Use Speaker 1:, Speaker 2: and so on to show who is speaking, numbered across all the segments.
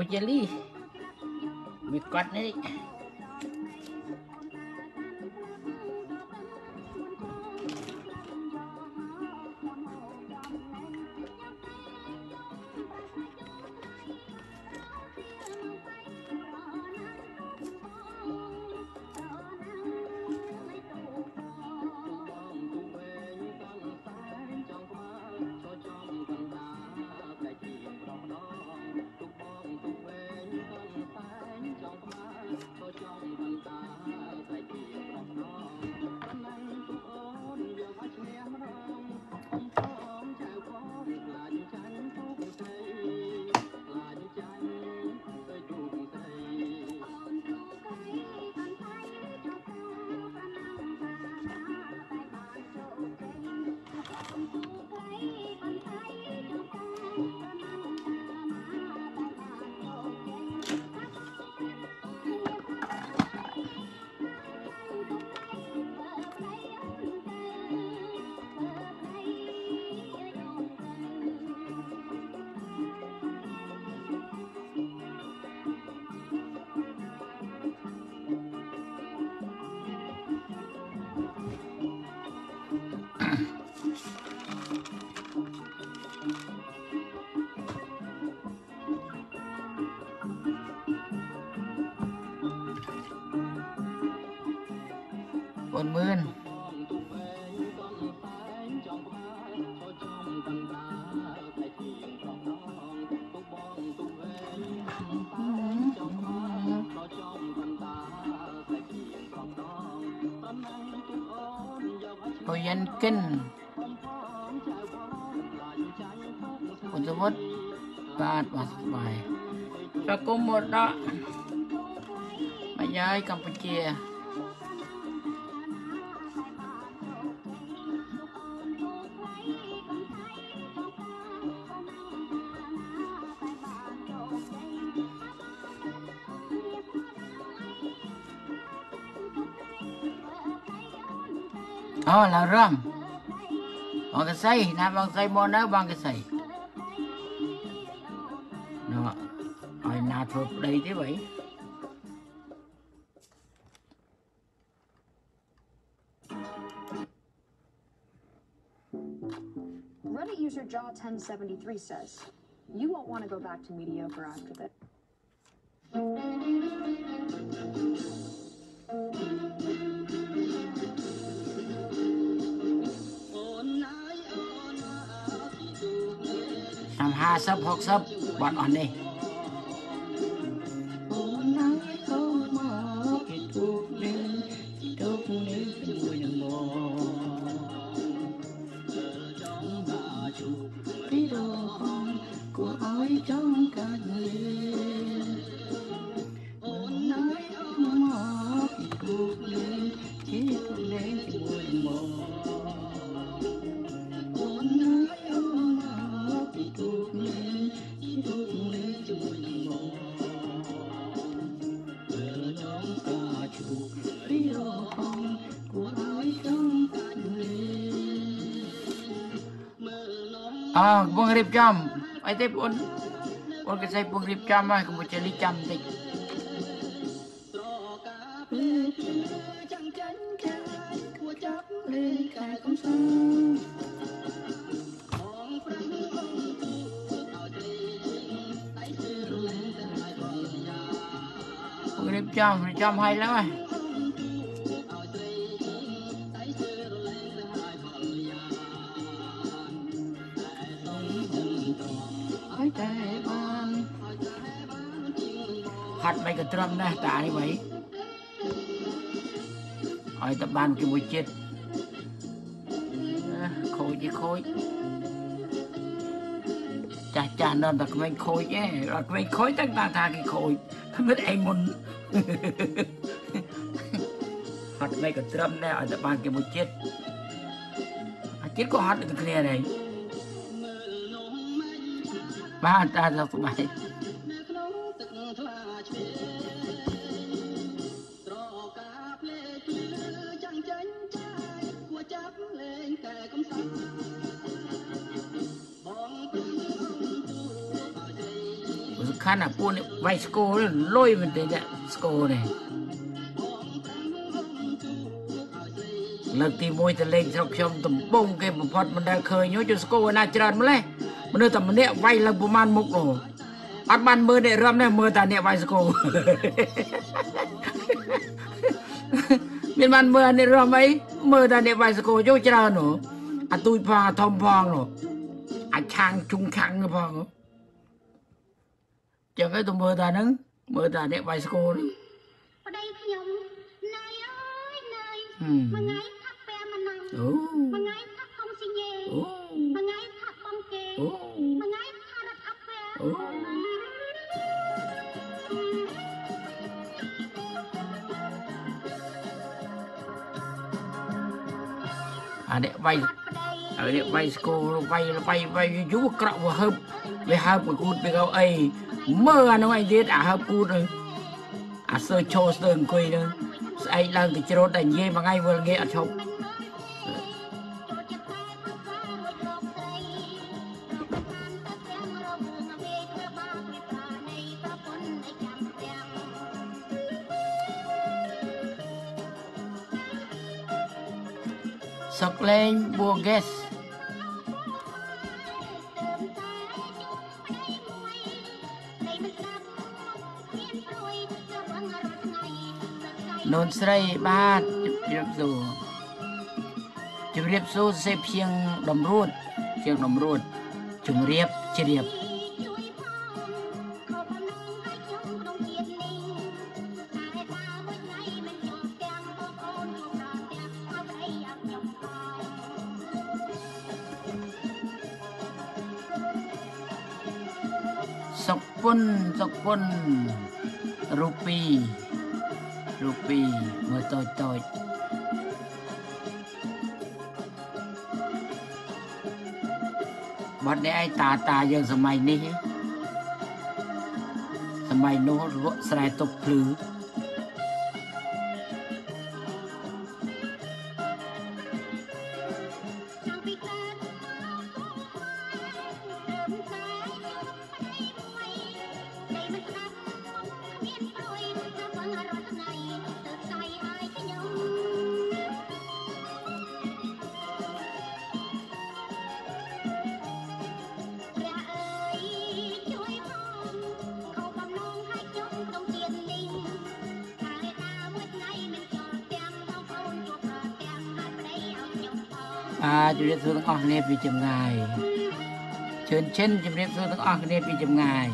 Speaker 1: ពុជលីវាកត់នេះ bốn គមមរតកបាយយកម្ពុជាអូឡារំបងកសៃណាបងកសៃមកនៅបងកសៃ Nào thuộc đây vậy
Speaker 2: Reddit user Jaw1073 says, You won't want to go back to mediocre after this.
Speaker 1: Làm hai sấp hoặc sấp Bọn on đi thì thuộc lên chỉ thuộc lên thì buồn mò muốn nói ông mò thì thuộc lên chỉ thuộc lên thì buồn mò giờ trong cả chủ đi đâu không của ôi trong cơn lên អើកំពុងរៀបចំអីទេបងបងគេស្អីកំពុងរៀបចំហើយកុំមកចេះលីចាំបន្តិច trâm hay lắm rồi hát mấy cái trâm nè tạ đi vậy hỏi tập ban kia mùi chết. À, khôi chứ khôi. Chà chà nên là mấy khôi chứ rồi mấy khôi chắc ta thà cái khôi. Không biết em muốn ហត់មិនក៏ត្រឹមដែរឲ្យតែបានគេមួយចិត្តអាចិត្តក៏ហត់ដូចគ្នាដែរបានតាសុខសប្បាយសំខាន់ណាពួកនេះវាយស្គូលលុយមែនទេ ស្គរនេះលើកទី1ទៅលេងស្រុកខ្ញុំដំបងគេបំផុតមិនដែលឃើញយកស្គរណាច្រើនម្លេះមនុស្សតែម្នាក់វាយឡើងប្រមាណមុខនោះអត់បានមើលអ្នករំនេះមើលតែអ្នកវាយស្គរមានបានមើលអ្នករំអីមើលតែអ្នកវាយស្គរយកច្រើននោះអាទូចផងអាធំផងនោះអាចឆាងជុងខាងនោះផងចឹងហើយទៅមើលតែហ្នឹង មើលតាអ្នកបាយស្គូហ្នឹង
Speaker 3: ប្តីខ្ញុំណៃអើយណៃ
Speaker 1: មួ
Speaker 3: យថ្ងៃថាក់ពេលម្ដង
Speaker 1: អូ
Speaker 3: មួយថ្ងៃថាក់កុំស៊ីញេ
Speaker 1: អូ
Speaker 3: មួយថ្ងៃថាក់បងគេ
Speaker 1: អូ
Speaker 3: មួយថ្ងៃថារត់អត់
Speaker 1: ពេលអូអានេះវាយ ở
Speaker 3: địa vay cô vay nó vay vay chú cọ vào hâm về hâm của cút về gạo ấy. Mơ à, nó anh biết à hâm cút rồi. À sơ cho sơ quỳ nữa anh đang cái chỗ đánh dê mà ngay vừa nghe à, ở chụp
Speaker 1: lên Burgess លោ
Speaker 3: ក
Speaker 1: ស្រីបាទជម្រាបសួរជម្រាបសួរសេភៀងដំរួតជាងដំរួតជម្រាបជ្រាប
Speaker 3: សុកពុន
Speaker 1: សុកពុនរូបពីរ រូពីរូពីមើលតូចតូចបាត់នេះឯងតាតាយើងសម័យនេះឯងសម័យនោះរក់ស្រែទុកភ្លឺ
Speaker 3: เนตวิจำง่ายเชิญเช่นจำเนตสู้ต้องอ้อคเนตวิจำงาย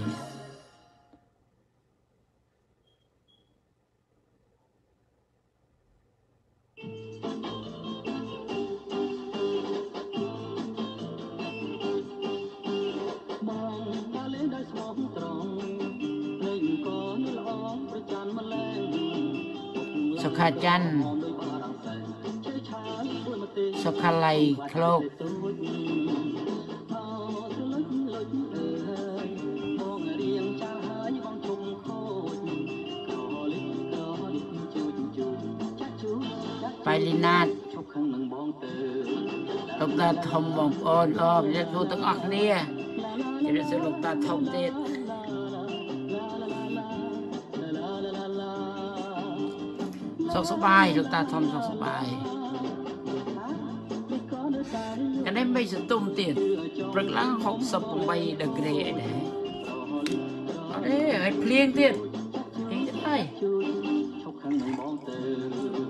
Speaker 3: សុខា
Speaker 1: ច័ន្ទសុខាល័យឃ្លោ តាធំបងប្អូនអបជម្រាបសួរទាំងអស់គ្នាជម្រាបសួរលោកតាធំទៀតសុខសប្បាយលោកតាធំសុខសប្បាយកានេះមិនសន្ទុំទៀតព្រឹកឡើង68ដឺក្រេអីដែរអត់ទេហើយភ្លៀងទៀតភ្លៀងទៀតហើយ
Speaker 2: ជួយឈប់ខាងនឹងបងទៅ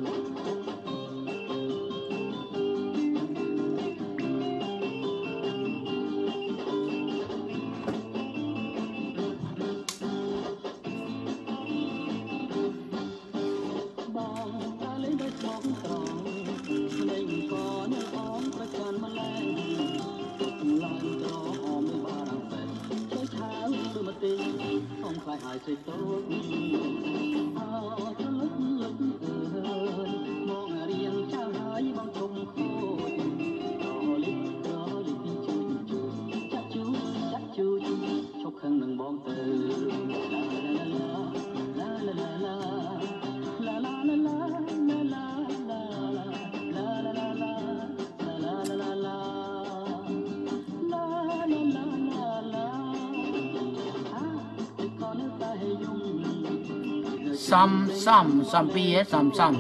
Speaker 2: សំសំ
Speaker 1: សំពីហ៎សំសំ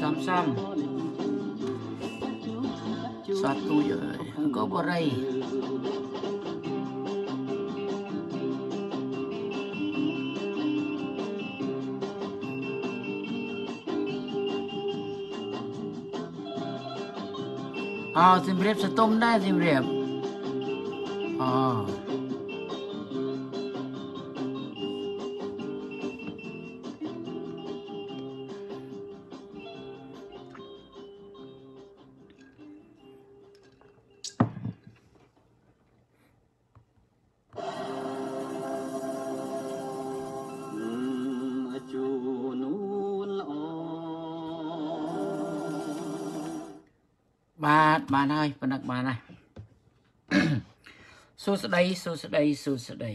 Speaker 1: សំសំសត្វទូចអើយក៏បរិយអោសិមរៀ បាទបានហើយប៉ុណ្ណឹងបានហើយសួស្តីសួស្តីសួស្តី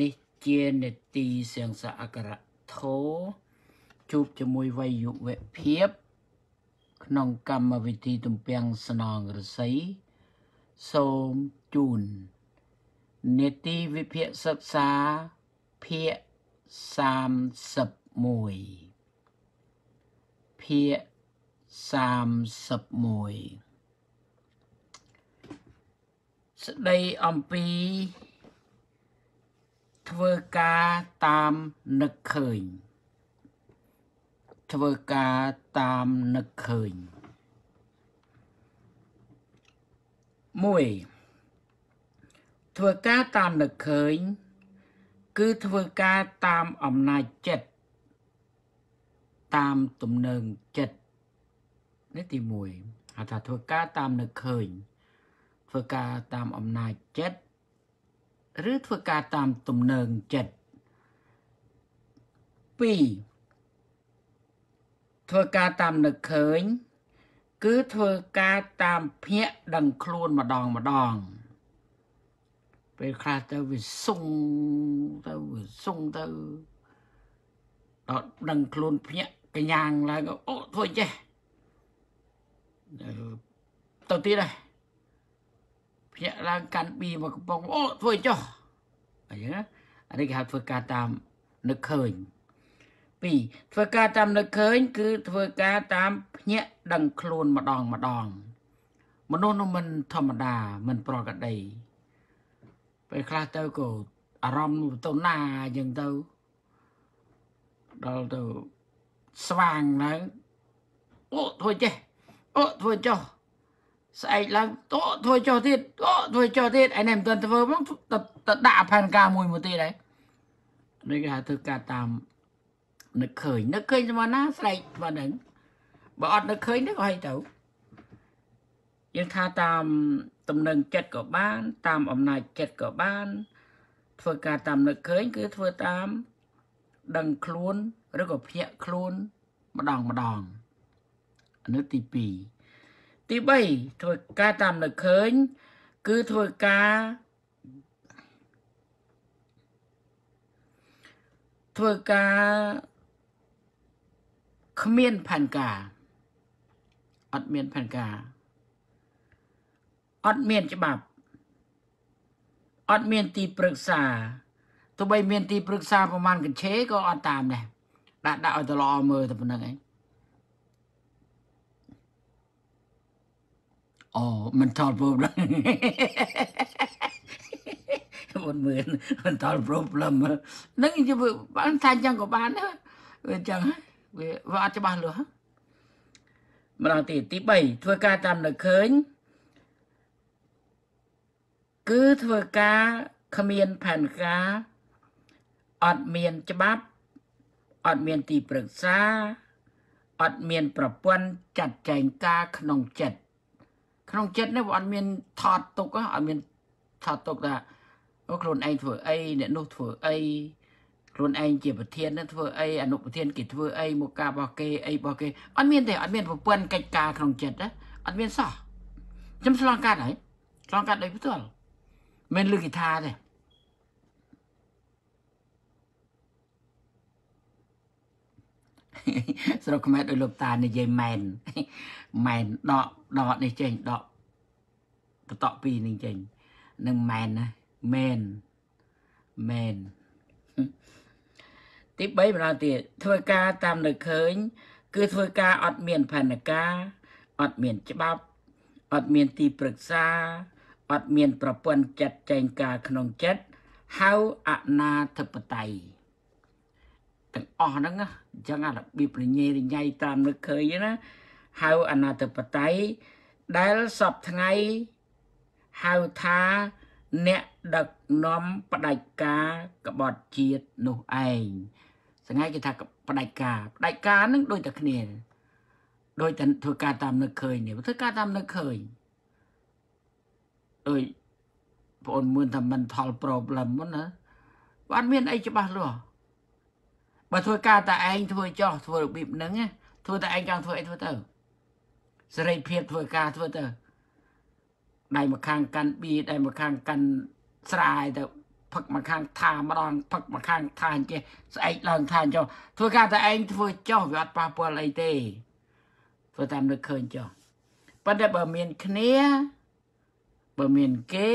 Speaker 1: នេះជានេតិសៀងសាអក្សរធោជួបជាមួយវ័យយុវភាព ក្នុងកម្មវិធីទំពាំងស្នងរស័យសូមជូននេតិវិភាគសិក្សាភាគ31ភាគ 31ស្ដីអំពីធ្វើការតាមនឹកឃើញធ្វើការតាមនឹកឃើញ1ធ្វើការតាមនឹកឃើញ គឺធ្វើការតាមអំណាចចិត្តតាមទំនើងចិត្ត នេះទី1ហៅថាធ្វើការតាមនឹកឃើញធ្វើការតាមអំណាចចិត្តឬធ្វើការតាមទំនើងចិត្ត2ធ្វើការតាមនឹកឃើញ គឺធ្វើការតាមភ្ញាក់ដឹងខ្លួនម្ដងម្ដង ពេលខ្លះទៅវាសុងទៅវាសុងទៅដល់ដឹងខ្លួនភ្ញាក់កញ្ញាងឡើងក៏អូធ្វើចេះ ទៅទៀតដែរភ្ញាក់ឡើងកាន់ប៊ីមកកំប៉ុងអូធ្វើចុះអញ្ចឹងណាអានេះគេហៅធ្វើការតាមនឹកឃើញ2ធ្វើការតាមនឹកឃើញ គឺធ្វើការតាមភ្ញាក់ដឹងខ្លួនម្ដងម្ដងមនុស្សនោះមិនធម្មតាមិនប្រក្រតីពេលខ្លះទៅក៏អារម្មណ៍ទៅណាអញ្ចឹងទៅដល់ទៅស្វាងឡើងអូធ្វើចេះ អូធ្វើចុះស្អែកឡើងអូធ្វើចុះទៀតអូធ្វើចុះទៀតឯនេះមិនទាន់ធ្វើផងទៅទៅដាក់ផែនការមួយមួយទៀតហើយនេះគេហៅធ្វើការតាមនឹកឃើញនឹកឃើញស្មើណាស្រែកប៉ុណ្ណឹងបើអត់នឹកឃើញទេក៏ឲ្យទៅយើងថាតាមទំនឹងចិត្តក៏បាន តាមអំណាចចិត្តក៏បាន ធ្វើការតាមនឹកឃើញគឺធ្វើតាមដឹងខ្លួនឬក៏ភ្ញាក់ខ្លួនម្ដងម្ដង អានេះទី2ទី3ធ្វើការតាមនឹកឃើញ គឺធ្វើការធ្វើការគ្មានផែនការអត់មានផែនការអត់មានច្បាប់អត់មានទីប្រឹក្សាទោះបីមានទីប្រឹក្សាប្រមាណកញ្ឆេក៏អត់តាមដែរដាក់ដាក់ឲ្យទៅល្អមើលតែប៉ុណ្្នឹងឯង អូមិនថត problem មិនមើលមិនថត problem នឹងនិយាយបានថាអញ្ចឹងក៏បានដែរវាអញ្ចឹងវាវាអត់ច្បាស់លាស់ម្ដងទីទី3ធ្វើការតាមនៅឃើញគឺធ្វើការគ្មានផែនការអត់មានច្បាប់អត់មានទីប្រឹក្សាអត់មានប្រព័ន្ធចាត់ចែងការក្នុងចិត្ត ក្នុងចិត្តនេះវាអត់មានថតទុកហ៎អត់មានថតទុកថាអូខ្លួនឯងធ្វើអីអ្នកនោះធ្វើអីខ្លួនឯងជាប្រធាននឹងធ្វើអីអនុប្រធានគេធ្វើអីមកការរបស់គេអីរបស់គេអត់មានទេអត់មានប្រព័ន្ធកិច្ចការក្នុងចិត្តណាអត់មានសោះខ្ញុំឆ្លងកាត់ហើយឆ្លងកាត់ដោយផ្ទាល់មិនលើកីថាទេ ស្រុកខ្មែរដោយលោកតានិយាយម៉ែនម៉ែនដកដកនេះចេញដកបតក់ពីរនេះចេញនឹងម៉ែនណាមែនមែនទី3ម្ដងទៀតធ្វើការតាមនៅឃើញ គឺធ្វើការអត់មានផែនការអត់មានច្បាប់អត់មានទីប្រឹក្សាអត់មានប្រព័ន្ធចាត់ចែងការក្នុងចិត្តហៅអនាធិបតេយ្យ ទាំងអស់ហ្នឹងណាអញ្ចឹងអារបៀបរញ៉េរញ៉ៃតាមនឹកឃើញណាហៅអនាធិបតេយ្យដែលសពថ្ងៃហៅថាអ្នកដឹកនាំផ្ដាច់ការក្បត់ជាតិនោះឯងសងៃគេថាផ្ដាច់ការផ្ដាច់ការនឹងដូចតែគ្នាដូចតែធ្វើការតាមនឹកឃើញនេះធ្វើការតាមនឹកឃើញដូចបងអូនមើលថា mental problem ហ្នឹងណាបានមានអីច្បាស់លាស់ បើធ្វើការតែឯងធ្វើចោះធ្វើរបៀបហ្នឹងណាធ្វើតែឯងចង់ធ្វើអីធ្វើទៅសេរីភាពធ្វើការធ្វើទៅដៃមកខាងកាន់ប៊ីដៃមកខាងកាន់ស្រាយទៅផឹកមកខាងថាម្ដងផឹកមកខាងថាអញ្ចេះស្អែកឡើងថាចុះធ្វើការតែឯងធ្វើចុះវាអត់ប៉ះពាល់អីទេធ្វើតាមនឹកឃើញចុះប៉ុន្តែបើមានគ្នាបើមានគេ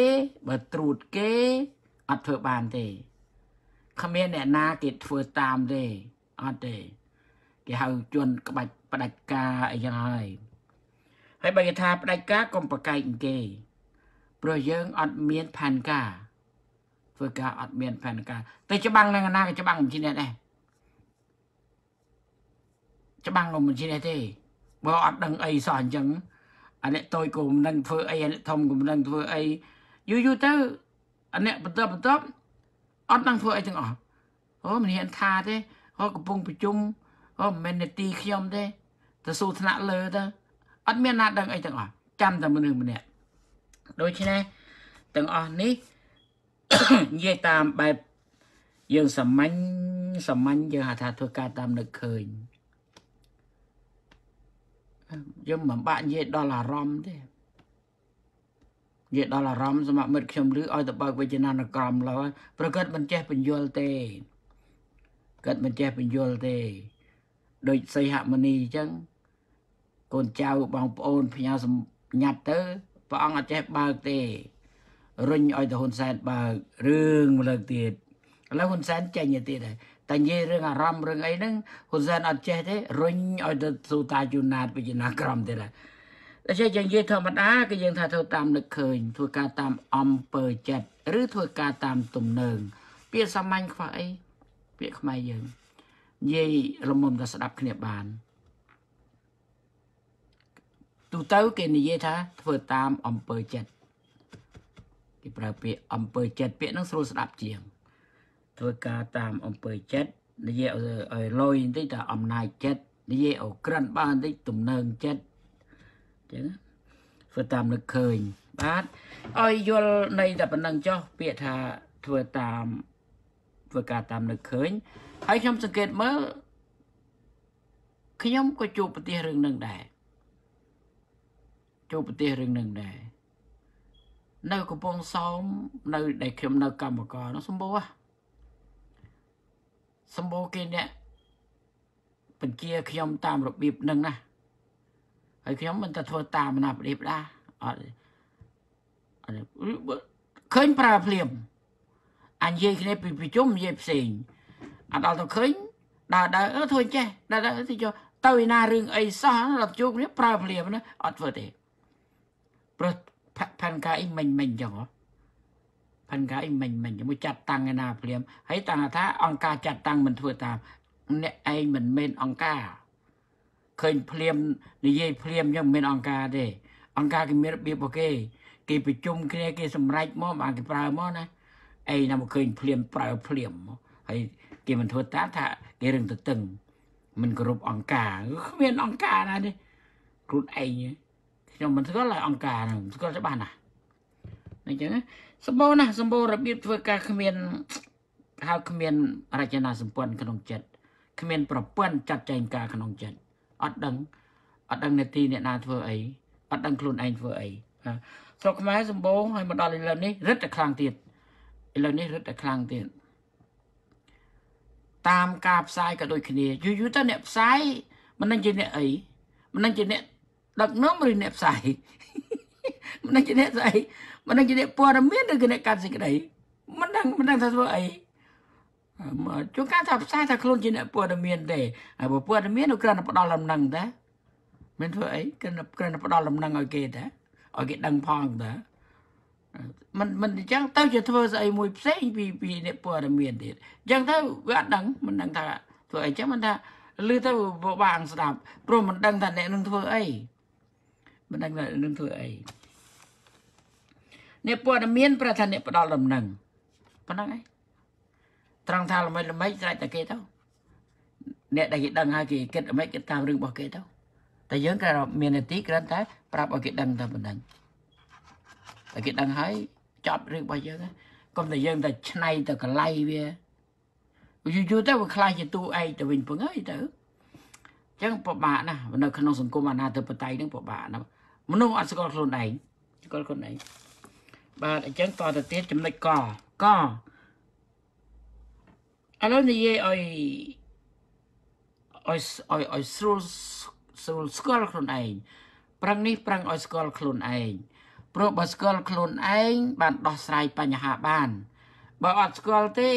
Speaker 1: បើត្រួតគេអត់ធ្វើបានទេ គ្មានអ្នកណាគេធ្វើតាមទេអត់ទេគេហៅជន់ក្បាច់ផ្ដាច់ការអីយ៉ាងហើយហើយបើគេថាផ្ដាច់ការកុំប្រកែកគេព្រោះយើងអត់មានផែនការធ្វើការអត់មានផែនការតែច្បាំងនឹងណាក៏ច្បាំងមិនជាអ្នកដែរច្បាំងក៏មិនជាអ្នកទេបើអត់ដឹងអីសោះអញ្ចឹងអាអ្នកតូចក៏មិនដឹងធ្វើអីអាអ្នកធំក៏មិនដឹងធ្វើអីយូរយូរទៅអាអ្នកបន្តបន្ត អត់ដឹងធ្វើអីទាំងអស់អូមិនហ៊ានថាទេអូកំពុងប្រជុំអូមិនមែននេតិខ្ញុំទេទៅសួរថ្នាក់លើទៅអត់មានណាដឹងអីទាំងអស់ចាំតែមនុស្សម្នាក់ដូច្នេះទាំងអស់នេះនិយាយតាមបែបយើងសាមញ្ញសាមញ្ញយើងហៅថាធ្វើការតាមនឹកឃើញយើងមិនបាក់និយាយដល់អារម្មណ៍ទេ និយាយដល់អារម្មណ៍សម្រាប់មិត្តខ្ញុំលឺឲ្យទៅបើកវិជ្ជាណក្រមឡើយប្រកបមិនចេះបញ្យល់ទេគាត់មិនចេះបញ្យល់ទេ ដូចសីហមុនីអញ្ចឹងកូនចៅបងប្អូនផ្ញើសម្ញត្តិទៅព្រះអង្គអត់ចេះបើកទេរុញឲ្យទៅហ៊ុនសែនបើករឿងមួយលើកទៀតឥឡូវហ៊ុនសែនចេញទៅទៀតហើយតែនិយាយរឿងអារម្មណ៍រឿងអីហ្នឹងហ៊ុនសែនអត់ចេះទេរុញឲ្យទៅស៊ូតាជូណាតវិជ្ជាក្រមទៀតហើយ តែជាយើងនិយាយធម្មតាគឺយើងថាធ្វើតាមនឹកឃើញធ្វើការតាមអំពើចិត្តឬធ្វើការតាមទំនើងពាក្យសាមញ្ញខ្វះអីពាក្យខ្មែរយើងនិយាយរមុំតែស្ដាប់គ្នាបានទូទៅគេនិយាយថាធ្វើតាមអំពើចិត្តគេប្រើពាក្យអំពើចិត្តពាក្យហ្នឹងស្រួលស្ដាប់ជាង ធ្វើការតាមអំពើចិត្តនិយាយឲ្យលយបន្តិចតែអំណាចចិត្តនិយាយឲ្យក្រិនបានបន្តិចទំនើងចិត្ត អញ្ចឹងធ្វើតាមនឹកឃើញបាទឲ្យយល់នៃតែប៉ុណ្្នឹងចុះពាក្យថាធ្វើតាមធ្វើការតាមនឹកឃើញហើយខ្ញុំសង្កេតមើលខ្ញុំក៏ជួបប្រទេសរឿងនឹងដែរជួបប្រទេសរឿងនឹងដែរនៅកំពង់សោមនៅដែលខ្ញុំនៅកម្មកកនោះសម្បូរសម្បូរគេអ្នកបញ្ជាខ្ញុំតាមរបៀបនឹងណា ហើយខ្ញុំមិនទៅធ្វើតាមណាប្រទេសផ្ដាអត់អត់ឃើញប្រើភ្លាមអញនិយាយគ្នាពីប្រជុំនិយាយផ្សេងអត់ដល់ទៅឃើញដើរដើរអឺធ្វើចេះដើរដើរទៅចុះទៅឯណារឿងអីសោះដល់ជួបគ្នាប្រើភ្លាមណាអត់ធ្វើទេព្រោះផាន់កាអីមិញមិញចឹងហ៎ផាន់កាអីមិញមិញមួយចាត់តាំងឯណាភ្លាមហើយតាំងថាអង្គការចាត់តាំងមិនធ្វើតាមអ្នកឯងមិនមែនអង្គការ ឃើញភ្លាមនិយាយភ្លាមចឹងមិនមែនអង្គការទេ អង្គការគេមានរបៀបរបស់គេ គេប្រជុំគ្នាគេសម្រេចមកបានគេប្រើមកណាឯងណាមកឃើញភ្លាមប្រើភ្លាមហើយគេមិនធ្វើតាមថាគេរឹងទៅតឹងមិនគោរពអង្គការគ្មានអង្គការណាទេខ្លួនឯងខ្ញុំមិនស្គាល់ឲ្យអង្គការហ្នឹងស្គាល់ច្បាស់ណាស់អញ្ចឹងសម្បូរណាស់សម្បូររបៀបធ្វើការគ្មានហៅគ្មានរចនាសម្ព័ន្ធក្នុងចិត្តគ្មានប្រព័ន្ធចាត់ចែងការក្នុងចិត្ត អត់ដឹងអត់ដឹងនាទីអ្នកណាធ្វើអីអត់ដឹងខ្លួនឯងធ្វើអីស្រុកខ្មែរសម្បូរហើយមកដល់ឥឡូវនេះរឹតតែខ្លាំងទៀតឥឡូវនេះរឹតតែខ្លាំងទៀតតាមការផ្សាយក៏ដូចគ្នាយូរយូរទៅអ្នកផ្សាយមិនដឹងជាអ្នកអីមិនដឹងជាអ្នកដឹកនាំឬអ្នកផ្សាយមិនដឹងជាអ្នកស្អីមិនដឹងជាអ្នកព័ត៌មានឬក៏អ្នកកាត់សេចក្តីមិនដឹងមិនដឹងថាធ្វើអីហមក ជួនកាលថាផ្សាយថាខ្លួនជាអ្នកព័ត៌មានទេហើយបើព័ត៌មាននោះគ្រាន់តែផ្ដល់ដំណឹងតែមិនធ្វើអីគ្រាន់តែគ្រាន់តែផ្ដល់ដំណឹងឲ្យគេតែឲ្យគេដឹងផងតែมันมันអញ្ចឹងទៅជាធ្វើស្អីមួយផ្សេងពីពីអ្នកព័ត៌មានទៀតអញ្ចឹងទៅវាអត់ដឹងមិនដឹងថាធ្វើអីអញ្ចឹងមិនថាឮទៅពិបាកស្ដាប់ព្រោះមិនដឹងថាអ្នកនឹងធ្វើអីមិនដឹងថានឹងធ្វើអីអ្នកព័ត៌មានប្រថាអ្នកផ្ដល់ដំណឹងប៉ុណ្ណឹងឯង ត្រង់ថាល្មិចល្មិចស្រេចតែគេទៅអ្នកដែលគេដឹងហើយគេគិតអ្មេចគេតាមរឿងរបស់គេទៅតែយើងក៏មាននីតិគ្រាន់តែប្រាប់ឲ្យគេដឹងតែប៉ុណ្ណឹងតែគេដឹងហើយចប់រឿងរបស់យើងហើយកុំតែយើងតែឆ្នៃទៅកលៃវាយូរយូរទៅវាខ្លាចជាទូឯងទៅវិញពងហើយទៅអញ្ចឹងពិបាកណាស់នៅក្នុងសង្គមអាណាធិបតេយ្យហ្នឹងពិបាកណាស់មនុស្សអត់ស្គាល់ខ្លួនឯងស្គាល់ខ្លួនឯងបាទអញ្ចឹងតទៅទៀតចំណុចកក ឥឡូវនិយាយឲ្យឲ្យឲ្យឲ្យស្រួលស្រួលស្គាល់ខ្លួនឯងប្រឹងនេះប្រឹងឲ្យស្គាល់ខ្លួនឯងព្រោះបើស្គាល់ខ្លួនឯងបានដោះស្រាយបញ្ហាបាន បើអត់ស្គាល់ទេ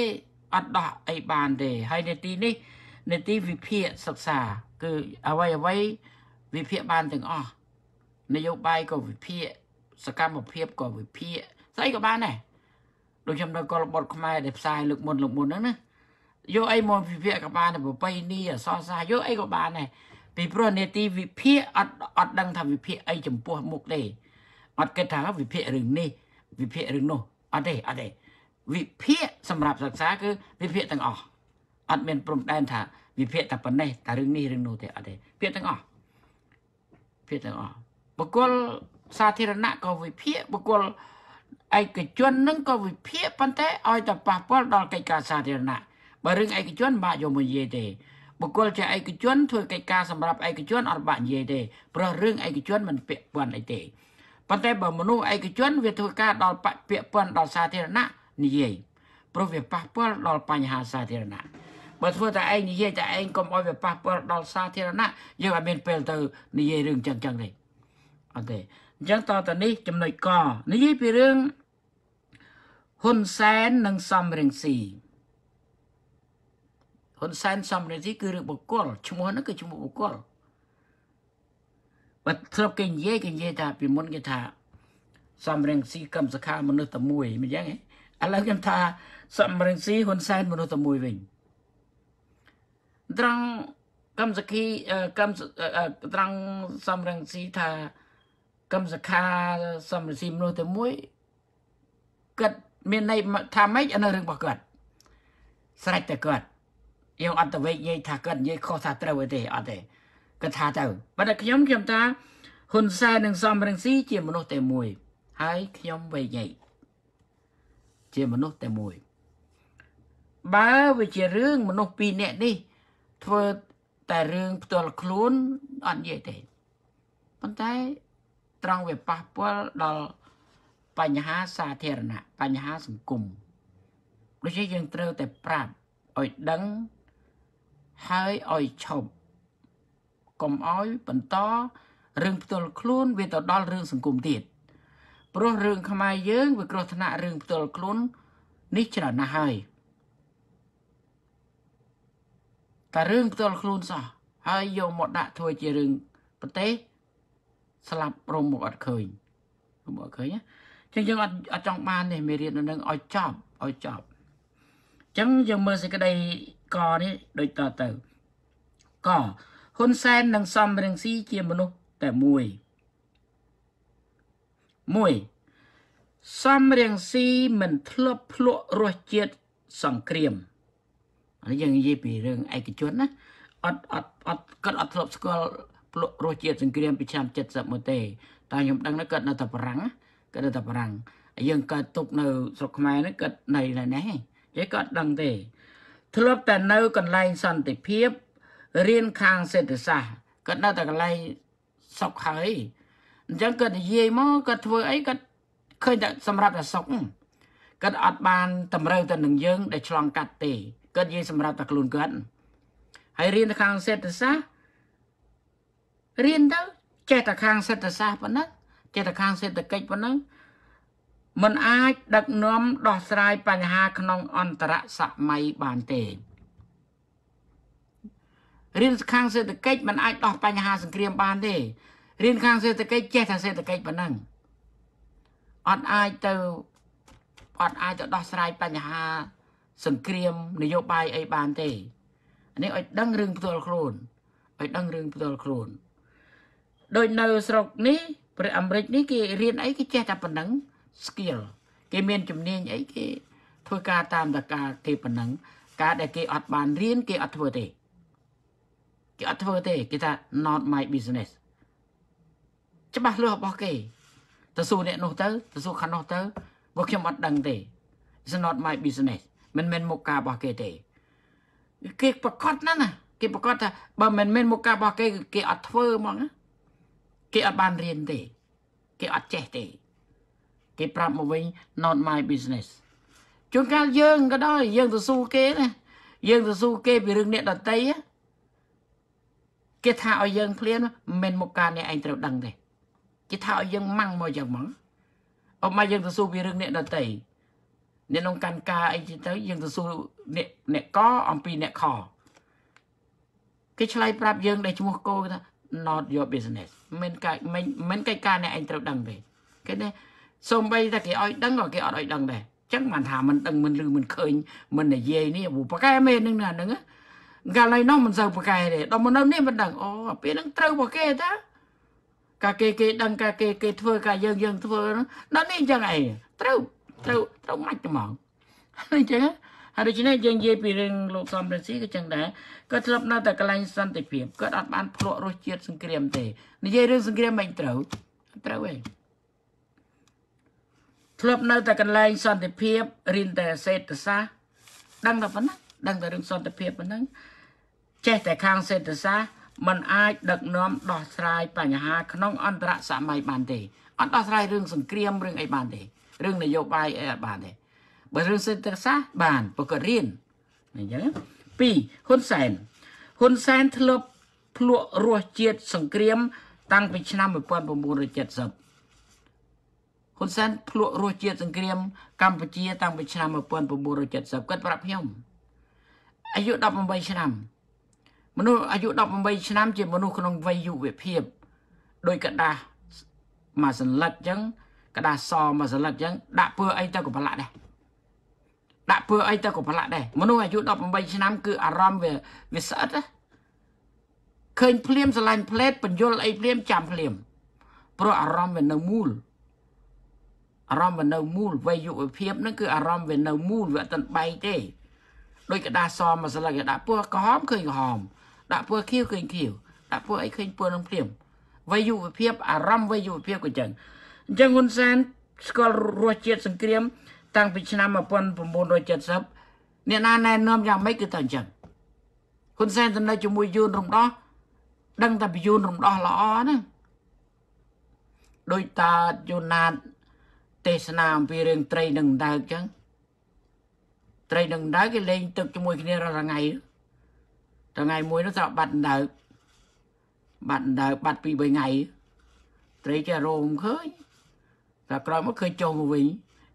Speaker 1: អត់ដោះអីបានទេហើយនេតិនេះនេតិវិភាគសិក្សា គឺអ្វីអ្វីវិភាគបានទាំងអស់នយោបាយក៏វិភាគសកម្មភាពក៏វិភាគស្អីក៏បានដែរដូចខ្ញុំនៅកលបុតខ្មែរដែលផ្សាយលើកមុនលើកមុនហ្នឹងណា យកអីមកវិភាគក៏បានដែរប្របីនេះអសរសាស្ត្រយកអីក៏បានដែរពីព្រោះនេតិវិភាគអត់អត់ដឹងថាវិភាគអីចំពោះមុខទេអត់គិតថាវិភាគរឿងនេះវិភាគរឿងនោះអត់ទេអត់ទេវិភាគសម្រាប់សិក្សាគឺវិភាគទាំងអស់អត់មានព្រំដែនថាវិភាគតែប៉ុណ្ណេះតែរឿងនេះរឿងនោះទេអត់ទេភាគទាំងអស់ភាគទាំងអស់បុគ្គលសាធារណៈក៏វិភាគបុគ្គលឯកជននឹងក៏វិភាគប៉ុន្តែឲ្យតែប៉ះពាល់ដល់កិច្ចការសាធារណៈ បើរឿងឯកជនមិនបាក់យកមកនិយាយទេបុគ្គលជាឯកជនធ្វើកិច្ចការសម្រាប់ឯកជនអត់បាក់និយាយទេព្រោះរឿងឯកជនមិនពាក់ព័ន្ធអីទេប៉ុន្តែបើមនុស្សឯកជនវាធ្វើការដល់ពាក់ព័ន្ធដល់សាធារណៈនិយាយព្រោះវាប៉ះពាល់ដល់បញ្ហាសាធារណៈបើធ្វើតែឯងនិយាយតែឯងកុំឲ្យវាប៉ះពាល់ដល់សាធារណៈយើងអត់មានពេលទៅនិយាយរឿងចឹងចឹងទេអត់ទេអញ្ចឹងតទៅនេះចំណុចកនិយាយពីរឿងហ៊ុនសែននិងសំរងស៊ី ហ៊ុនសែនសំរងស៊ីគឺរឿងបុគ្គលឈ្មោះហ្នឹងគឺឈ្មោះបុគ្គលបើធ្លាប់គេនិយាយគេនិយាយថាពីមុនគេថាសំរងស៊ីកម្មសខាមនុស្សតែមួយមិនចឹងទេឥឡូវខ្ញុំថាសំរងស៊ីហ៊ុនសែនមនុស្សតែមួយវិញត្រង់កម្មសខីកម្មត្រង់សំរងស៊ីថាកម្មសខាសំរងស៊ីមនុស្សតែមួយគាត់មានន័យថាម៉េចអានៅរឿងរបស់គាត់ស្រេចតែគាត់ យើងអត់ទៅវេកនិយាយថាគាត់និយាយខុសថាត្រូវទេអត់ទេគាត់ថាទៅប៉ុន្តែខ្ញុំខ្ញុំថាហ៊ុនសែននិងសំរងស៊ីជាមនុស្សតែមួយហើយខ្ញុំវេកនិយាយជាមនុស្សតែមួយបើវាជារឿងមនុស្សពីរនាក់នេះ ធ្វើតែរឿងផ្ទាល់ខ្លួនអត់និយាយទេប៉ុន្តែត្រង់វាប៉ះពាល់ដល់បញ្ហាសាធារណៈបញ្ហាសង្គមដូច្នេះយើងត្រូវតែប្រាប់ឲ្យដឹង ហើយឲ្យឈប់កុំឲ្យបន្តរឿងផ្ទាល់ខ្លួនវាទៅដល់រឿងសង្គមទៀតព្រោះរឿងខ្មែរយើងវាគ្រោះថ្នាក់រឿងផ្ទាល់ខ្លួននេះច្រើនណាស់ហើយតែរឿងផ្ទាល់ខ្លួនសោះហើយយកមកដាក់ធ្វើជារឿងប្រទេសស្លាប់រមមកអត់ឃើញរមមកអត់ឃើញណាចឹងយើងអត់អត់ចង់បានទេមេរៀននៅនឹងឲ្យចប់ឲ្យចប់ចឹងយើងមើលសេចក្តី កនេះដូចតទៅកហ៊ុនសែននិងសំរងស៊ីជាមនុស្សតែមួយមួយសំរងស៊ីមិនធ្លាប់ភ្លក់រសជាតិសង្គ្រាមហើយយើងនិយាយពីរឿងឯកជនណាអត់អត់អត់គាត់អត់ធ្លាប់ស្គាល់ភ្លក់រសជាតិសង្គ្រាមពីឆ្នាំ70មកទេតែខ្ញុំដឹងណាគាត់នៅតែបារាំងគាត់នៅតែបារាំងហើយយើងកើតទុកនៅស្រុកខ្មែរនេះគាត់នៅនៅនេះគេគាត់ដឹងទេ ធ្លាប់តែនៅកន្លែងសន្តិភាពរៀនខាងសេដ្ឋសាស្ត្រគាត់នៅតែកន្លែងសុកហើយអញ្ចឹងគាត់និយាយមកគាត់ធ្វើអីគាត់ឃើញតែសម្រាប់តែសុកគាត់អត់បានតម្រូវទៅនឹងយើងដែលឆ្លងកាត់ទេគាត់និយាយសម្រាប់តែខ្លួនគាត់ហើយរៀនខាងសេដ្ឋសាស្ត្ររៀនទៅចេះតែខាងសេដ្ឋសាស្ត្រប៉ុណ្ណឹងចេះតែខាងសេដ្ឋកិច្ចប៉ុណ្ណឹង មិនអាចដឹកនាំដោះស្រាយបញ្ហាក្នុងអន្តរសម័យបានទេរៀនខាងសេដ្ឋកិច្ចมันអាចដោះបញ្ហាសង្គ្រាមបានទេរៀនខាងសេដ្ឋកិច្ចចេះថាសេដ្ឋកិច្ចប៉ុណ្ណឹងអត់អាចទៅអត់អាចទៅដោះស្រាយបញ្ហាសង្គ្រាមនយោបាយអីបានទេនេះឲ្យដឹងរឿងផ្ទាល់ខ្លួនឲ្យដឹងរឿងផ្ទាល់ខ្លួនដោយនៅស្រុកនេះព្រះអាមេរិកនេះគេរៀនអីគេចេះតែប៉ុណ្ណឹង skill គេមានជំនាញអីគេធ្វើការតាមតកាគេប៉ុណ្ណឹងការដែលគេអត់បានរៀនគេអត់ធ្វើទេគេអត់ធ្វើទេគេថា not my business ច្បាស់លាស់របស់គេទៅសួរអ្នកនោះទៅទៅសួរខាងនោះទៅបើខ្ញុំអត់ដឹងទេ it's not my business មិនមែនមុខការរបស់គេទេគេប្រកាសណាស់ណាគេប្រកាសថាបើមិនមែនមុខការរបស់គេគេអត់ធ្វើហ្មងណាគេអត់បានរៀនទេ គេអត់ចេះទេ គេប្រាប់មកវិញ not my business ជួនកាលយើងក៏ដោយយើងទៅស៊ូគេណាយើងទៅស៊ូគេពីរឿងអ្នកដតីគេថាឲ្យយើងភ្លាមមិនមែនមុខការអ្នកឯងត្រូវដឹងទេគេថាឲ្យយើងម៉ាំងមកយ៉ាងហ្មងអត់មកយើងទៅស៊ូពីរឿងអ្នកដតីអ្នកក្នុងកាន់ការអីទៅយើងទៅស៊ូអ្នកអ្នកកអំពីអ្នកខគេឆ្លើយប្រាប់យើងដែលឈ្មោះគោគេថា not your business មិនកាយមិនមិនកិច្ចការអ្នកឯងត្រូវដឹងទេគេនេះ សូម្បីតែគេឲ្យដឹងក៏គេអត់ឲ្យដឹងដែរចឹងបានថាមិនដឹងមិនឮមិនឃើញមិននិយាយនេះប្រកែមែននឹងណាហ្នឹងកាលណៃនោះមិនសូវប្រកែទេដល់មកនៅនេះមិនដឹងអូពេលហ្នឹងត្រូវប្រកែតាកាគេគេដឹងកាគេគេធ្វើកាយើងយើងធ្វើដល់នេះចឹងឯងត្រូវត្រូវត្រូវមាច់ត្មងអញ្ចឹងហើយដូច្នេះយើងនិយាយពីរឿងលោកសំរងស៊ីក៏ចឹងដែរគាត់ធ្លាប់នៅតែកន្លែងសន្តិភាពគាត់អត់បានភ្លក់រសជាតិសង្គ្រាមទេនិយាយរឿងសង្គ្រាមមិនត្រូវត្រូវទេ ធ្លាប់នៅតែកន្លែងសន្តិភាពរៀនតែសេដ្ឋសាស្ត្រដឹងតែប៉ុណ្ណាដឹងតែរឿងសន្តិភាពប៉ុណ្ណឹងចេះតែខាងសេដ្ឋសាស្ត្រมันអាចដឹកនាំដោះស្រាយបញ្ហាក្នុងអន្តរសម័យបានទេអត់ដោះស្រាយរឿងសង្គ្រាមរឿងអីបានទេរឿងនយោបាយអីអត់បានទេបើរឿងសេដ្ឋសាស្ត្របានប្រកបរៀនអញ្ចឹង2ហ៊ុនសែនហ៊ុនសែនធ្លាប់ភ្លក់រសជាតិសង្គ្រាម តាំងពីឆ្នាំ1970 ហ៊ុនសែនភ្លក់រសជាតិសង្គ្រាម កម្ពុជា តាំងពីឆ្នាំ1970គាត់ប្រាប់ខ្ញុំអាយុ18ឆ្នាំមនុស្សអាយុ18ឆ្នាំជាមនុស្សក្នុងវ័យយុវភាពដោយកដាស់មួយសន្លឹកអញ្ចឹងกระดาษសមួយសន្លឹកអញ្ចឹងដាក់ពើអីទៅក៏ប្រឡាក់ដែរដាក់ពើអីទៅក៏ប្រឡាក់ដែរមនុស្សអាយុ18ឆ្នាំគឺអារម្មណ៍វាវាស្អិតណាឃើញភ្លាមស្រឡាញ់ផ្លេតបញ្យលអីភ្លាមចាំភ្លាមព្រោះអារម្មណ៍វានៅមូល អារម្មណ៍វានៅមូលវ័យយុវភាពហ្នឹងគឺអារម្មណ៍វានៅមូលវាអត់ទាន់បែកទេដោយកដាសមួយសន្លឹកដាក់ពណ៌ក្រហមឃើញក្រហមដាក់ពណ៌ខៀវឃើញខៀវដាក់ពណ៌អីឃើញពណ៌នឹងភ្លាមវ័យយុវភាពអារម្មណ៍វ័យយុវភាពក៏ចឹងអញ្ចឹងហ៊ុនសែនស្គាល់រសជាតិសង្គ្រាម តាំងពីឆ្នាំ1970អ្នកណាណែនាំយ៉ាងម៉េចគឺទៅអញ្ចឹងហ៊ុនសែនទៅនៅជាមួយយួនរំដោះដឹងតែពីយួនរំដោះល្អហ្នឹងដោយតាយូណាត ទេសនាអំពីរឿងត្រីនឹងដើកអញ្ចឹងត្រីនឹងដើកគេលេងទឹកជាមួយគ្នារាល់ថ្ងៃថ្ងៃមួយនោះត្រូវបាត់ដើកបាត់ដើកបាត់ពី3ថ្ងៃត្រីចេះរោមឃើញតែក្រោយមកឃើញចុះមកវិញ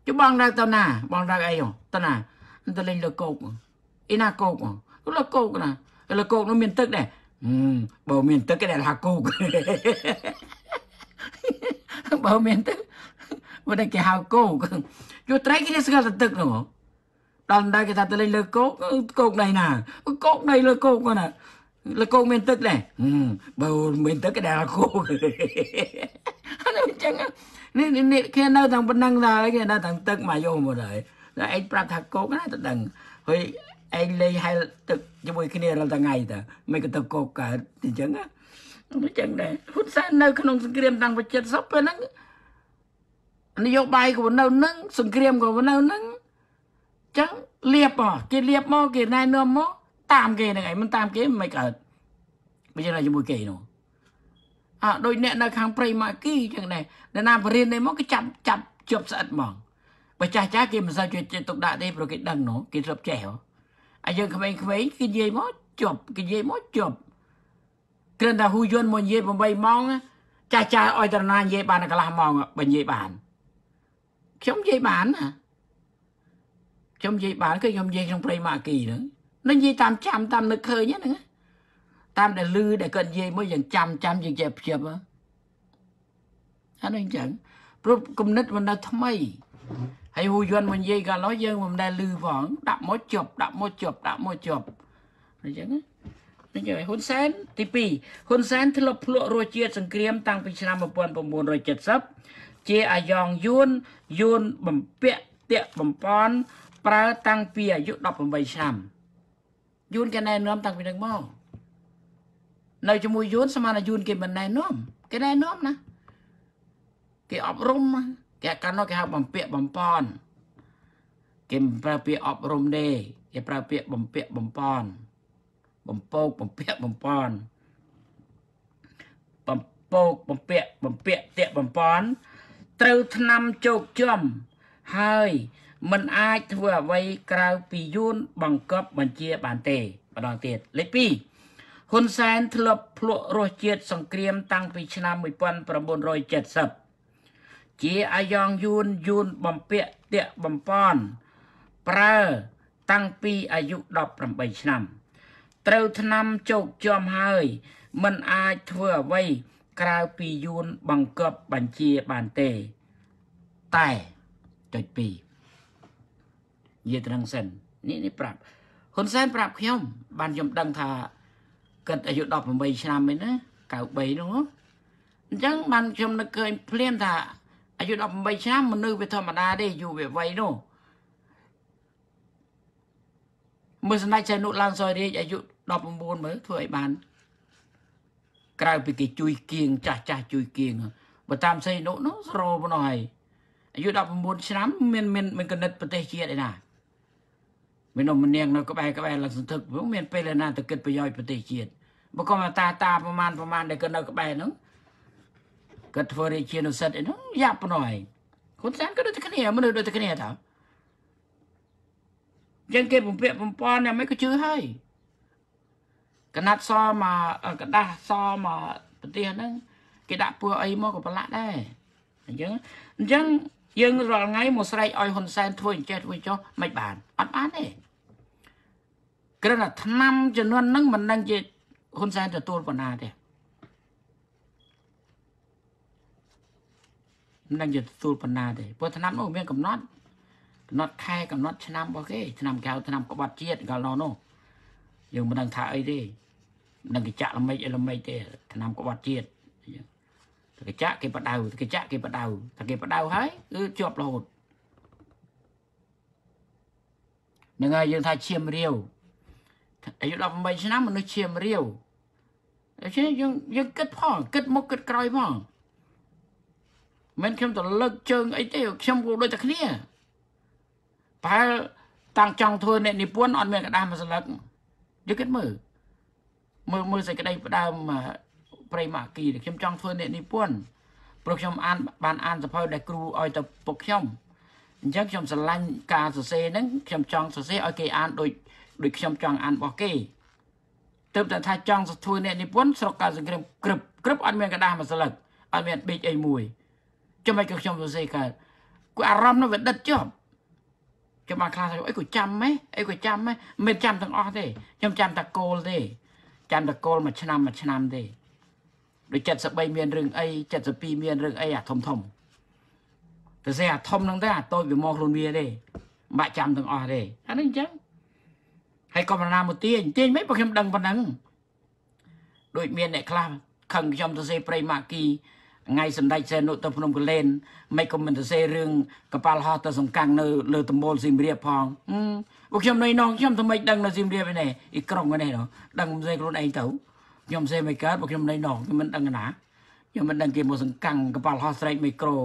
Speaker 1: ជបងដើកទៅណាបងដើកអីទៅណាទៅលេងលើគោកអីណាគោកលើគោកណាលើគោកនោះមានទឹកដែរបើមានទឹកគេដែលថាគោកបើមានទឹក មិនដែលគេហៅគោកយកត្រីគេស្គាល់តែទឹកនោះដល់ដែរគេថាទៅលេងលើគោកគោកណៃណាគោកណៃលើគោកណាលើគោកមានទឹកដែរបើមានទឹកគេដែលគោកអានេះអញ្ចឹងនេះនេះគេនៅទាំងប៉ុណ្ណឹងដែរគេនៅទាំងទឹកមកយកមកដែរតែឯងប្រាប់ថាគោកណាទៅដឹងហើយឯងលេងហែលទឹកជាមួយគ្នារាល់ថ្ងៃតើមិនក៏ទៅគោកកើតអញ្ចឹងណាអញ្ចឹងដែរហ៊ុនសែននៅក្នុងសង្គ្រាមតាំងពី70ពេលហ្នឹង នយោបាយក៏នៅនឹងសង្គ្រាមក៏នៅនឹងចឹងលៀបមកគេលៀបមកគេណែនាំមកតាមគេហ្នឹងឯងមិនតាមគេមិនកើតមិនចឹងជាមួយគេនោះអើដូចអ្នកនៅខាងព្រៃម៉ាគីចឹងដែរអ្នកណាបរិញ្ញានេះមកគេចាប់ចាប់ជាប់ស្អិតហ្មងបើចាស់ចាស់គេមិនសូវជួយចិត្តទុកដាក់ទេព្រោះគេដឹងនោះគេធ្លាប់ចេះហើយយើងក្មេងៗគេនិយាយមកជាប់គេនិយាយមកជាប់គ្រាន់តែហ៊ូយន្តមកនិយាយ8ម៉ោងចាស់ចាស់ឲ្យតាណានិយាយបានកន្លះម៉ោងបើនិយាយបាន ខ្ញុំនិយាយបានណាខ្ញុំនិយាយបានគឺខ្ញុំនិយាយក្នុងព្រៃម៉ាគីហ្នឹងនឹងនិយាយតាមចាំតាមនឹកឃើញហ្នឹងណាតាមដែលលឺដែលគាត់និយាយមួយយ៉ាងចាំចាំយើងចេះព្យាបអានេះអញ្ចឹងព្រោះគំនិតមិននៅថ្មីហើយហូយន់មកនិយាយកាលនោះយើងមិនដែលលឺផងដាក់មកជប់ដាក់មកជប់ដាក់មកជប់អញ្ចឹងណានេះគឺហ៊ុនសែនទី2ហ៊ុនសែនធ្លាប់ភ្លក់រសជាតិសង្គ្រាមតាំងពីឆ្នាំ1970 ជាអាយ៉ងយួនយួនបំពាក់តាក់បំពន់ប្រើតាំងពីអាយុ18ឆ្នាំយួនគេណែនាំតាំងពីនឹងមកនៅជាមួយយួនស្មានតែយួនគេមិនណែនាំគេណែនាំណាគេអប់រំណាគេកាលនោះគេហៅបំពាក់បំពន់គេមិនប្រើពាក្យអប់រំទេគេប្រើពាក្យបំពាក់បំពន់បំពោកបំពាក់បំពន់បំពោកបំពាក់បំពាក់តាក់បំពន់ ត្រូវឆ្នាំជោគចំហើយมันអាចធ្វើអ្វីក្រៅពីយួនបង្កប់បញ្ជាបានទេម្ដងទៀតលេខ2ហ៊ុនសែនធ្លាប់ភ្លក់រសជាតិសង្គ្រាមតាំងពីឆ្នាំ1970ជាអាយ៉ងយួនយួនបំពាក់តាក់បំពន់ប្រើតាំងពីអាយុ18ឆ្នាំ ត្រូវឆ្នាំជោគជាំហើយมันអាចធ្វើអ្វី ក្រៅពីយួនបង្កប់បញ្ជាបានទេតែចុច2និយាយត្រង់សិននេះនេះប្រាប់ហ៊ុនសែនប្រាប់ខ្ញុំ បានខ្ញុំដឹងថាគិតអាយុ18ឆ្នាំឯណា93នោះអញ្ចឹងបានខ្ញុំនឹកឃើញភ្លាមថាអាយុ18ឆ្នាំមនុស្សវាធម្មតាទេយុវវ័យនោះមើលសម្ដេចចៃនុឡើងសយរាជអាយុ19មើលធ្វើឲ្យបាន ក្រៅពីគេជួយគៀងចាស់ចាស់ជួយគៀងបើតាមសៃនុនោះស្រោប៉ុណ្ណោះហើយអាយុ19ឆ្នាំមានមានមានកណិតប្រទេសជាតិឯណាមាននំនាងនៅក្បែរក្បែរឡើងសន្ធឹកព្រោះមានពេលណាទៅគិតប្រយោជន៍ប្រទេសជាតិបើក៏មកតាតាប្រមាណប្រមាណដែលគាត់នៅក្បែរហ្នឹងគាត់ធ្វើរាជានុសិទ្ធអីហ្នឹងយ៉ាប់ប៉ុណ្ណោះឯងខ្លួនសានក៏ដូចតែគ្នាមនុស្សដូចតែគ្នាតើចឹងគេបំពាក់បំពន់យ៉ាងម៉េចក៏ជឿហើយ កណាត់សមកกระดาษសមកប្រទេសហ្នឹងគេដាក់ពើអីមកក៏ប្រឡាក់ដែរអញ្ចឹងអញ្ចឹងយើងរាល់ថ្ងៃមកស្រែកឲ្យហ៊ុនសែនធ្វើអញ្ចេះធ្វើចុះមិនបានអត់បានទេគ្រាន់តែឆ្នាំចំនួនហ្នឹងមិនដឹងជាហ៊ុនសែនទទួលប៉ុណ្ណាទេមិនដឹងជាទទួលប៉ុណ្ណាទេព្រោះឆ្នាំនោះមានកំណត់កំណត់ខែកំណត់ឆ្នាំរបស់គេឆ្នាំកៅឆ្នាំក្បត់ជាតិកាលនោះនោះ យើងមិនដឹងថាអីទេមិនដឹងកញ្ចាក់ល្មិចអីល្មិចទេឆ្នាំក្បត់ជាតិកញ្ចាក់គេបដៅកញ្ចាក់គេបដៅតែគេបដៅហើយគឺជាប់រហូតនឹងហើយយើងថាឈាមរាវអាយុ18ឆ្នាំមនុស្សឈាមរាវដូច្នេះយើងយើងគិតផងគិតមុខគិតក្រោយផងមិនខ្ញុំទៅលើកជើងអីទេខ្ញុំក៏ដូចតែគ្នាប្រហែលតាំងចង់ធ្វើអ្នកនិពន្ធអត់មានកដាស់មួយស្លឹក យើងគិតមើលមើលមើលសេចក្តីផ្ដើមព្រៃម៉ាគីខ្ញុំចង់ធ្វើអ្នកនិពន្ធព្រោះខ្ញុំអានបានអានសភៅដែលគ្រូឲ្យទៅពុកខ្ញុំអញ្ចឹងខ្ញុំស្រឡាញ់ការសរសេរហ្នឹងខ្ញុំចង់សរសេរឲ្យគេអានដូចដូចខ្ញុំចង់អានរបស់គេទើបតែថាចង់ធ្វើអ្នកនិពន្ធស្រុកកៅសង្គ្រាមក្រឹបក្រឹបអត់មានកระดาษមួយស្លឹកអត់មានប៊ីចអីមួយចាំមិនក៏ខ្ញុំសរសេរកើតគួរអារម្មណ៍នោះវាដិតជាប់ ចាំបានខ្លះថាអីក៏ចាំហ៎អីក៏ចាំហ៎មិនមែនចាំទាំងអស់ទេខ្ញុំចាំតែគោលទេចាំតែគោលមួយឆ្នាំមួយឆ្នាំទេដូច73មានរឿងអី72មានរឿងអីអាធំធំទៅសេអាធំហ្នឹងទេអាតូចវាមកខ្លួនវាទេមិនបាច់ចាំទាំងអស់ទេអានេះអញ្ចឹងហើយក៏បណ្ណាមកទាញទាញមិនបើខ្ញុំដឹងប៉ុណ្ណឹងដូចមានអ្នកខ្លះខឹងខ្ញុំទៅសេព្រៃម៉ាគី ថ្ងៃសម្ដេចសែននុទៅភ្នំកលែនមិនក៏មិនទៅសេរឿងកប៉ាល់ហោះទៅសង្កាំងនៅលើតំបូលសៀមរាបផងពួកខ្ញុំនៅនងខ្ញុំទៅមិនដឹងនៅសៀមរាបឯនេះអ៊ីក្រុងឯនេះដឹងមិនសេខ្លួនឯងទៅខ្ញុំសេមិនកើតពួកខ្ញុំនៅនងខ្ញុំមិនដឹងណាខ្ញុំមិនដឹងគេមកសង្កាំងកប៉ាល់ហោះស្រែកមីក្រូ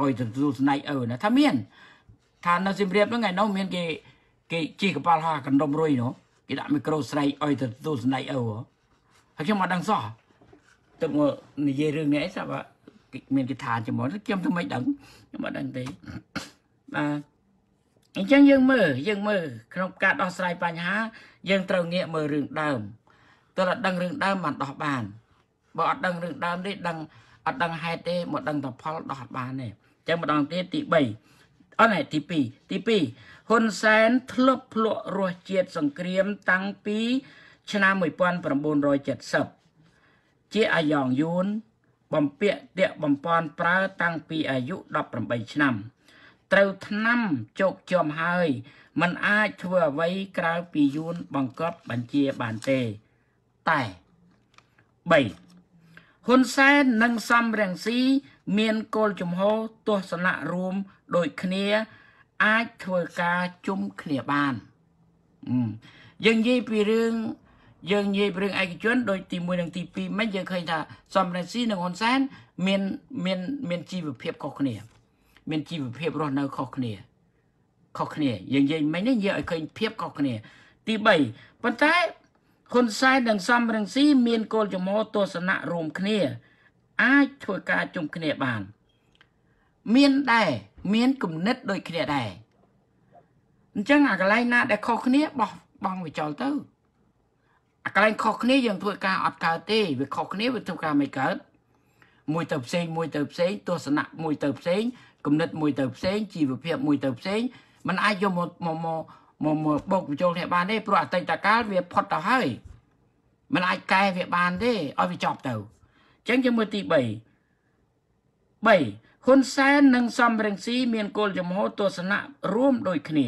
Speaker 1: អុយទៅទទួលស្នែកអើណាថាមានថានៅសៀមរាបហ្នឹងថ្ងៃនោះមានគេគេជិះកប៉ាល់ហោះកណ្ដុំរុយនោះគេដាក់មីក្រូស្រែកអុយទៅទទួលស្នែកអើហើយខ្ញុំអត់ដឹងសោះទឹកមកនិយាយរឿងនេះអីសាប់ មានគេថាចំមុនខ្ញុំទៅមិនដឹងខ្ញុំអត់ដឹងទេបាទអញ្ចឹងយើងមើលយើងមើលក្នុងការដោះស្រាយបញ្ហា យើងត្រូវងាកមើលរឿងដើមតើដឹងរឿងដើមបានដោះបានបើអត់ដឹងរឿងដើមទេដឹងអត់ដឹងហេតុទេមកដឹងតែផលដោះបានទេអញ្ចឹងម្ដងទៀតទី3អត់ណែទី2ទី2ហ៊ុនសែនធ្លាប់ភ្លក់រសជាតិសង្គ្រាមតាំងពីឆ្នាំ1970ជាអាយ៉ងយួន បំពាក់តាក់បំពន់ប្រើតាំងពីអាយុ18ឆ្នាំ ត្រូវឆ្នាំជោគជាំហើយมันអាចធ្វើអ្វីក្រៅពីយួនបង្កប់បញ្ជាបានទេតែ3ហ៊ុនសែននិងសំរងស៊ីមានគោលជំហរទស្សនៈរួមដូចគ្នា អាចធ្វើការជុំគ្នាបានអឺយើងនិយាយពីរឿង យើងនិយាយពីរឿងឯកជនដូចទី1និងទី2មិនយើងឃើញថាសំរងស៊ីនិងហ៊ុនសែនមានមានមានជីវភាពខុសគ្នា មានជីវភាពរស់នៅខុសគ្នាខុសគ្នាយើងនិយាយមិញនេះនិយាយឲ្យឃើញភាពខុសគ្នា ទី3ប៉ុន្តែហ៊ុនសែននិងសំរងស៊ីមានគោលចំហទស្សនៈរួមគ្នា អាចធ្វើការជុំគ្នាបាន មានដែរមានគំនិតដូចគ្នាដែរអញ្ចឹងអាកន្លែងណាដែលខុសគ្នាបោះបង់វាចោលទៅ អាកន្លែងខុសគ្នាយើងធ្វើការអត់កើតទេវាខុសគ្នាវាធ្វើការមិនកើតមួយទៅផ្សេងមួយទៅផ្សេងទស្សនៈមួយទៅផ្សេងគំនិតមួយទៅផ្សេងជីវភាពមួយទៅផ្សេងมันអាចយកមកមកមកមកមកបោកបញ្ចូលគ្នាបានទេព្រោះអតីតកាលវាផុតទៅហើយมันអាចកែវាបានទេឲ្យវាចប់ទៅអញ្ចឹងយើងមើលទី3 3ហ៊ុនសែននិងសំរងស៊ីមានគោលចំហទស្សនៈរួមដូចគ្នា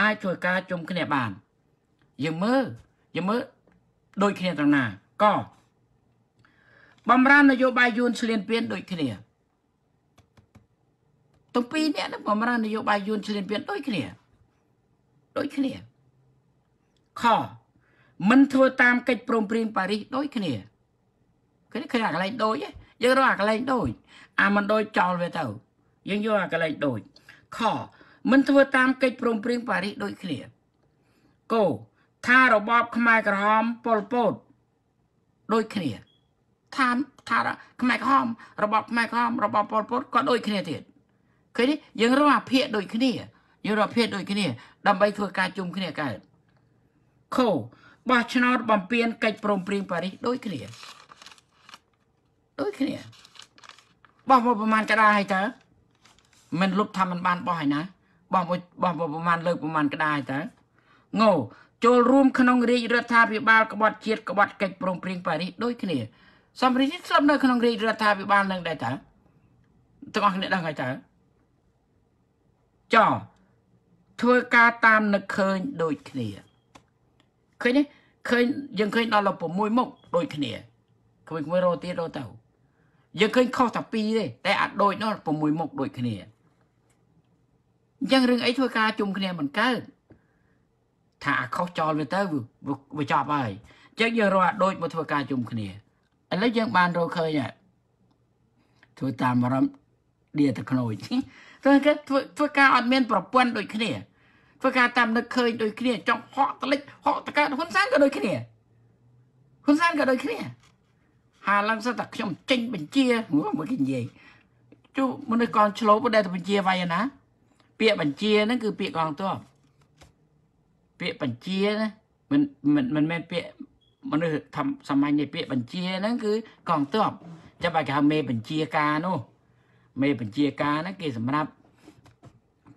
Speaker 1: អាចធ្វើការជុំគ្នាបានយើងមើលយើងមើល ដូចគ្នាត្រង់ណាកបំរាននយោបាយយួនឆ្លៀនពៀនដូចគ្នាទាំងពីរនាក់ហ្នឹងបំរាននយោបាយយួនឆ្លៀនពៀនដូចគ្នាដូចគ្នាខមិនធ្វើតាមកិច្ចព្រមព្រៀងប៉ារីសដូចគ្នាឃើញឃើញអាកន្លែងដូចទេយើងរកអាកន្លែងដូចអាមិនដូចចោលវាទៅយើងយកអាកន្លែងដូចខមិនធ្វើតាមកិច្ចព្រមព្រៀងប៉ារីសដូចគ្នាកោ ថារបបខ្មែរក្រហមប៉ុលពតដូចគ្នាថាថាខ្មែរក្រហមរបបខ្មែរក្រហមរបបប៉ុលពតក៏ដូចគ្នាទៀតឃើញទេយើងរកអាភាកដូចគ្នាយើងរកភាកដូចគ្នា ដើម្បីធ្វើការជុំគ្នាកើតខោបោះឆ្នោតបំពេញកិច្ចព្រមព្រៀងប៉ារីសដូចគ្នាដូចគ្នាបោះមកប្រហែលក្តារហើយតើមិនលុបថាมันបានបោះហើយណាបោះមួយបោះមកប្រហែលលើកប្រហែលក្តារហើយតើងោ ចូលរួមក្នុងរាជរដ្ឋាភិបាលក្បត់ជាតិក្បត់កិច្ចព្រមព្រៀងប៉ារីសដូចគ្នាសំរីនេះស្លាប់នៅក្នុងរាជរដ្ឋាភិបាលនឹងដែរតើទាំងអស់គ្នាដឹងហើយតើចោធ្វើការតាមនឹកឃើញដូចគ្នាឃើញទេឃើញយើងឃើញដល់6មុខដូចគ្នាគ្មួយគ្មួយរត់ទៀតរត់ទៅយើងឃើញខុសតែ2ទេតែអាចដូចនោះ6មុខដូចគ្នាអញ្ចឹងរឿងអីធ្វើការជុំគ្នាមិនកើត ថាអាខុសចោលវាទៅវាចប់ហើយអញ្ចឹងយើងរកដូចមកធ្វើការជុំគ្នាឥឡូវយើងបានរកឃើញធ្វើតាមអារម្មណ៍ឌៀទៅខ្នើចធ្វើគេធ្វើធ្វើការអត់មានប្រព័ន្ធដូចគ្នាធ្វើការតាមនឹកឃើញដូចគ្នាចង់ហក់តលិចហក់តកើតហ៊ុនសែនក៏ដូចគ្នាហ៊ុនសែនក៏ដូចគ្នាហាឡើងសិតតែខ្ញុំចេញបញ្ជាមួយគេនិយាយជូមនុស្សកងឆ្លោបដែលទៅបញ្ជាវាយណា ពាក្យបញ្ជាហ្នឹងគឺពាក្យកងទ័ព ពាក្យបញ្ជាណាមិនមិនមិនមែនពាក្យមនុស្សធម្មសាមញ្ញទេពាក្យបញ្ជាហ្នឹងគឺកងទ័ពចាំបាច់គេហៅមេបញ្ជាការនោះមេបញ្ជាការហ្នឹងគេសម្រាប់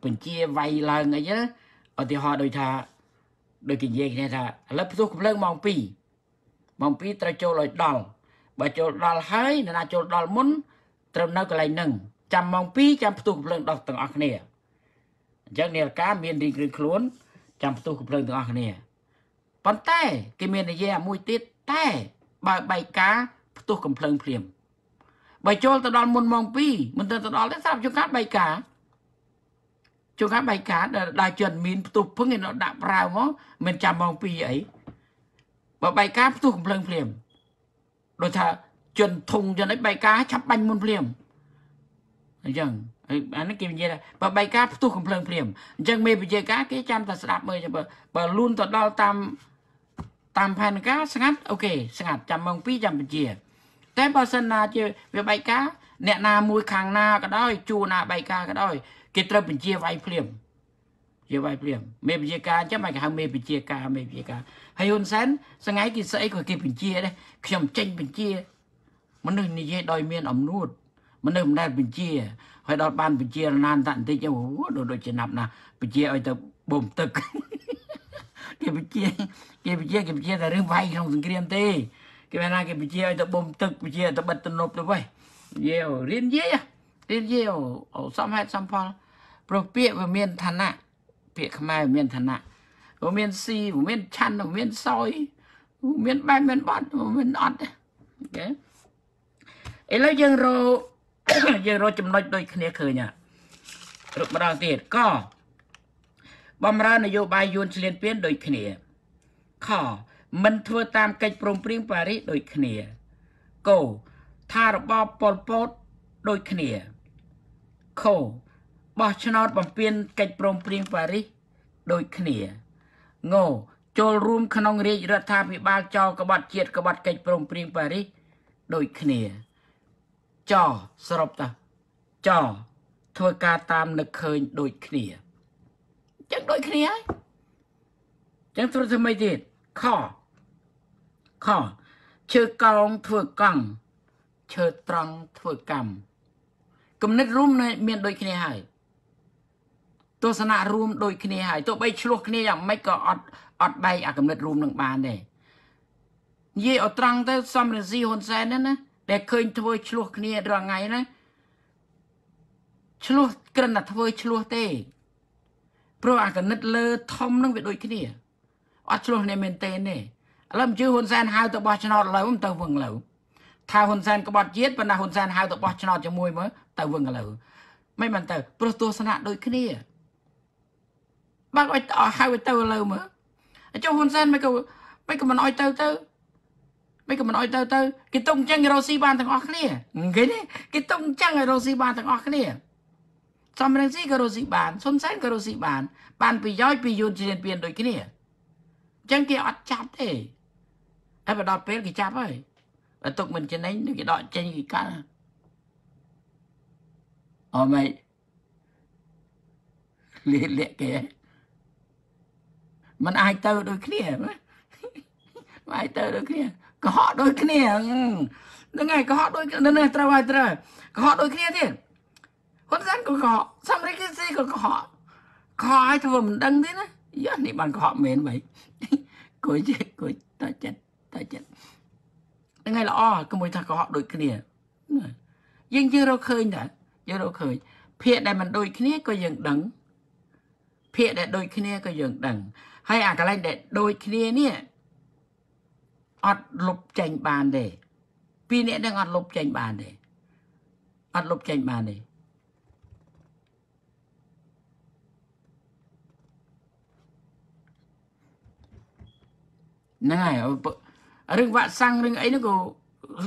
Speaker 1: បញ្ជាវាយឡើងអីណាឧទាហរណ៍ដូចថាដូចគេនិយាយគ្នាថាឥឡូវផ្ទុះកម្លាំងម៉ោង2ម៉ោង2ត្រូវចូលឲ្យដល់បើចូលដល់ហើយនរណាចូលដល់មុនត្រូវនៅកន្លែងហ្នឹងចាំម៉ោង2ចាំផ្ទុះកម្លាំងដល់ទាំងអស់គ្នាអញ្ចឹងនាឡិកាមានរៀងៗខ្លួន ចាំផ្ទុះកំភ្លើងទាំងអស់គ្នាប៉ុន្តែគេមាននិយាយមួយទៀតតែបើបែកការផ្ទុះកំភ្លើងភ្លាមបើចូលទៅដល់មុនម៉ោង2មិនទៅដល់ទេស្រាប់ជួនកាលបែកការជួនកាលបែកការដល់ជនមានផ្ទុះភឹងឯនោះដាក់ប្រាវមកមិនចាំម៉ោង2អីបើបែកការផ្ទុះកំភ្លើងភ្លាមដូចថាជនធុងជនអីបែកការឆាប់បាញ់មុនភ្លាមអញ្ចឹង អានេះគេនិយាយថាបើបែកការផ្ទុះកំភ្លើងភ្លាមអញ្ចឹងមេបជាការគេចាំតែស្ដាប់មើលបើបើលូនទៅដល់តាមតាមផែនការស្ងាត់អូខេស្ងាត់ចាំម៉ោង2ចាំបញ្ជា តែបើសិនណាជាវាបែកការអ្នកណាមួយខាងណាក៏ដោយជួណាបែកការក៏ដោយគេត្រូវបញ្ជាវាយភ្លាមជាវាយភ្លាមមេបញ្ជាការអញ្ចឹងមិនគេហៅមេបញ្ជាការមេបញ្ជាការហើយហ៊ុនសែនសងៃគេស្អីក៏គេបញ្ជាដែរខ្ញុំចេញបញ្ជា មនុស្សនិយាយដោយមានអំនួតមនុស្សមិនដែលបញ្ជា ហើយដល់បានបញ្ជារណានតាបន្តិចអូដូចដូចចំណាប់ណាស់បញ្ជាឲ្យទៅបូមទឹកគេបញ្ជាគេបញ្ជាគេបញ្ជាតែរឿងវាយក្នុងសង្គ្រាមទេគេថាណាគេបញ្ជាឲ្យទៅបូមទឹកបញ្ជាឲ្យទៅបិទទំនប់ទៅវិញនិយាយអូរៀននិយាយហ៎រៀននិយាយអូអូសំហេតុសំផលព្រោះពាក្យវាមានឋានៈពាក្យខ្មែរវាមានឋានៈវាមានស៊ីវាមានឆាន់វាមានសយវាមានបែបមានបត់វាមានអត់ទេអូខេឥឡូវយើងរក យើងរកចំណុចដូចគ្នាឃើញហ่ะរកម្ដងទៀតក៏បំរើនយោបាយយួនឆ្លៀនពៀនដូចគ្នាខមិនធ្វើតាមកិច្ចព្រមព្រៀងប៉ារីសដូចគ្នាកោថារបបប៉ុលពតដូចគ្នាខបោះឆ្នោតបំពេញកិច្ចព្រមព្រៀងប៉ារីសដូចគ្នាងចូលរួមក្នុងរាជរដ្ឋាភិបាលចោលក្បត់ជាតិក្បត់កិច្ចព្រមព្រៀងប៉ារីសដូចគ្នា ចសរុបតាចធ្វើការតាមនឹកឃើញដូចគ្នាចឹងដូចគ្នាហើយចឹងធ្វើធ្វើម៉េចទៀតខខឈើកោងធ្វើកង់ឈើត្រង់ធ្វើកម្មគំនិតរួមនៅមានដូចគ្នាហើយទស្សនៈរួមដូចគ្នាហើយទោះបីឆ្លោះគ្នាយ៉ាងម៉េចក៏អត់អត់បែកអាគំនិតរួមនឹងបានដែរនិយាយឲ្យត្រង់ទៅសំរងស៊ីហ៊ុនសែនហ្នឹងណា ដែលឃើញធ្វើឆ្លោះគ្នារាល់ថ្ងៃណាឆ្លោះគ្រាន់តែធ្វើឆ្លោះទេព្រោះអាកណិតលើធំនឹងវាដូចគ្នាអត់ឆ្លោះគ្នាមែនទេទេឥឡូវមិនជឿហ៊ុនសែនហៅទៅបោះឆ្នោតឥឡូវមិនទៅវឹងឥឡូវថាហ៊ុនសែនក្បត់ជាតិប៉ុន្តែហ៊ុនសែនហៅទៅបោះឆ្នោតជាមួយមើលទៅវឹងឥឡូវមិនមែនទៅព្រោះទស្សនៈដូចគ្នាបើឲ្យហៅឲ្យទៅឥឡូវមើលចុះហ៊ុនសែនមិនក៏មិនក៏មិនអោយទៅទៅ មិនក៏មិនអោយទៅទៅគេទុំចឹងរកស៊ីបានទាំងអស់គ្នាឃើញទេគេទុំចឹងឲ្យរកស៊ីបានទាំងអស់គ្នាសំរងស៊ីក៏រកស៊ីបានសុនសែនក៏រកស៊ីបាន បានប្រយោជន៍ពីយូនជាពៀនដូចគ្នាចឹងគេអត់ចាប់ទេហើយបើដល់ពេលគេចាប់ហើយបើទុកមិនចំណេញគេដកចេញគេកាត់អូម៉េចលៀកលៀកគេมันអាចទៅដូចគ្នាមិនអាចទៅដូចគ្នា កុហកដូចគ្នាហ្នឹងហើយកុហកដូចនេះត្រូវហើយត្រូវកុហកដូចគ្នាទៀតហ៊ុនសែនក៏កុហកសំរិទ្ធស៊ីក៏កុហកកុហកឲ្យធ្វើមិនដឹងទេណាយ៉ានេះបានកុហកមែនបីគួយជិះគួយតចិត្តតចិត្តហ្នឹងហើយល្អកុំឲ្យថាកុហកដូចគ្នាយើងយើងរកឃើញដែរយើងរកឃើញភាកដែលមិនដូចគ្នាក៏យើងដឹងភាកដែលដូចគ្នាក៏យើងដឹងហើយអាកន្លែងដែលដូចគ្នានេះ អត់លុបចេញបានទេពីរនាក់នឹងអត់លុបចេញបានទេអត់លុបចេញបានទេហ្នឹងហើយរឿងវាក់សាំងរឿងអីនោះក៏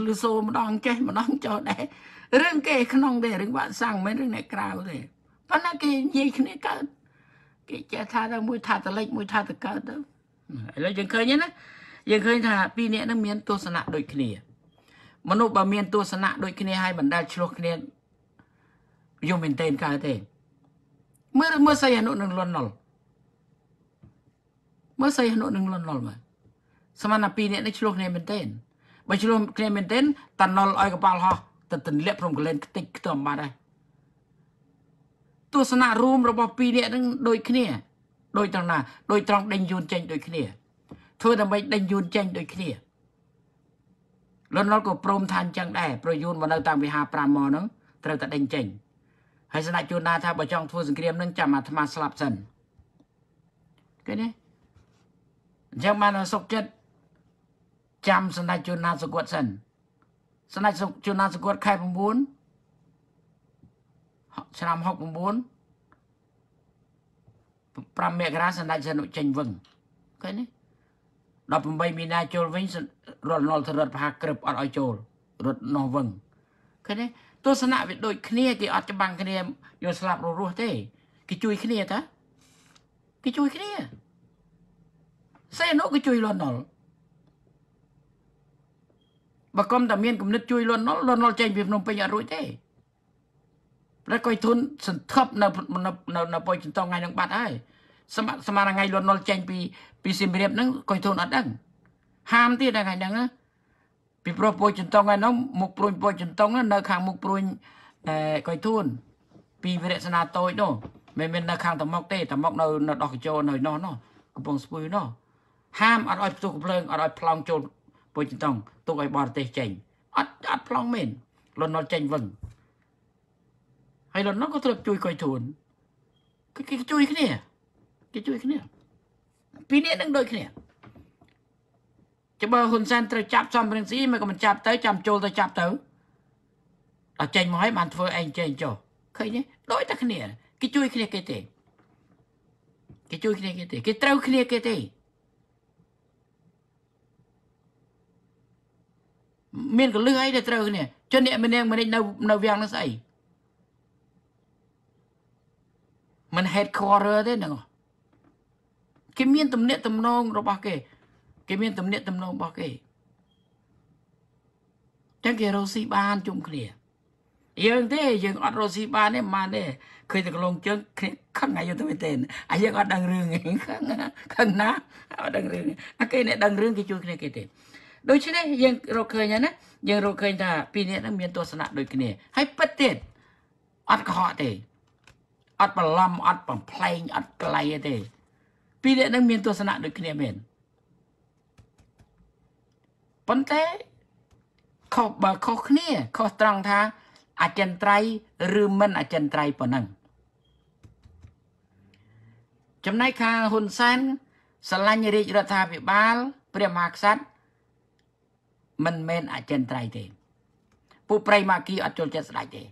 Speaker 1: លឺសូរម្ដងចេះម្ដងចោលដែររឿងគេក្នុងទេរឿងវាក់សាំងមិនមែនរឿងអ្នកក្រៅទេប៉ុន្តែគេនិយាយគ្នាកើតគេចេះថាទៅមួយថាតលិចមួយថាតកើតទៅឥឡូវយើងឃើញណា យើងឃើញថាពីរនាក់នឹងមានទស្សនៈដូចគ្នា មនុស្សបើមានទស្សនៈដូចគ្នាហើយបណ្ដាលឆ្លោះគ្នាយំមែនតេនកើតទេមើលមើលសៃអនុនឹងលន់ណុលមើលសៃអនុនឹងលន់ណុលមើលស្មានតែពីរនាក់នេះឆ្លោះគ្នាមែនតេនបើឆ្លោះគ្នាមែនតេនតណុលឲ្យកប៉ាល់ហោះទៅទម្លាក់ព្រំកលែនខ្ទេចខ្ទាំបាត់ហើយទស្សនៈរួមរបស់ពីរនាក់នឹងដូចគ្នា ដូចត្រង់ណា ដូចត្រង់ដេញយួនចេញដូចគ្នា ធ្វើដើម្បីដេញយួនចេញដូចគ្នាលន់នល់ក៏ព្រមថាអញ្ចឹងដែរប្រយួនមកនៅតាមវិហារ5ម៉ោងហ្នឹងត្រូវតែដេញចេញហើយស្ដេចជួនណាថាបើចង់ធ្វើសង្គ្រាមហ្នឹងចាំអាត្មាស្លាប់សិនឃើញទេអញ្ចឹងបានសុកចិត្តចាំស្ដេចជួនណាសកួតសិនស្ដេចជួនណាសកួតខែ9ឆ្នាំ69 5មករាសម្ដេចសនុចេញវឹងឃើញទេ 18មីនាចូលវិញរត់នល់ទៅរត់ប្រហាក្រឹបអត់ឲ្យចូលរត់នោះវឹងឃើញទេទស្សនៈវាដូចគ្នាគេអត់ច្បាំងគ្នាយកស្លាប់រស់ទេគេជួយគ្នាតាគេជួយគ្នាសេនោះគេជួយលន់នល់បើកុំតែមានគំនិតជួយលន់នល់លន់នល់ចេញពីភ្នំពេញអត់រួចទេប្រកុយធុនសន្ធប់នៅនៅនៅពុយចន្តងថ្ងៃនឹងបាត់ហើយ សមសមរថ្ងៃលន់នល់ចេញពីពីសៀមរាបហ្នឹងកុយធុនអត់ដឹងហាមទៀតថ្ងៃហ្នឹងណាពីព្រោះពុយចន្តងថ្ងៃហ្នឹងមុខព្រួញពុយចន្តងនៅខាងមុខព្រួញអឺកុយទួនពីវិរៈសនាតូចនោះមិនមែននៅខាងតមុកទេតមុកនៅនៅដោះកញ្ចោនៅនោះនោះកំពង់ស្ពឺនោះហាមអត់ឲ្យផ្ទុះកំភ្លើងអត់ឲ្យប្លង់ចូលពុជតង់ទុកឲ្យបរទេសចេញអត់អត់ប្លង់មែនលន់នល់ចេញវឹងហើយលន់នល់ក៏ត្រូវជួយកុយទួនគេគេជួយគ្នា គេជួយគ្នាពីរនេះនឹងដូចគ្នាចាំបើហ៊ុនសែនត្រូវចាប់សំរងស៊ីមិនក៏មិនចាប់ទៅចាំចូលទៅចាប់ទៅដល់ចេញមកហើយបានធ្វើឯងចេញចុះឃើញទេដូចតែគ្នាគេជួយគ្នាគេទេគេជួយគ្នាគេទេគេត្រូវគ្នាគេទេមានកលឹះអីដែលត្រូវគ្នាចុះអ្នកម្នាក់ម្នាក់នៅនៅវាំងនោះស្អីមិន headquarter ទេហ្នឹង គេមានទំនាក់ទំនងរបស់គេ គេមានទំនាក់ទំនងរបស់គេចឹងគេរកស៊ីបានជុំគ្នាយើងទេយើងអត់រកស៊ីបានទេបានទេឃើញតែកន្លងជើងគ្នាខឹងអាយុទៅមែនទេអាយើងអត់ដឹងរឿងទេខឹងខឹងណាអត់ដឹងរឿងអាគេអ្នកដឹងរឿងគេជួយគ្នាគេទេដូច្នេះយើងរកឃើញណាយើងរកឃើញថាពីរនាក់ហ្នឹងមានទស្សនៈដូចគ្នាហើយពិតទៀតអត់កុហកទេអត់បន្លំអត់បំផ្លែងអត់ក្លៃទេ ពីរនាក់ហ្នឹងមានទស្សនៈដូចគ្នាមែនប៉ុន្តែខុសបើខុសគ្នាខុសត្រង់ថាអចិន្ត្រៃយ៍ឬមិនអចិន្ត្រៃយ៍ប៉ុណ្ណឹងចំណែកខាងហ៊ុនសែនស្រឡាញ់រាជរដ្ឋាភិបាល ព្រះមហាក្សត្រមិនមែនអចិន្ត្រៃយ៍ទេពួកប្រៃម៉ាគីអត់ចូលចិត្តស្ដេចទេ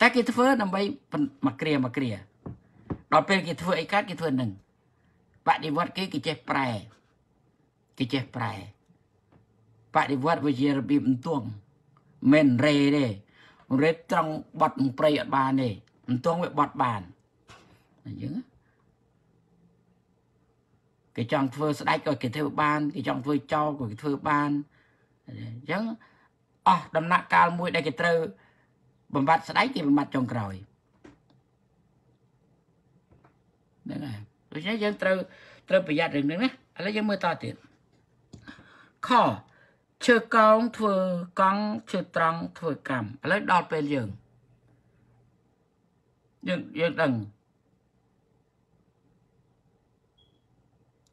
Speaker 1: តែគេធ្វើដើម្បីមកគ្រាមកគ្រាដល់ពេលគេធ្វើអីកើតគេធ្វើនឹង បដិវត្តគេគេចេះប្រែគេចេះប្រែបដិវត្តវិជារបៀបអន្ទង់មិនរេទេរេត្រង់បត់ប្រៃអត់បានទេអន្ទង់វាបត់បានអញ្ចឹងគេចង់ធ្វើស្ដេចក៏គេធ្វើបានគេចង់ធ្វើចោលក៏គេធ្វើបានអញ្ចឹងអស់ដំណាក់កាលមួយដែលគេត្រូវបំបត្តិស្ដេចគេបំបត្តិចុងក្រោយហ្នឹងហើយ ដូច្នេះយើងត្រូវត្រូវប្រយ័ត្នរឿងនេះណាឥឡូវយើងមើលតទៀតខឈើកោងធ្វើកង់ឈើត្រង់ធ្វើកម្មឥឡូវដល់ពេលយើងយើងយើងដឹង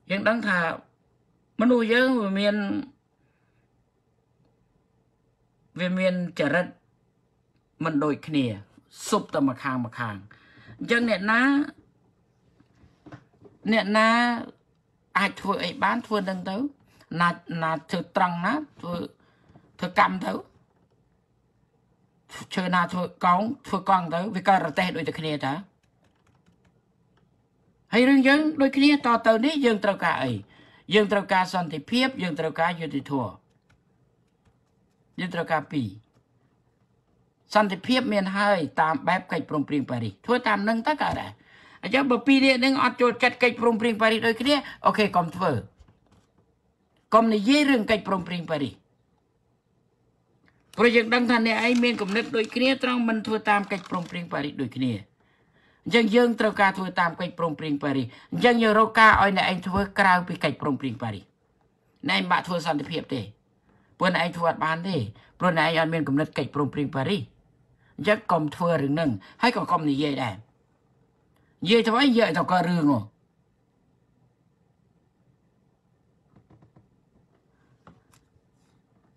Speaker 1: យើងដឹងថាមនុស្សយើងវាមានវាមានចរិតមិនដូចគ្នាសុបតែមួយខាងមួយខាងអញ្ចឹងអ្នកណា អ្នកណាអាចធ្វើអីបានធ្វើនឹងទៅណាណាធ្វើត្រង់ណាធ្វើធ្វើកម្មទៅជឿណាធ្វើកង់ធ្វើកង់ទៅវាក៏រទេសដូចតែគ្នាតាហើយរឿងយើងដូចគ្នាតទៅនេះយើងត្រូវការអីយើងត្រូវការសន្តិភាព យើងត្រូវការយុត្តិធម៌យើងត្រូវការពីរសន្តិភាពមានហើយតាមបែបកិច្ចព្រមព្រៀងប៉ារីសធ្វើតាមនឹងទៅក៏ដែរ អញ្ចឹងបើពីរនាក់នឹងអត់ចូលចិត្តកិច្ចព្រមព្រៀងប៉ារីសដូចគ្នាអូខេកុំធ្វើកុំនិយាយរឿងកិច្ចព្រមព្រៀងប៉ារីសព្រោះយើងដឹងថាអ្នកឯងមានគំនិតដូចគ្នាត្រង់មិនធ្វើតាមកិច្ចព្រមព្រៀងប៉ារីសដូចគ្នាអញ្ចឹងយើងត្រូវការធ្វើតាមកិច្ចព្រមព្រៀងប៉ារីសអញ្ចឹងយើងរកការឲ្យអ្នកឯងធ្វើក្រៅពីកិច្ចព្រមព្រៀងប៉ារីសអ្នកឯងបាក់ធ្វើសន្តិភាពទេព្រោះអ្នកឯងធ្វើអត់បានទេព្រោះអ្នកឯងអត់មានគំនិតកិច្ចព្រមព្រៀងប៉ារីសអញ្ចឹងកុំធ្វើរឿងហ្នឹងហើយក៏កុំនិយាយដែរ និយាយទៅអីនិយាយទៅក៏រឿងហ្នឹង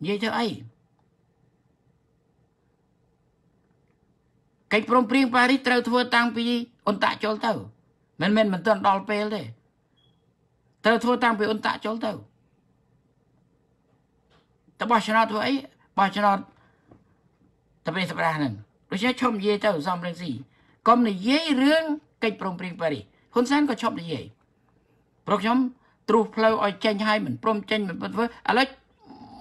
Speaker 1: និយាយទៅអីកិច្ចព្រមព្រៀងប៉ារីសត្រូវធ្វើតាំងពីអ៊ុនតាក់ចូលទៅមិនមែនមិនទាន់ដល់ពេលទេត្រូវធ្វើតាំងពីអ៊ុនតាក់ចូលទៅតបោះឆ្នោតធ្វើអីបោះឆ្នោតតែពេលសប្តាហ៍ហ្នឹងដូច្នេះឈប់និយាយទៅសំរងស៊ីកុំនិយាយរឿង កិច្ចព្រមព្រៀងប៉ារីសហ៊ុនសែនក៏ឈប់និយាយព្រោះខ្ញុំទ្រុសផ្លូវឲ្យចេញឲ្យមិនព្រមចេញមិនធ្វើឥឡូវ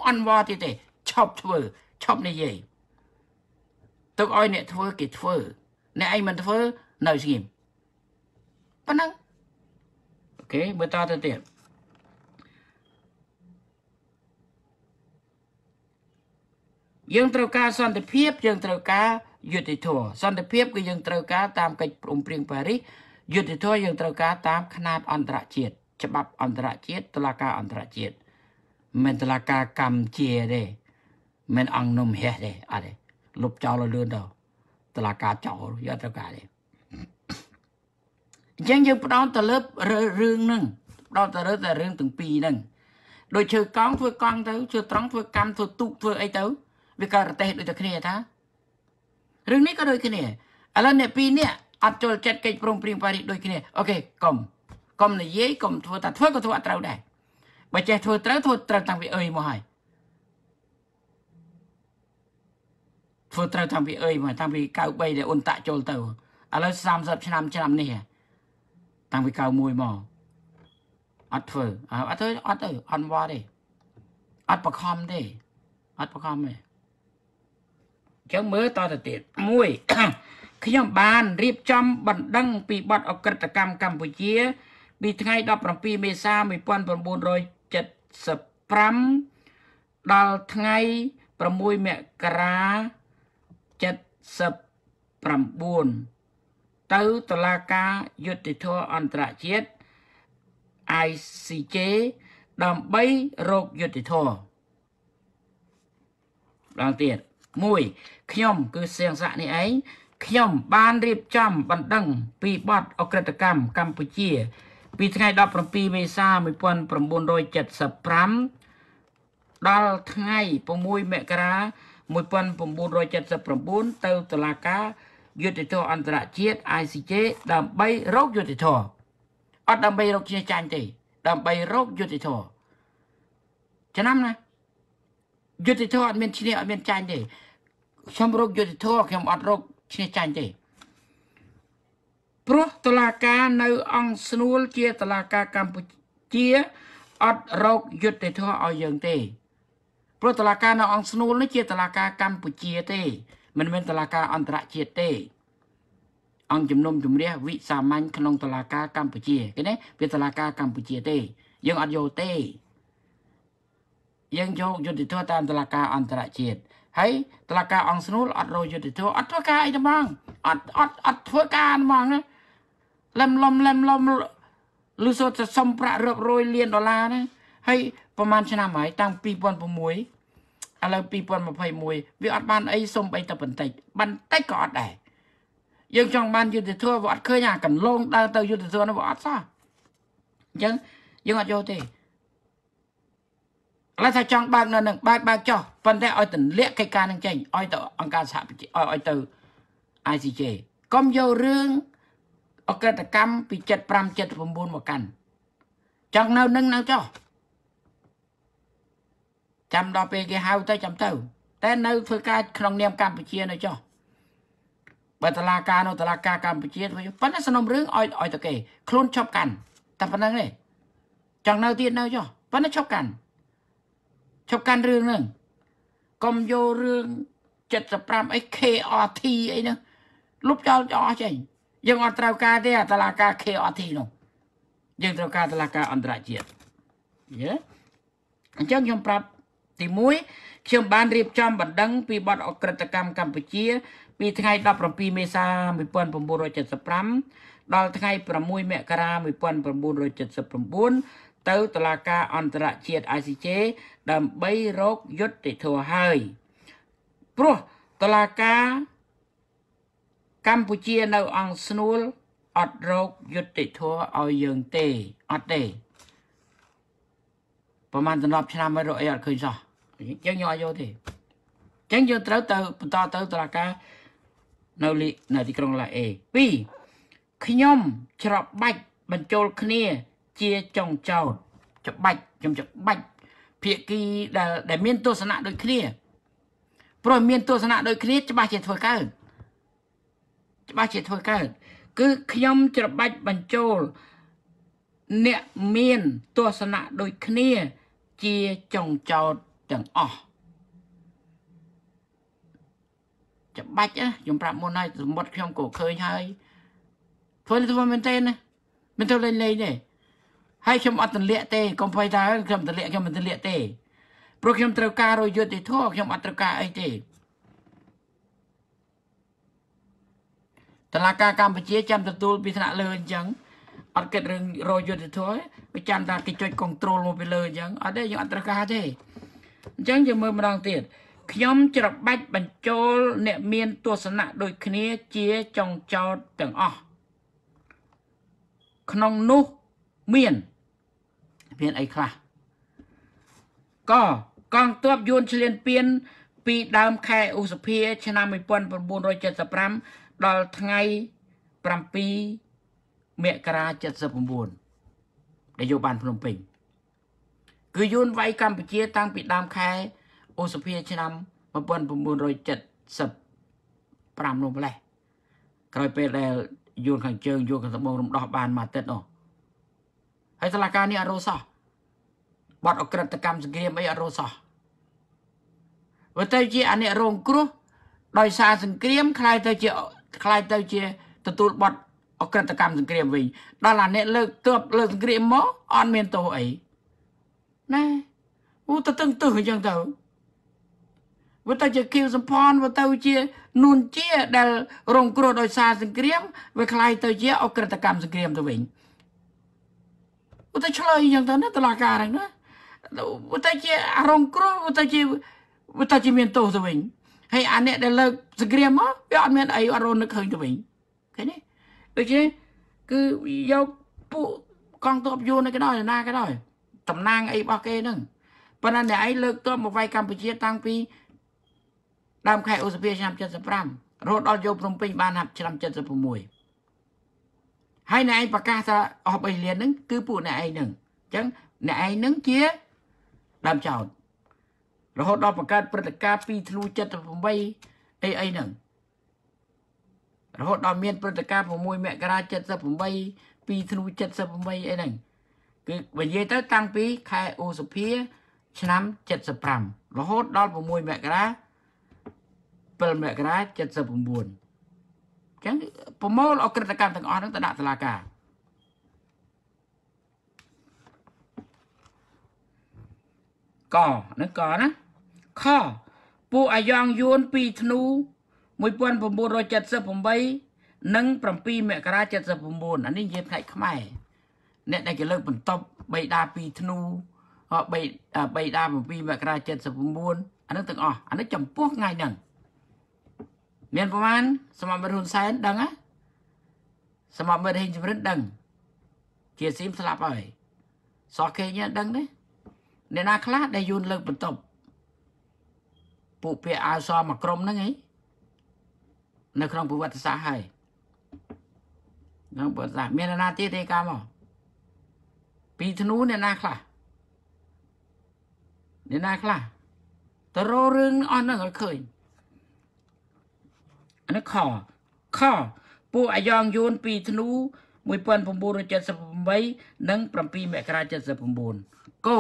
Speaker 1: អន់វត្តទៀតទេឈប់ធ្វើឈប់និយាយទុកឲ្យអ្នកធ្វើគេធ្វើអ្នកឯងមិនធ្វើនៅស្ងៀមប៉ុណ្ណឹងអូខេមើលតទៅទៀតយើងត្រូវការសន្តិភាពយើងត្រូវការ យុត្តិធម៌សន្តិភាពគឺយើងត្រូវការតាមកិច្ចព្រមព្រៀងប៉ារីសយុត្តិធម៌យើងត្រូវការតាមຂະຫນាតអន្តរជាតិច្បាប់អន្តរជាតិតុលាការអន្តរជាតិមិនតុលាការកម្ពុជាទេមិនអង្គនំហេះទេអត់ទេលុបចោលឲ្យលឿនទៅ តឡាការចោលយកត្រូវការទេអញ្ចឹងយើងផ្ដោតទៅលើរឿងហ្នឹងផ្ដោតទៅលើតែរឿងទាំងពីរហ្នឹងដូចជើកង់ធ្វើកង់ទៅជើត្រង់ធ្វើកម្មធ្វើទូកធ្វើអីទៅវាក៏រទេសដូចតែគ្នាថា រឿងនេះក៏ដូចគ្នាឥឡូវអ្នកពីរនេះអត់ចូលចិត្តកិច្ចព្រមព្រៀងប៉ារីសដូចគ្នាអូខេកុំកុំនិយាយកុំធ្វើតែធ្វើក៏ធ្វើអត់ត្រូវដែរបើចេះធ្វើត្រូវធ្វើត្រូវតាំងពីអើយមកហើយធ្វើត្រូវតាំងពីអើយមកតាំងពី93ដែលអ៊ុនតាក់ចូលទៅឥឡូវ30ឆ្នាំឆ្នាំនេះតាំងពី91មកអត់ធ្វើអត់ធ្វើអត់ទៅអត់វត្តទេអត់បខំទេអត់បខំទេ ចឹងមើលតទៅទៀតមួយខ្ញុំបានរៀបចំបណ្ដឹងពីបទអក្រិតកម្មកម្ពុជា ពីថ្ងៃ17មេសា1975ដល់ថ្ងៃ6មករា79ទៅតុលាការយុតិធធអន្តរជាតិ ICJ ដើម្បីរកយុតិធធដល់ទៀត 1ខ្ញុំគឺសៀងសាក់នេះឯងខ្ញុំបានរៀបចំបណ្ដឹងពីបទអក្រិតកម្មកម្ពុជា ពីថ្ងៃ17មេសា1975ដល់ថ្ងៃ6មករា1979ទៅតុលាការយុតិធធអន្តរជាតិ ICJ ដើម្បីរកយុតិធធអត់ដើម្បីរកជាចាញ់ទេ ដើម្បីរកយុតិធធចំណាំណា យុតិធធអត់មានឈ្នះអត់មានចាញ់ទេខ្ញុំរកយុតិធធខ្ញុំអត់រកឈ្នះចាញ់ទេព្រោះតឡាការនៅអង្គស្នួលជាតឡាការកម្ពុជាអត់រកយុត្តិធម៌ឲ្យយើងទេព្រោះតឡាការនៅអង្គស្នួលនេះជាតឡាការកម្ពុជាទេ មិនមែនតឡាការអន្តរជាតិទេ អង្គជំនុំជម្រះវិសាមញ្ញក្នុងតឡាការកម្ពុជាឃើញទេវាតឡាការកម្ពុជាទេ យើងអត់យកទេ យើងយកយុទ្ធធម៌តាមតឡាការអន្តរជាតិហើយតឡាការអង្គស្នួលអត់រយយុទ្ធធម៌អត់ធ្វើការអីទេហ្មងអត់អត់អត់ធ្វើការហ្មងណាលំលំលំលំលឺសូត្រសុំប្រាក់រាប់រយលានដុល្លារណាហើយប្រហែលឆ្នាំហើយតាំង2006ឥឡូវ2021វាអត់បានអីសុំអីតែបន្តិចបន្តិចក៏អត់ដែរយើងចង់បានយុទ្ធធម៌វាអត់ឃើញអាកន្លងដើរទៅយុទ្ធធម៌នោះវាអត់សោះអញ្ចឹងយើងអត់យកទេ ឥឡូវថាចង់បើកនៅនឹងបើកបើកចោះប៉ុន្តែឲ្យទម្លាក់កិច្ចការនឹងចេញឲ្យទៅអង្គការសហប្រជាឲ្យទៅ ICJ កុំយករឿងអក្រិតកម្មពី75 79មកកាន់ចង់នៅនឹងនៅចោះចាំដល់ពេលគេហៅទៅចាំទៅ តែនៅធ្វើការក្នុងនាមកម្ពុជានៅចោះបើតឡាការនៅតឡាការកម្ពុជាធ្វើប៉ុន្តែសំណុំរឿងឲ្យឲ្យទៅគេខ្លួនឈប់កាន់តែប៉ុណ្្នឹងទេចង់នៅទៀតនៅចុះប៉ុន្តែឈប់កាន់ ឈប់កាន់រឿងហ្នឹងកុំយករឿង75អី KRT អីហ្នឹងលុបចោលអស់ចេញយើងអត់ត្រូវការទេអាតឡាការ KRT នោះយើងត្រូវការតឡាការអន្តរជាតិយេអញ្ចឹងខ្ញុំប្រាប់ទី1ខ្ញុំបានរៀបចំបណ្ដឹងពីបទអក្រិតកម្មកម្ពុជា ពីថ្ងៃ17មេសា1975ដល់ថ្ងៃ6មករា1979ទៅតុលាការអន្តរជាតិ ICJ ដើម្បីរកយុត្តិធម៌ហើយព្រោះតុលាការកម្ពុជានៅអង្គស្នួលអត់រកយុត្តិធម៌ឲ្យយើងទេអត់ទេប្រហែល10ឆ្នាំហើយរកអីអត់ឃើញសោះយើងយកយកទេអញ្ចឹងយើងត្រូវទៅបន្តទៅតុលាការនៅលីនៅទីក្រុងឡាអេ2ខ្ញុំច្របាច់បញ្ចូលគ្នាជាចុងចោតច្បាច់ខ្ញុំច្បាច់ ភាគីដែលដែលមានទស្សនៈដូចគ្នាព្រោះមានទស្សនៈដូចគ្នាច្បាស់ជាធ្វើកើតច្បាស់ជាធ្វើកើតគឺខ្ញុំច្របាច់បញ្ចូលអ្នកមានទស្សនៈដូចគ្នាជាចុងចោតទាំងអស់ច្បាច់ណាខ្ញុំប្រាប់មុនហើយសមុទ្រខ្ញុំក៏ឃើញហើយធ្វើធ្វើមែនទេណាមិនទៅលេងលេងទេ ហើយខ្ញុំអត់ទម្លាក់ទេកុំភ័យថាខ្ញុំទម្លាក់ខ្ញុំមិនទម្លាក់ទេព្រោះខ្ញុំត្រូវការរយុទ្ធធម៌ខ្ញុំអត់ត្រូវការអីទេតឡាការកម្ពុជាចាំទទួលពីថ្នាក់លើអញ្ចឹងអត់គិតរឿងរយុទ្ធធម៌វាចាំតែគេចុច control មកពីលើអញ្ចឹងអត់ទេយើងអត់ត្រូវការទេអញ្ចឹងយើងមើលម្ដងទៀតខ្ញុំច្របាច់បញ្ចូលអ្នកមានទស្សនៈដូចគ្នាជាចុងចោតទាំងអស់ក្នុងនោះ មានមានអីខ្លះកកងទ័ពយួនឈ្លានពានពីដើមខែឧសភាឆ្នាំ1975ដល់ថ្ងៃ7មករា79ដែលយកបានភ្នំពេញគឺយួនវាយកម្ពុជាតាំងពីដើមខែឧសភាឆ្នាំ1975នោះម្លេះក្រោយពេលដែលយួនខាងជើងយួនខាងត្បូងរំដោះបានមួយអាទិត្យនោះ ហើយតុលាការនេះអត់រសោះបាត់អក្រិតកម្មសង្គ្រាមអីអត់រសោះបើទៅជាអអ្នករងគ្រោះដោយសារសង្គ្រាមខ្លាយទៅជាខ្លាយទៅជាទទួលបាត់អក្រិតកម្មសង្គ្រាមវិញដល់អាអ្នកលើកទ័ពលើកសង្គ្រាមមកអត់មានទោសអីណាអូទៅតឹងទឹះអញ្ចឹងទៅវាទៅជាគៀវសំផនវាទៅជានួនជាដែលរងគ្រោះដោយសារសង្គ្រាមវាខ្លាយទៅជាអក្រិតកម្មសង្គ្រាមទៅវិញ វាទៅឆ្លើយអញ្ចឹងទៅណាតឡាការហ្នឹងណាវាទៅជារងគ្រោះវាទៅជាវាទៅជាមានទោសទៅវិញហើយអាអ្នកដែលលើកសង្គ្រាមមកវាអត់មានអីអត់រនឹកឃើញទៅវិញឃើញទេដូច្នេះគឺយកពួកកងទ័ពយួននេះក៏ដោយណាក៏ដោយតំណាងអីរបស់គេហ្នឹងប៉ុន្តែអ្នកឯងលើកទ័ពមកវាយកម្ពុជាតាំងពីដើមខែឧសភាឆ្នាំ75រហូតដល់យកភ្នំពេញបានឆ្នាំ76 ហើយអ្នកឯងប្រកាសថាអស់3លានហ្នឹងគឺពួកអ្នកឯងហ្នឹងអញ្ចឹងអ្នកឯងហ្នឹងជាដើមចោតរហូតដល់បង្កើតព្រឹត្តិការណ៍2ធ្នូ78អីអីហ្នឹងរហូតដល់មានព្រឹត្តិការណ៍6មករា78 2ធ្នូ78អីហ្នឹងគឺបើនិយាយទៅតាំងពីខែឧសភាឆ្នាំ75រហូតដល់6មករា7មករា79 អញ្ចឹងប្រមូលអក្រិតកម្មទាំងអស់ហ្នឹងទៅដាក់តុលាការកហ្នឹងកណាខពួកអាយ៉ងយួន2ធ្នូ1978និង7មករា79អានេះនិយាយផ្នែកខ្មែរអ្នកដែលគេលើកបន្ទប់បីដា2ធ្នូបីបីដា7មករា79អានឹងទាំងអស់អានេះចំពោះថ្ងៃហ្នឹង មានប្រហែលសមមិត្តហ៊ុនសែនដឹងហ៎សមមិត្តហេងជំរិនដឹងជាស៊ីមស្លាប់ហើយសោះគេញ៉ាដឹងទេអ្នកណាខ្លះដែលយូនលើកបន្ទប់ពួកពាក់អាវសមួយក្រុមហ្នឹងឯងនៅក្នុងប្រវត្តិសាស្ត្រហើយក្នុងប្រវត្តិសាស្ត្រមានអ្នកណាទៀតទេកាមកពីធ្នូអ្នកណាខ្លះអ្នកណាខ្លះទៅរករឿងអស់ហ្នឹងឲ្យឃើញអា នេះខខពួកអាយ៉ងយួនពីធ្នូ1978និង7មករា79កោ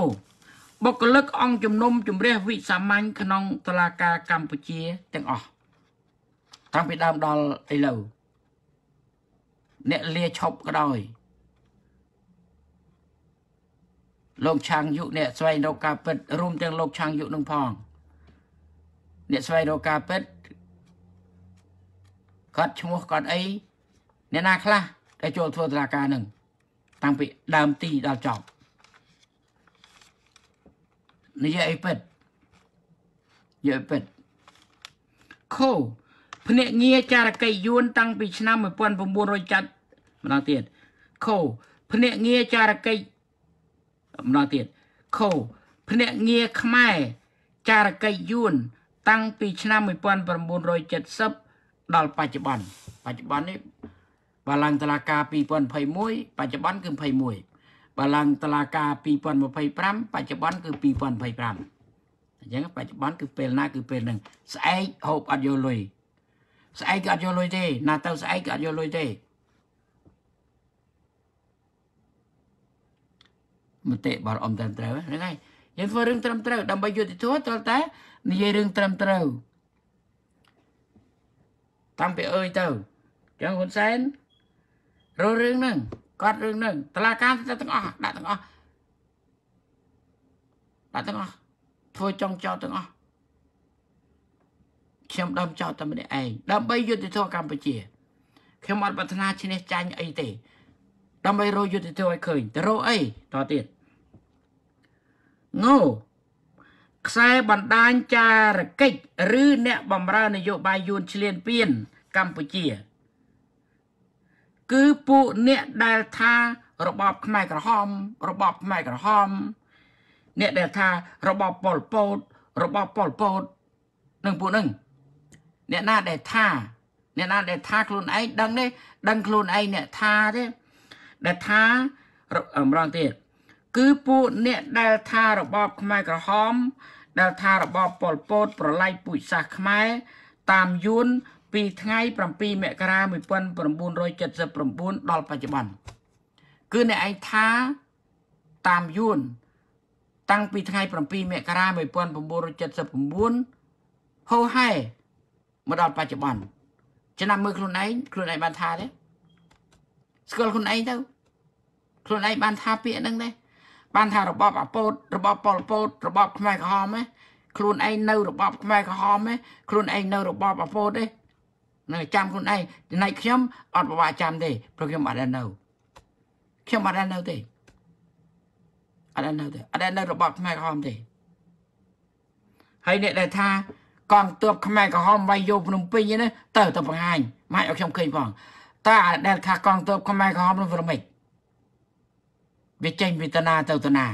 Speaker 1: បុគ្គលិកអង្គជំនុំជម្រះវិសាមញ្ញក្នុងតុលាការកម្ពុជាទាំងអស់តាំងពីដើមដល់ឥឡូវអ្នកលាឈប់ក៏ដោយលោកឆាងយុអ្នកស្វែងរកការពិតរួមទាំងលោកឆាងយុនឹងផងអ្នកស្វែងរកការពិត គាត់ឈ្មោះគាត់អីអ្នកណាខ្លះដែលចូលធ្វើតុលាការនឹងតាំងពីដើមទីដល់ចប់និយាយអីពិតនិយាយពិតខូភ្នាក់ងារចារកិច្ចយួនតាំងពីឆ្នាំ1900ចាត់ម្ដងទៀតខូភ្នាក់ងារចារកិច្ចម្ដងទៀតខូភ្នាក់ងារខ្មែរចារកិច្ចយួន តាំងពីឆ្នាំ1970 ដល់បច្ចុប្បន្នបច្ចុប្បន្ននេះបាឡើងតឡាការ2021បច្ចុប្បន្នគឺ21បើឡើងតឡាការ2025បច្ចុប្បន្នគឺ2025អញ្ចឹងបច្ចុប្បន្នគឺពេលណាគឺពេលហ្នឹងស្អែកហូបអត់យកលុយស្អែកក៏អត់យកលុយទេណាទៅស្អែកក៏អត់យកលុយទេមតិបរអំត្រឹមត្រូវហ្នឹងហើយយើងធ្វើរឿងត្រឹមត្រូវដើម្បីយុត្តិធម៌តើតែនិយាយរឿងត្រឹមត្រូវ តាំងពីអើយទៅអញ្ចឹងហ៊ុនសែនរករឿងហ្នឹងគាត់រឿងហ្នឹងតឡាការទៅទាំងអស់ដាក់ទាំងអស់ដាក់ទាំងអស់ធ្វើចង់ចោតទាំងអស់ខ្ញុំដើមចោតតែម្នាក់ឯងដើម្បីយុទ្ធធម៌កម្ពុជាខ្ញុំអត់ប្រាថ្នាឈ្នះចាញ់អីទេ ដើម្បីរកយុទ្ធធម៌ឲ្យឃើញទៅរកអីតទៀតងោ ខ្សែបណ្ដាញចារកិច្ចឬអ្នកបម្រើនយោបាយយួនឆ្លៀនពៀនកម្ពុជា គឺពួកអ្នកដែលថារបបខ្មែរក្រហម របបខ្មែរក្រហម អ្នកដែលថារបបប៉ុលពតរបបប៉ុលពតនឹងពួកនឹងអ្នកណាដែលថាអ្នកណាដែលថាខ្លួនឯងដឹងទេដឹងខ្លួនឯងអ្នកថាទេដែលថាម្ដងទៀតគឺពួកអ្នកដែលថារបបខ្មែរក្រហម ដែលថារបបប៉ុលពត ប្រឡាយពូជសាសន៍ខ្មែរតាមយួនពីថ្ងៃ7មករា1979ដល់បច្ចុប្បន្នគឺអ្នកឯងថាតាមយួនតាំងពីថ្ងៃ7មករា1979ហោហែមកដល់បច្ចុប្បន្នឆ្នាំមើលខ្លួនឯងខ្លួនឯងបានថាទេស្គាល់ខ្លួនឯងទៅខ្លួនឯងបានថាពាក្យហ្នឹងទេ បានថារបបអពតរបបប៉ុលពតរបបខ្មែរក្រហមទេខ្លួនឯងនៅរបបខ្មែរក្រហមទេខ្លួនឯងនៅរបបអពតទេនៅចាំខ្លួនឯងចំណែកខ្ញុំអត់បបាក់ចាំទេព្រោះខ្ញុំអត់ដែរនៅខ្ញុំអត់ដែរនៅទេអត់ដែរនៅទេអត់ដែរនៅរបបខ្មែរក្រហមទេហើយអ្នកដែលថាកងទ័ពខ្មែរក្រហមវាយយកភ្នំពេញហ្នឹងទៅទៅបង្ហាញមកឲ្យខ្ញុំឃើញផងតើដែលថាកងទ័ពខ្មែរក្រហមនោះវារមិច វាចេញវេទនាទៅទៅណា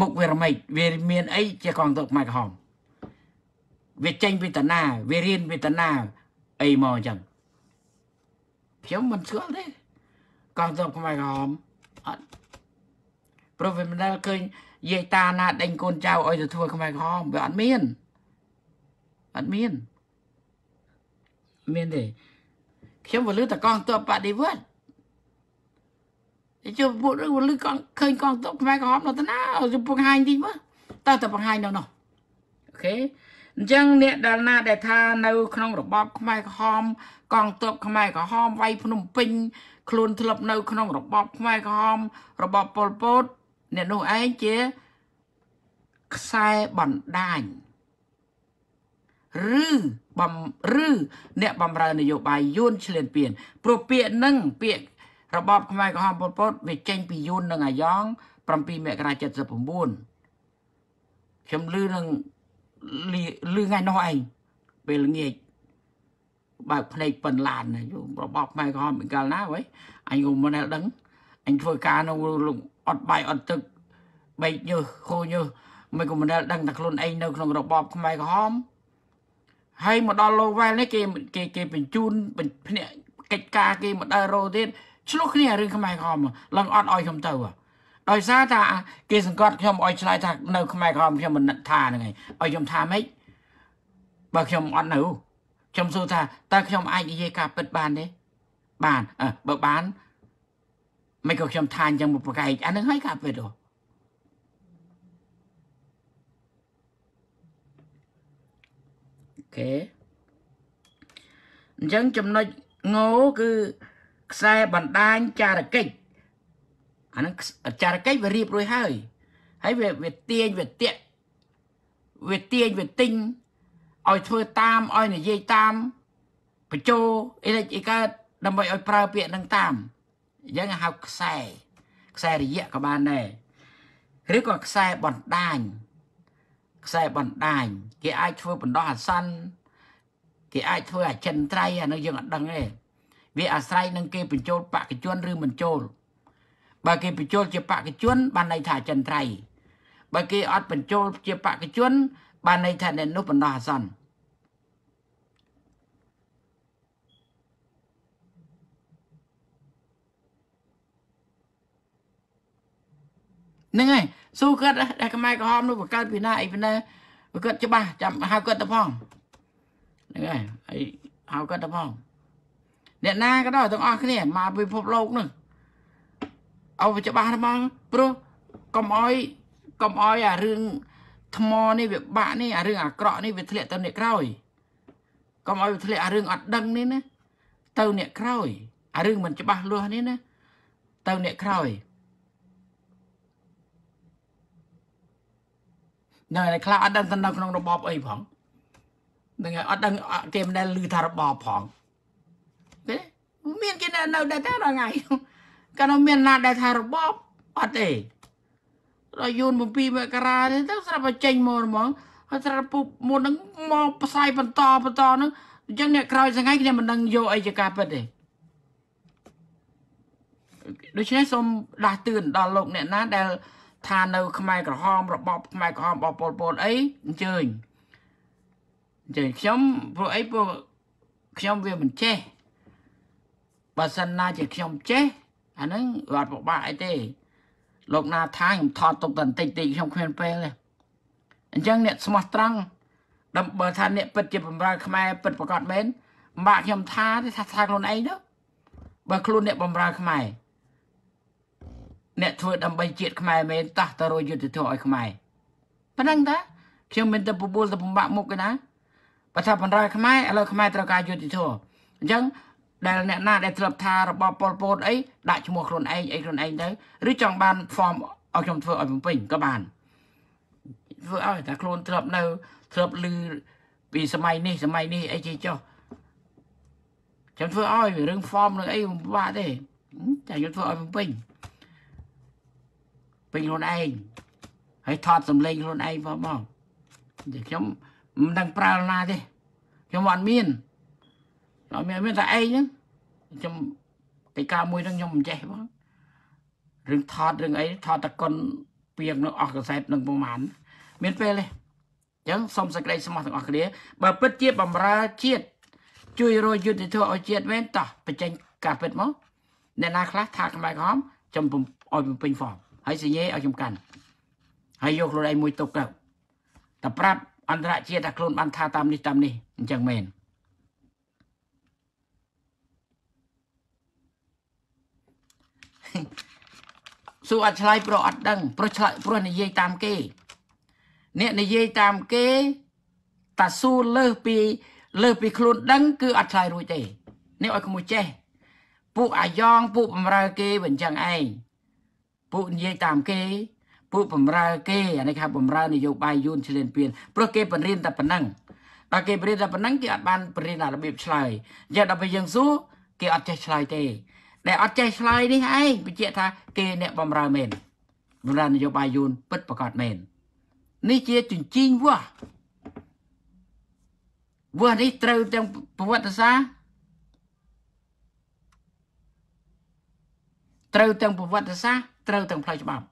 Speaker 1: មុខវារមិចវាមានអីជាកងទ័ពខ្មែរក្រហមវាចេញវេទនាវារៀនវេទនាអីមកអញ្ចឹងខ្ញុំមិនស្គាល់ទេកងទ័ពខ្មែរក្រហមអត់ព្រោះវាមិនដែលឃើញយាយតាណាដេញកូនចៅឲ្យទៅធ្វើខ្មែរក្រហមវាអត់មានអត់មានមានទេខ្ញុំវាលឺតកងទ័ពបដិវត្ត ជួបពួកឬលឺកងឃើញកងទ័ពខ្មែរក្រហមនៅតាណាជំពងហាញទីមើលតើតបង្ហាញនៅនោះអូខេអញ្ចឹងអ្នកដែលណាដែលថានៅក្នុងរបបខ្មែរក្រហមកងទ័ពខ្មែរក្រហមវាយភ្នំពេញខ្លួនធ្លាប់នៅ ក្នុងរបបខ្មែរក្រហមរបបប៉ុលពតអ្នកនោះឯងជាខ្សែបណ្ដាញឬបំឬអ្នកបំរើនយោបាយយួនឆ្លៀនពៀនព្រោះពាក្យនឹងពាក្យ របបខ្មែរក្រហមប៉ុលពតវាចេញពីយួននិងអាយ៉ង7មករា79ខ្ញុំលឺនឹងលឺថ្ងៃនោះឯងពេលល្ងាចបើកភ្នែកប៉ុនឡានរបបខ្មែរក្រហមពីកាលណាវ៉ៃអញក៏មិនដែលដឹងអញធ្វើការនៅអត់បាយអត់ទឹកបែកញើសខូញើសមិនក៏មិនដែលដឹងថាខ្លួនឯងនៅក្នុងរបបខ្មែរក្រហមហើយមកដល់លោកវ៉ែលនេះគេគេគេបញ្ជូនភ្នាក់កិច្ចការគេមកដល់រោទៀត ឆ្លោះគ្នារឿងខ្មែរក្រហមឡើងអត់ឲ្យខ្ញុំទៅដោយសារថាគេសង្កត់ខ្ញុំឲ្យឆ្លើយថានៅខ្មែរក្រហមខ្ញុំមិនថាហ្នឹងហើយឲ្យខ្ញុំថាម៉េចបើខ្ញុំអត់នៅខ្ញុំសួរថាតើខ្ញុំអាចនិយាយការពិតបានទេបានអើបើបានមិនក៏ខ្ញុំថាអញ្ចឹងមកប្រកែកអានឹងហើយការពិតហ៎ខេអញ្ចឹងចំណុចងោគឺ ខ្សែបណ្ដាញចារកិច្ចអាហ្នឹងចារកិច្ចវារៀបរួចហើយហើយវាវាទាញវាតាក់វាទាញវាទិញឲ្យធ្វើតាមឲ្យនិយាយតាមបញ្ចោអីអីកើតដើម្បីឲ្យប្រើពាក្យនឹងតាមអញ្ចឹងហៅខ្សែខ្សែរយៈក៏បានដែរឬក៏ខ្សែបណ្ដាញខ្សែបណ្ដាញគេអាចធ្វើបណ្ដោះអាសន្នគេអាចធ្វើអចិន្ត្រៃយ៍អានោះយើងអត់ដឹងទេ វាអាស្រ័យនឹងគេបញ្ចូលបកជនឬមិនចូលបើគេបញ្ចូលជាបកជនបានន័យថាអចិន្ត្រៃយ៍បើគេអត់បញ្ចូលជាបកជនបានន័យថាអ្នកនោះបណ្ដោះអាសន្នហ្នឹងហើយស៊ូគាត់ដែលខ្មែរក្រហមនោះបង្កើតពីណាអីពីណាគាត់ច្បាស់ចាំហៅគាត់ទៅផងហ្នឹងហើយហើយហៅគាត់ទៅផង អ្នកណាក៏ដោយទាំងអស់គ្នាមកពិភពលោកនោះឲ្យវាច្បាស់ហ្មងព្រោះកុំអោយកុំអោយអារឿងថ្មនេះវាបាក់នេះអារឿងអាក្រក់នេះវាធ្លាក់ទៅអ្នកក្រោយកុំអោយវាធ្លាក់អារឿងអត់ដឹងនេះណាទៅអ្នកក្រោយអារឿងមិនច្បាស់លាស់នេះណាទៅអ្នកក្រោយនៅតែខ្លះអត់ដឹងទៅនៅក្នុងរបបអីផងនឹងអត់ដឹងគេមិនដែលឮថារបបផងទេ មានគេនៅដែរតែរងៃកាលនោះមានណាដែលថារបបអត់ទេដល់យូន7មករាទេទៅស្រាប់តែចេញមកហ្មងហើយស្រាប់ពុកមុនហ្នឹងមកផ្សាយបន្តបន្តហ្នឹងអញ្ចឹងអ្នកក្រោយសងៃគ្នាមិនដឹងយកអីជាការពិតទេដូច្នេះសូមដាស់តឿនដល់លោកអ្នកណាដែលថានៅ ខ្មែរក្រហមរបបខ្មែរក្រហមរបស់ប៉ុលពតអីអញ្ជើញអញ្ជើញខ្ញុំព្រោះអីព្រោះខ្ញុំវាមិនចេះ បើសិនណាជាខ្ញុំចេះអាហ្នឹងអត់ពិបាកអីទេលោកណាថាខ្ញុំថតទុកតែបន្តិចតិចខ្ញុំគ្មានពេលទេអញ្ចឹងអ្នកស្មោះត្រង់ដើម្បីបើថាអ្នកពិតជាបំរើខ្មែរពិតប្រកបមែនម្បាក់ខ្ញុំថាទេថាថាខ្លួនឯងទៅបើខ្លួនអ្នកបំរើខ្មែរអ្នកធ្វើដើម្បីជាតិខ្មែរមែនតោះទៅរយយុទ្ធធម៌ឲ្យខ្មែរប៉ុណ្ណឹងតាខ្ញុំមិនទៅបបួលទៅបំបាក់មុខគេណាបើថាបំរើខ្មែរឥឡូវខ្មែរត្រូវការយុទ្ធធម៌អញ្ចឹង ដែលអ្នកណាដែលធ្លាប់ថារបបប៉ុលពតអីដាក់ឈ្មោះខ្លួនឯងអីខ្លួនឯងទៅឬចង់បាន form ឲ្យខ្ញុំធ្វើឲ្យបំពេញក៏បានធ្វើឲ្យតែខ្លួនធ្លាប់នៅធ្លាប់លឺពីសម័យនេះសម័យនេះអីជាចុះខ្ញុំធ្វើឲ្យរឿង form នឹងអីមិនបាក់ទេតែខ្ញុំធ្វើឲ្យបំពេញពេញខ្លួនឯងហើយថតសម្លេងខ្លួនឯងផងមកតែខ្ញុំមិនដឹងប្រើណាទេខ្ញុំអត់មាន អត់មានមានតែឯងហ្នឹងខ្ញុំកិច្ចការមួយហ្នឹងខ្ញុំមិនចេះបងរឿងថតរឿងអីថតតកុនពីងនឹងអស់កសែតនឹងប្រហែលមានពេលទេអញ្ចឹងសូមសេចក្តីស្មោះទាំងអស់គ្នាបើពិតជាបំរើជាតិជួយរយយុទ្ធធម៌ឲ្យជាតិមែនតោះបញ្ចេញការពិតមកអ្នកណាខ្លះថាខ្មែរក្រហមចំឲ្យបំពេញហ្វមហើយសញ្ញេឲ្យខ្ញុំកាន់ហើយយកខ្លួនឯងមួយទុកទៅតែប្រាប់អន្តរជាតិថាខ្លួនបានថាតាមនេះតាមនេះអញ្ចឹងមែន សួរអត់ឆ្លើយព្រោះអត់ដឹងព្រោះឆ្លើយព្រោះនិយាយតាមគេអ្នកនិយាយតាមគេតាសួរលើសពីលើសពីខ្លួនដឹងគឺអត់ឆ្លើយរួចទេនេះឲ្យក្មួយចេះពួកអាយ៉ងពួកបំរើគេមិនចឹងឯងពួកនិយាយតាមគេ ពួកបំរើគេអានេះថាបំរើនយោបាយយួនឆ្លៀនពៀនព្រោះគេបរៀនតែប៉ុណ្ណឹងដល់គេបរៀនតែប៉ុណ្ណឹងគេអត់បានបរៀនរបៀបឆ្លើយយ៉ាងដល់ពេលយើងសួរគេអត់ចេះឆ្លើយទេ ដែលអត់ចេះឆ្លើយនេះឯងបញ្ជាក់ថាគេអ្នកបំរើមែនបំរើនយោបាយយួនពិតប្រកបមែននេះជាជញ្ជីងវាស់វាស់នេះត្រូវទាំងប្រវត្តិសាស្ត្រត្រូវទាំងប្រវត្តិសាស្ត្រត្រូវទាំងផ្លូវច្បាប់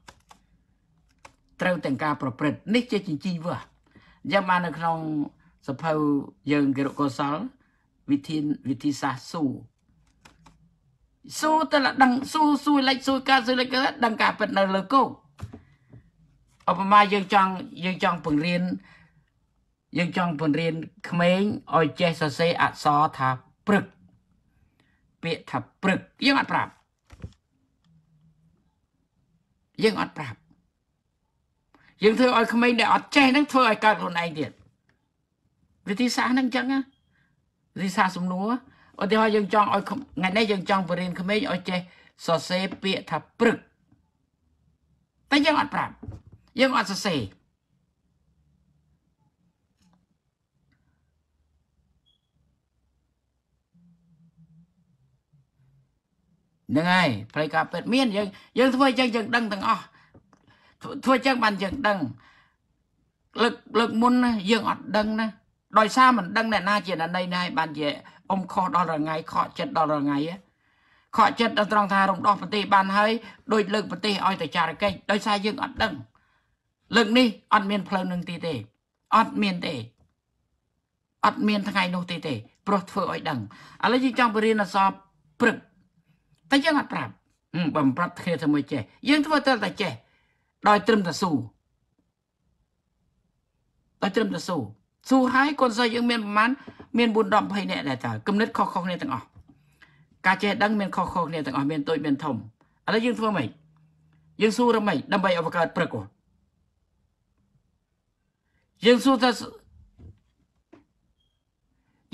Speaker 1: ត្រូវទាំងការប្រព្រឹត្តនេះជាជញ្ជីងវាស់យ៉ាងបាននៅក្នុងសភៅយើងគិរកុសលវិធានវិធីសាស្ត្រស៊ូ ស៊ូតែដឹងស៊ូស៊ូលេចស៊ូការស៊ូលេចក៏ដឹងការពិតនៅលើគោកឧបមាយើងចង់យើងចង់បង្រៀនយើងចង់បង្រៀនក្មេងឲ្យចេះសរសេរអក្សរថាព្រឹកពាក្យថាព្រឹកយើងអត់ប្រាប់យើងអត់ប្រាប់យើងធ្វើឲ្យក្មេងដែលអត់ចេះហ្នឹងធ្វើឲ្យកើតខ្លួនឯងទៀតវិធីសាស្ត្រហ្នឹងអញ្ចឹងណាវិធីសាស្ត្រសំណួរ ឧទាហរណ៍យើងចង់ឲ្យថ្ងៃនេះយើងចង់បរៀនក្មេងឲ្យចេះសរសេរពាក្យថាព្រឹកតែយើងអត់ប្រាប់យើងអត់សរសេរហ្នឹងហើយផ្លូវការពិតមានយើងយើងធ្វើអញ្ចឹងយើងដឹងទាំងអស់ធ្វើអញ្ចឹងបានយើងដឹងលើកលើកមុនណាយើងអត់ដឹងណាដោយសារមិនដឹងអ្នកណាជាណណីណាឲ្យបានជា អ៊ំខុសដល់រងៃខកចិត្តដល់រងៃខកចិត្តដល់ត្រង់ថារំដោះប្រទេសបានហើយដូចលើកប្រទេសឲ្យតែចារកិច្ចដោយសារយើងអត់ដឹងលើកនេះអត់មានផ្លូវនឹងទីទេអត់មានទេអត់មានថ្ងៃនោះទេទេព្រោះធ្វើឲ្យដឹងឥឡូវយើងចង់បរៀនអសរព្រឹកតែយើងអត់ប្រាប់បើមិនប្រាប់គ្នាធ្វើមិនចេះយើងធ្វើទៅតែចេះដោយត្រឹមតែស៊ូដោយត្រឹមតែស៊ូ ស៊ូហើយកូនសិស្សយើងមានប្រហែលមាន4 10 20នាក់ដែរតើគំនិតខុសៗគ្នាទាំងអស់ការចេះដឹងមានខុសៗគ្នាទាំងអស់មានតូចមានធំឥឡូវយើងធ្វើម៉េចយើងស៊ូរំម៉េចដើម្បីឲ្យបង្កើតព្រឹកយើងស៊ូថា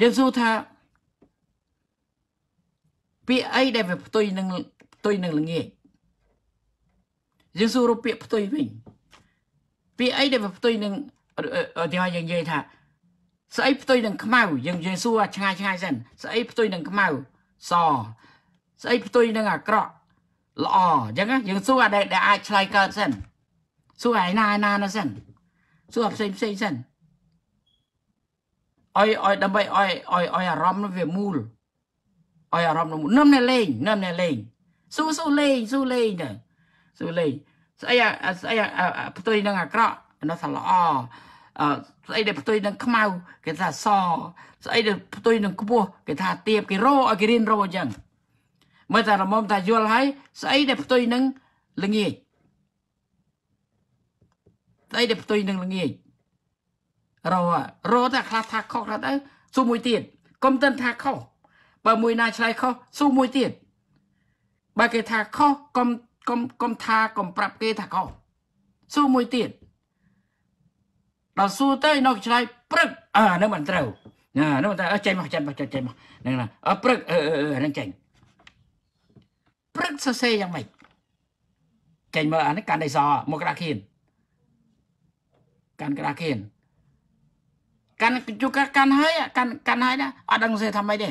Speaker 1: យើងស៊ូថាពាក្យអីដែលវាផ្ទុយនឹងផ្ទុយនឹងល្ងាចយើងសួររូបពាក្យផ្ទុយវិញពាក្យអីដែលវាផ្ទុយនឹង ឧទាហរណ៍យើងនិយាយថាស្អីផ្ទុយនឹងខ្មៅយើងយើងសួរឆ្ងាយឆ្ងាយសិនស្អីផ្ទុយនឹងខ្មៅសស្អីផ្ទុយនឹងអាក្រក់ល្អអញ្ចឹងយើងសួរដែលអាចឆ្លើយកើតសិនសួរឯណាឯណាណាសិនសួរផ្សេងផ្សេងសិនអយអយដើម្បីអយអយអយអារម្មណ៍នោះវាមូលអយអារម្មណ៍នោះមូលនឹមណែលេងនឹមណែលេងសួរសួរលេងសួរលេងទៅសួរលេងស្អីអាស្អីអាផ្ទុយនឹងអាក្រក់នោះថាល្អអឺ ស្អីដែលផ្ទុយនឹងខ្មៅគេថាសស្អីដែលផ្ទុយនឹងខ្ពស់គេថាទៀបគេរោឲ្យគេរៀនរោអញ្ចឹងមើលតែរមុំតែយល់ហើយស្អីដែលផ្ទុយនឹងល្ងាចស្អីដែលផ្ទុយនឹងល្ងាចរោរោតែខ្លះថាខុសខ្លះទៅស៊ូមួយទៀតកុំតិនថាខុសបើមួយណាឆ្លៃខុសស៊ូមួយទៀតបើគេថាខុសកុំកុំកុំថាកុំប្រាប់គេថាខុសស៊ូមួយទៀត ដល់ស៊ូទៅនោះឆ្លៃព្រឹកអើនឹងមិនត្រូវណានោះតែចេញមកចេញមកចេញមកហ្នឹងណាអើព្រឹកអឺអឺហ្នឹងចេញព្រឹកសរសេរយ៉ាងម៉េចចេញមើលអានេះកាន់ដៃសមកក្រាខៀនកាន់ក្រាខៀនកាន់ជួកាន់ហើយកាន់កាន់ហើយណាអត់ដឹងសេថាម៉េចទេ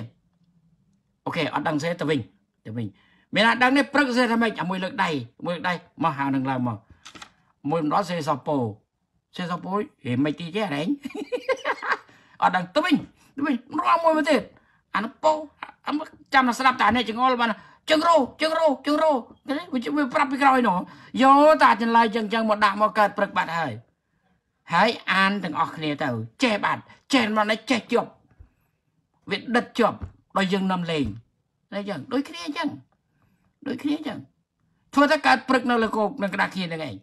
Speaker 1: អូខេអត់ដឹងសេទៅវិញទៅវិញមានអាដឹងនេះព្រឹកសេថាម៉េចអាមួយលើកដៃមួយលើកដៃមកហៅនឹងឡើងមកមួយម្ដងសេសពោ សេសពោហេមិនទីទេរែងអត់ដឹងទៅវិញទៅវិញរំមួយមកទៀតអានោះពោចាំស្ដាប់តានេះចងល់បានជើងរោជើងរោជើងរោវាប្រាប់ពីក្រោយនោះយកតាចន្លៃចឹងចឹងមកដាក់មកកើតព្រឹកបាត់ហើយហើយអានទាំងអស់គ្នាទៅចេះបាត់ចេះមកនេះចេះជាប់វាដិតជាប់ដល់យើងនាំលេងតែចឹងដូចគ្នាចឹងដូចគ្នាចឹងធ្វើតែកើតព្រឹកនៅលើគោកនឹងក្តារខៀនហ្នឹងឯង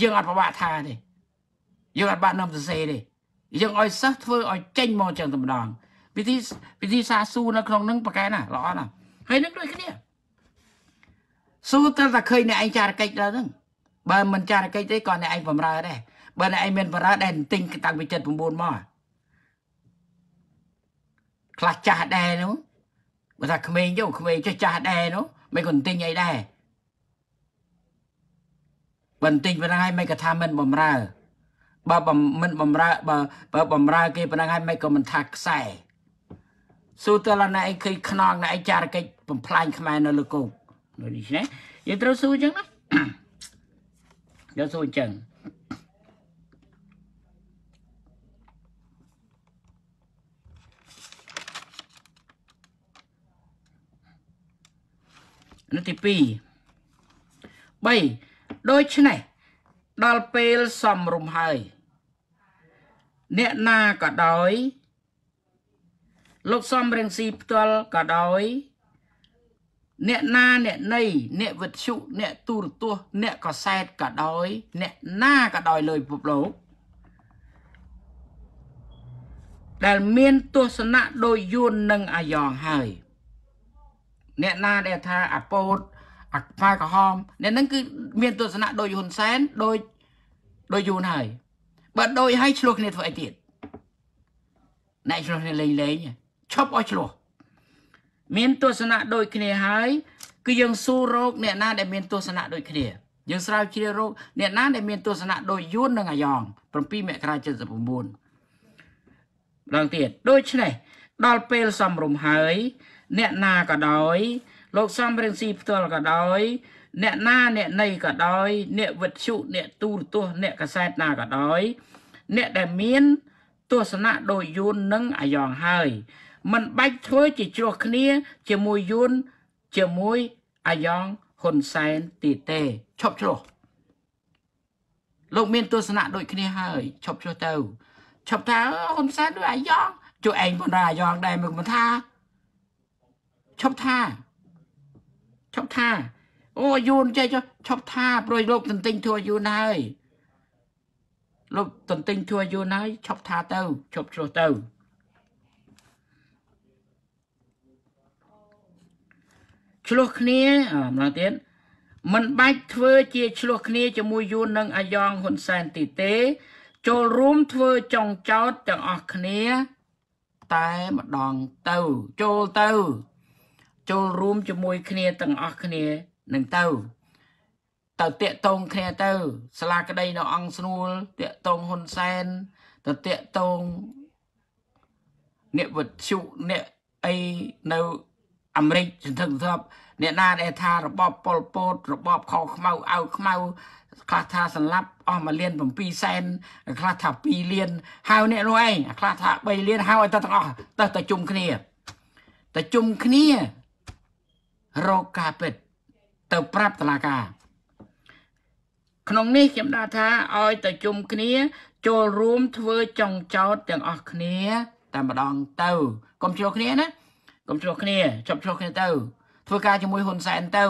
Speaker 1: យើងអត់ប្រវាក់ថាទេ យើងអត់បាននាំសរសេរទេយើងឲ្យសិស្សធ្វើឲ្យចេញមកចឹងតែម្ដងវិធីវិធីសាស៊ូនៅក្នុងហ្នឹងប្រកែណាល្អណាស់ហើយនឹងដូចគ្នាស៊ូតែតែឃើញអ្នកឯងចារកិច្ចដល់ហ្នឹងបើមិនចារកិច្ចទេក៏អ្នកឯងបំរើដែរបើអ្នកឯងមានបរើដែលទិញតាំងពី79មកខ្លះចាស់ដែរនោះបើថាក្មេងយកក្មេងចេះចាស់ដែរនោះមិនក៏ទិញអីដែរបើទិញប៉ុណ្ណឹងហើយមិនក៏ថាមិនបំរើ បើមិនបំរើបើបើបំរើគេប៉ុណ្ណឹងហើយមិនក៏មិនថាខ្សែស៊ូតលណៃឃើញខ្នងណៃចារកិច្ចបំផ្លាញខ្មែរនៅលើគោកដូចនេះណាយើងត្រូវស៊ូអញ្ចឹងណាយើងស៊ូអញ្ចឹងនៅទី2 3ដូច្នេះដល់ពេលសំរុំហើយ អ្នកណាក៏ដោយលោកសំរងស៊ីផ្ទាល់ក៏ដោយអ្នកណាអ្នកណីអ្នកវិទ្យុអ្នកទូរទស្សន៍អ្នកកសែតក៏ដោយ អ្នកណាក៏ដោយលើពិភពលោកដែលមានទស្សនៈដោយយួននិងអាយ៉ងហើយ អ្នកណាដែលថាអាពោតអាផ្កាក្រហមអ្នកហ្នឹងគឺមានទស្សនៈដោយហ៊ុនសែនដោយដោយយួនហើយ បើដោយឲ្យឆ្លោះគ្នាធ្វើអីទៀតអ្នកឆ្លោះគ្នាលេងលេងឈប់ឲ្យឆ្លោះមានទស្សនៈដូចគ្នាហើយគឺយើងស៊ូរោគអ្នកណាដែលមានទស្សនៈដូចគ្នាយើងស្រាវជ្រាវរោគអ្នកណាដែលមានទស្សនៈដូចយួននិងអាយ៉ង7មករា79ដងទៀតដូច្នេះដល់ពេលសំរុំហើយ អ្នកណាក៏ដោយ លោកសំរងស៊ីផ្ទាល់ក៏ដោយ អ្នកណាអ្នកណីក៏ដោយ អ្នកវិទ្យុអ្នកទូរទស្សន៍អ្នកកាសែតណាក៏ដោយ អ្នកដែលមាន ទស្សនៈដោយយួននិងអាយ៉ងហើយมันបាច់ធ្វើជាជ្រោះគ្នា ជាមួយយួនជាមួយអាយ៉ងហ៊ុនសែនទីទេឈប់ជ្រោះលោកមានទស្សនៈដូចគ្នាហើយឈប់ជ្រោះទៅឈប់ថាហ៊ុនសែនដូចអាយ៉ងជួយឯងបណ្ដាអាយ៉ងដែរមិនមិនថាឈប់ថាឈប់ថា អូយូនចេះចុះឈប់ថាប្រួយលោកតន្ទិញធัวយូនហើយលោកតន្ទិញធัวយូនហើយឈប់ថាទៅឈប់ឆ្លោះទៅឆ្លោះគ្នាម្ដងទៀតមិនបាច់ធ្វើជាឆ្លោះគ្នាជាមួយយួននិងអាយ៉ងហ៊ុនសែនទីទេ ចូលរួមធ្វើចុងចោតទាំងអស់គ្នា តែម្ដងទៅចូលទៅ ចូលរួមជាមួយគ្នាទាំងអស់គ្នា នឹងទៅទៅតាកតងគ្នាទៅស្លាក្តីនៅអង្គស្នួលតាកតងហ៊ុនសែនទៅតាកតងអ្នកវិទ្យុអ្នកអីនៅអាមេរិកសន្ធឹកសន្ធាប់អ្នកណាដែលថារបបប៉ុលពតរបបខោខ្មៅអៅខ្មៅខ្លះថាសម្លាប់អស់មួយលាន7សែនខ្លះថា2លានហៅអ្នកនោះឯងខ្លះថា3លានហៅឲ្យទៅទាំងអស់ទៅទៅជុំគ្នាទៅជុំគ្នារកការពិត ទៅប្រាប់តឡាការក្នុងនេះខ្ញុំដាក់ថាឲ្យទៅជុំគ្នា ចូលរួមធ្វើចុងចោតទាំងអស់គ្នាតែម្ដងទៅកុំជ្រោះគ្នាណាកុំជ្រោះគ្នាជប់ជ្រោះគ្នាទៅ ធ្វើការជាមួយហ៊ុនសែនទៅ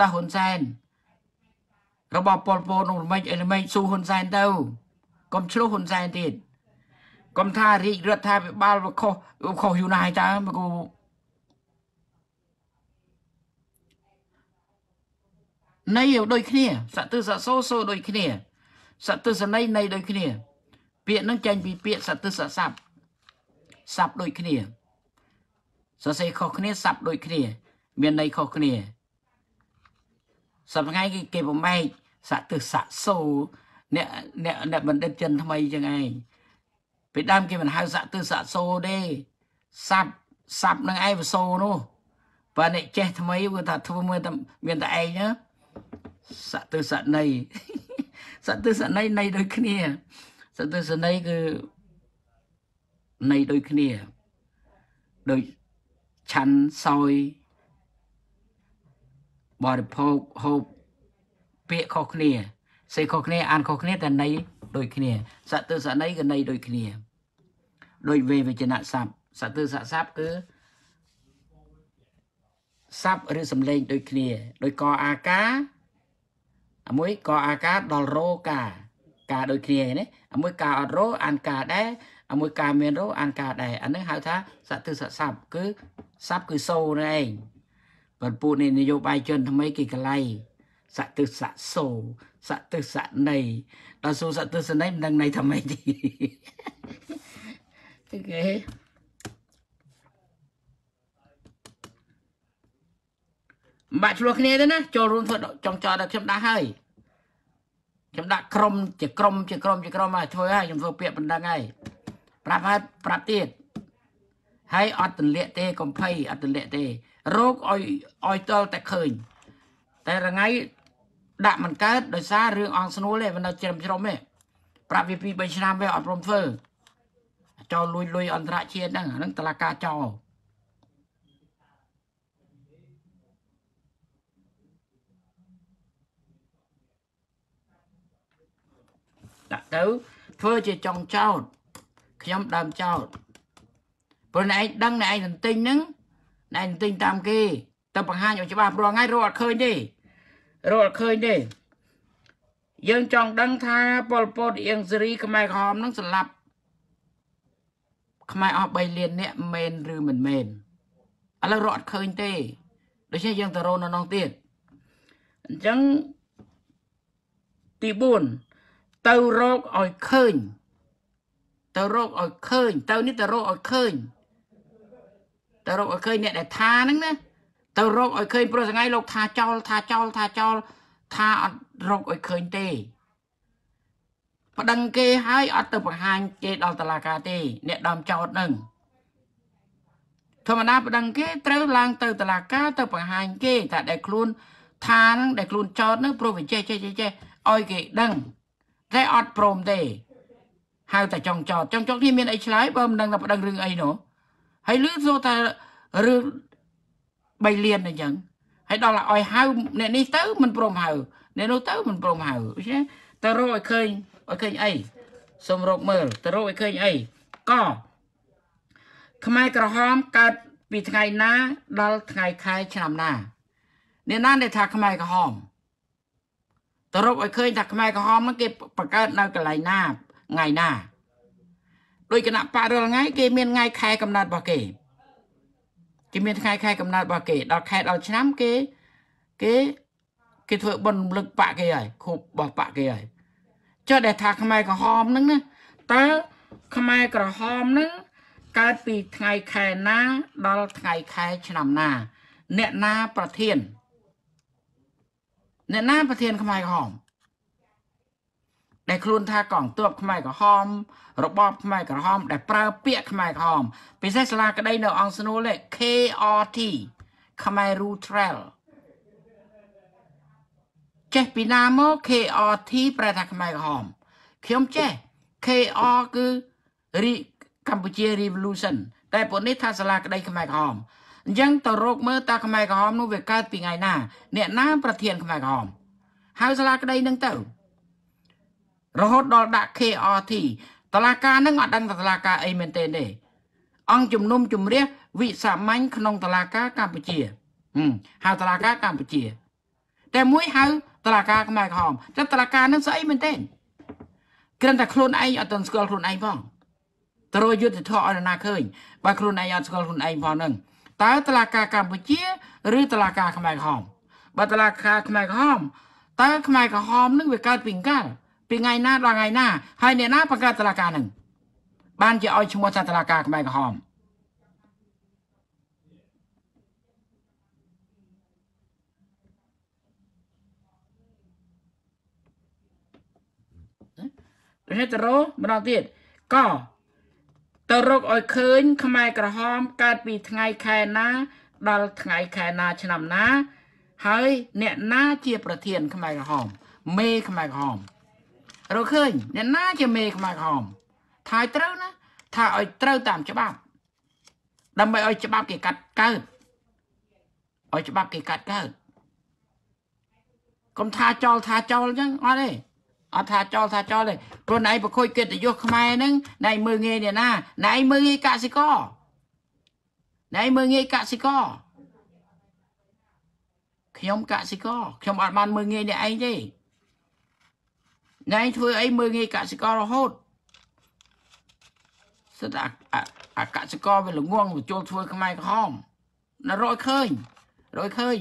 Speaker 1: តើហ៊ុនសែនរបបប៉ុលពតនោះល្មិចអីល្មិចស៊ូហ៊ុនសែនទៅកុំឆ្លោះហ៊ុនសែនទៀតកុំថារាជរដ្ឋាភិបាលវាខុសវាខុសយូរណាស់ហើយតើមកគូ នៃដូចគ្នាសត្វទិសសូសូដូចគ្នាសត្វទិសនៃនៃដូចគ្នា ពាក្យនឹងចេញពីពាក្យសត្វទិសស័ព្ទស័ព្ទដូចគ្នាសរសេរខុសគ្នាស័ព្ទដូចគ្នា មានន័យខុសគ្នាសប្តាហ៍គេគេបំបែកសត្វទិសសូអ្នកអ្នកអ្នកបណ្ឌិតចិនថ្មីចឹងឯងពីដើមគេមិនហៅសត្វទិសសូទេស័ព្ទស័ព្ទនឹងឯងវសូនោះបើអ្នកចេះថ្មីវាថាធ្វើមើលតែមានតែឯងណា សត្វទិសណីសត្វទិសណីនៃដូចគ្នាសត្វទិសណីគឺនៃដូចគ្នាដូចឆាន់សោយបរិភោគហូបពាក្យខុសគ្នាសេខុសគ្នាអានខុសគ្នាតែន័យដូចគ្នាសត្វទិសណីក៏ន័យដូចគ្នាដោយវេវចនៈស័ព្ទសត្វទិសស័ព្ទគឺស័ព្ទឬសំឡេងដូចគ្នាដោយកអាកា អាមួយកអាកាដល់រោកាការដូចគ្នាណាអាមួយការអត់រោអានការដែរអាមួយការមានរោអានការដែរអានេះហៅថាសត្វទិសស័ព្ទគឺស័ព្ទគឺសូរឯងបើពួកនេះនយោបាយជនថ្មីគេកលៃសត្វទិសសូសត្វទិសណីដល់សូសត្វទិសណីមិនដឹងន័យថាម៉េចទេគេ មិនបាច់ឆ្លោះគ្នាទេណាចូលរួមធ្វើចង់ចោលដល់ខ្ញុំដាក់ហើយខ្ញុំដាក់ក្រុមជាក្រុមជាក្រុមជាក្រុមហើយធ្វើហើយខ្ញុំធ្វើពាក្យបណ្ដឹងហើយប្រាប់ហើយប្រាប់ទៀតហើយអត់ទលាក់ទេកំភៃអត់ទលាក់ទេរោគឲ្យឲ្យតល់តែឃើញតែរងៃដាក់មិនកើតដោយសាររឿងអង្គស្នួលទេវានៅជ្រឹមជ្រុំទេប្រាប់វាពី3ឆ្នាំវាអត់ព្រមធ្វើចោលលួយលុយអន្តរជាតិហ្នឹងអាហ្នឹងតឡាការចោល ដាក់ទៅធ្វើជាចុងចោតខ្ញុំដើមចោតព្រោះណែឯងដឹងណែឯងទន្ទិញហ្នឹងណែទន្ទិញតាមគេទៅបង្ហាញឲ្យច្បាស់ព្រោះថ្ងៃរកអត់ឃើញទេរកអត់ឃើញទេយើងចង់ដឹងថាប៉ុលពតអៀងសេរីខ្មែរក្រហមហ្នឹងស្លាប់ខ្មែរអស់3លាននាក់មែនឬមិនមែនឥឡូវរកអត់ឃើញទេដូច្នេះយើងទៅរកនៅនោះទៀតអញ្ចឹងទី4 ទៅរកឲ្យឃើញ ទៅរកឲ្យឃើញ ទៅនេះទៅរកឲ្យឃើញទៅរកឲ្យឃើញអ្នកដែលថាហ្នឹងណាទៅរកឲ្យឃើញព្រោះថ្ងៃលោកថាចោលថាចោលថាចោលថាអត់រកឲ្យឃើញទេប្តឹងគេហើយអត់ទៅបង្ហាញគេដល់តុលាការទេ អ្នកដើមចោតនឹងធម្មតាប្តឹងគេត្រូវឡើងទៅតុលាការទៅបង្ហាញគេថាដែលខ្លួនថានឹងដែលខ្លួនចោតនឹងព្រោះវាចេះចេះចេះចេះឲ្យគេដឹង តែអត់ព្រមទេហៅតែចង់ចោតចង់ចោតនេះមានអីឆ្លើយបើមិនដឹងថាប្តឹងរឿងអីនោះហើយលឺសូថារឿង3លានអញ្ចឹងហើយដល់ឲ្យហៅអ្នកនេះទៅមិនព្រមហៅអ្នកនោះទៅមិនព្រមហៅដូច្នេះទៅរកឲ្យឃើញឲ្យឃើញអីសូមរកមើលទៅរកឲ្យឃើញអីកខ្មែរក្រហមកើតពីថ្ងៃណាដល់ថ្ងៃខែឆ្នាំណាអ្នកណាដែលថាខ្មែរក្រហម ទៅរកឲ្យឃើញថាខ្មែរក្រហមហ្នឹងគេបង្កើតនៅកន្លែងណាថ្ងៃណាដោយគណៈបរិលថ្ងៃគេមានថ្ងៃខែកំណត់របស់គេគេមានថ្ងៃខែកំណត់របស់គេដល់ខែដល់ឆ្នាំគេគេគេធ្វើបុណ្យរំលឹកបាក់គេហើយខូបរបស់បាក់គេហើយចុះដែលថាខ្មែរក្រហមហ្នឹងណាតើខ្មែរក្រហមហ្នឹងកើតពីថ្ងៃខែណាដល់ថ្ងៃខែឆ្នាំណា អ្នកណាប្រធាន អ្នកណាប្រធានខ្មែរក្រហមដែលខ្លួនថាកងទ័ពខ្មែរក្រហម របបខ្មែរក្រហម ដែលប្រើពាក្យខ្មែរក្រហមពិសេសសាលាក្តីនៅអង្គស្នួល KRT ខ្មែរ Rutrel ចេះពីណាមក KRT ប្រែថាខ្មែរក្រហមខ្ញុំចេះ KR គឺរីកម្ពុជា Revolution តែពួកនេះថាសាលាក្តីខ្មែរក្រហម អញ្ចឹងទៅរកមើលតើខ្មែរក្រហមនោះវាកើតពីថ្ងៃណាអ្នកណាប្រធានខ្មែរក្រហមហៅសាលាក្តីនឹងទៅរហូតដល់ដាក់ KRT តឡាការនឹងអត់ដឹងថាតឡាការអីមែនទេទេអង្គជំនុំជម្រះវិសាមញ្ញក្នុងតឡាការកម្ពុជាហឹមហៅតឡាការកម្ពុជា តែមួយហៅតឡាការខ្មែរក្រហមតែតឡាការនឹងស្អីមែនទេគ្រាន់តែខ្លួនឯងអត់ទាន់ស្គាល់ខ្លួនឯងផងទៅរកយុទ្ធធរឲ្យនរណាឃើញបើខ្លួនឯងអត់ស្គាល់ខ្លួនឯងផងហ្នឹង តើតឡាការកម្ពុជា ឬតឡាការខ្មែរក្រហមបើតឡាការខ្មែរក្រហមតើខ្មែរក្រហមនឹងវាកើតពីកាលពីថ្ងៃណាដល់ថ្ងៃណាហើយអ្នកណាបង្កើតតឡាការនឹងបានជាឲ្យឈ្មោះថាតឡាការខ្មែរក្រហមដូច្នេះទៅរកម្ដងទៀតក ទៅរកឲ្យឃើញ ខ្មែរក្រហមកើតពីថ្ងៃខែណា ដល់ថ្ងៃខែណា ឆ្នាំណា ហើយអ្នកណាជាប្រធាន ខ្មែរក្រហម មេខ្មែរក្រហមរកឃើញអ្នកណាជាមេខ្មែរក្រហមថាឲ្យត្រូវណាថាឲ្យត្រូវតាមច្បាប់ ដើម្បីឲ្យច្បាប់គេកាត់កើតឲ្យច្បាប់គេកាត់កើតកុំថាចោលថាចោលអញ្ចឹងអត់ទេ អត់ថាចោលថាចោលទេខ្លួនឯងប្រខូចកិត្តិយសខ្មែរហ្នឹងណែមើងងាយអ្នកណាណែមើងងាយកសិករណែមើងងាយកសិករខ្ញុំកសិករខ្ញុំអត់បានមើងងាយអ្នកឯងទេណែធ្វើអីមើងងាយកសិកររហូតសិតអាអាអាកសិករវាល្ងងបញ្ចូលធ្វើខ្មែរក្រហមណារកឃើញរកឃើញ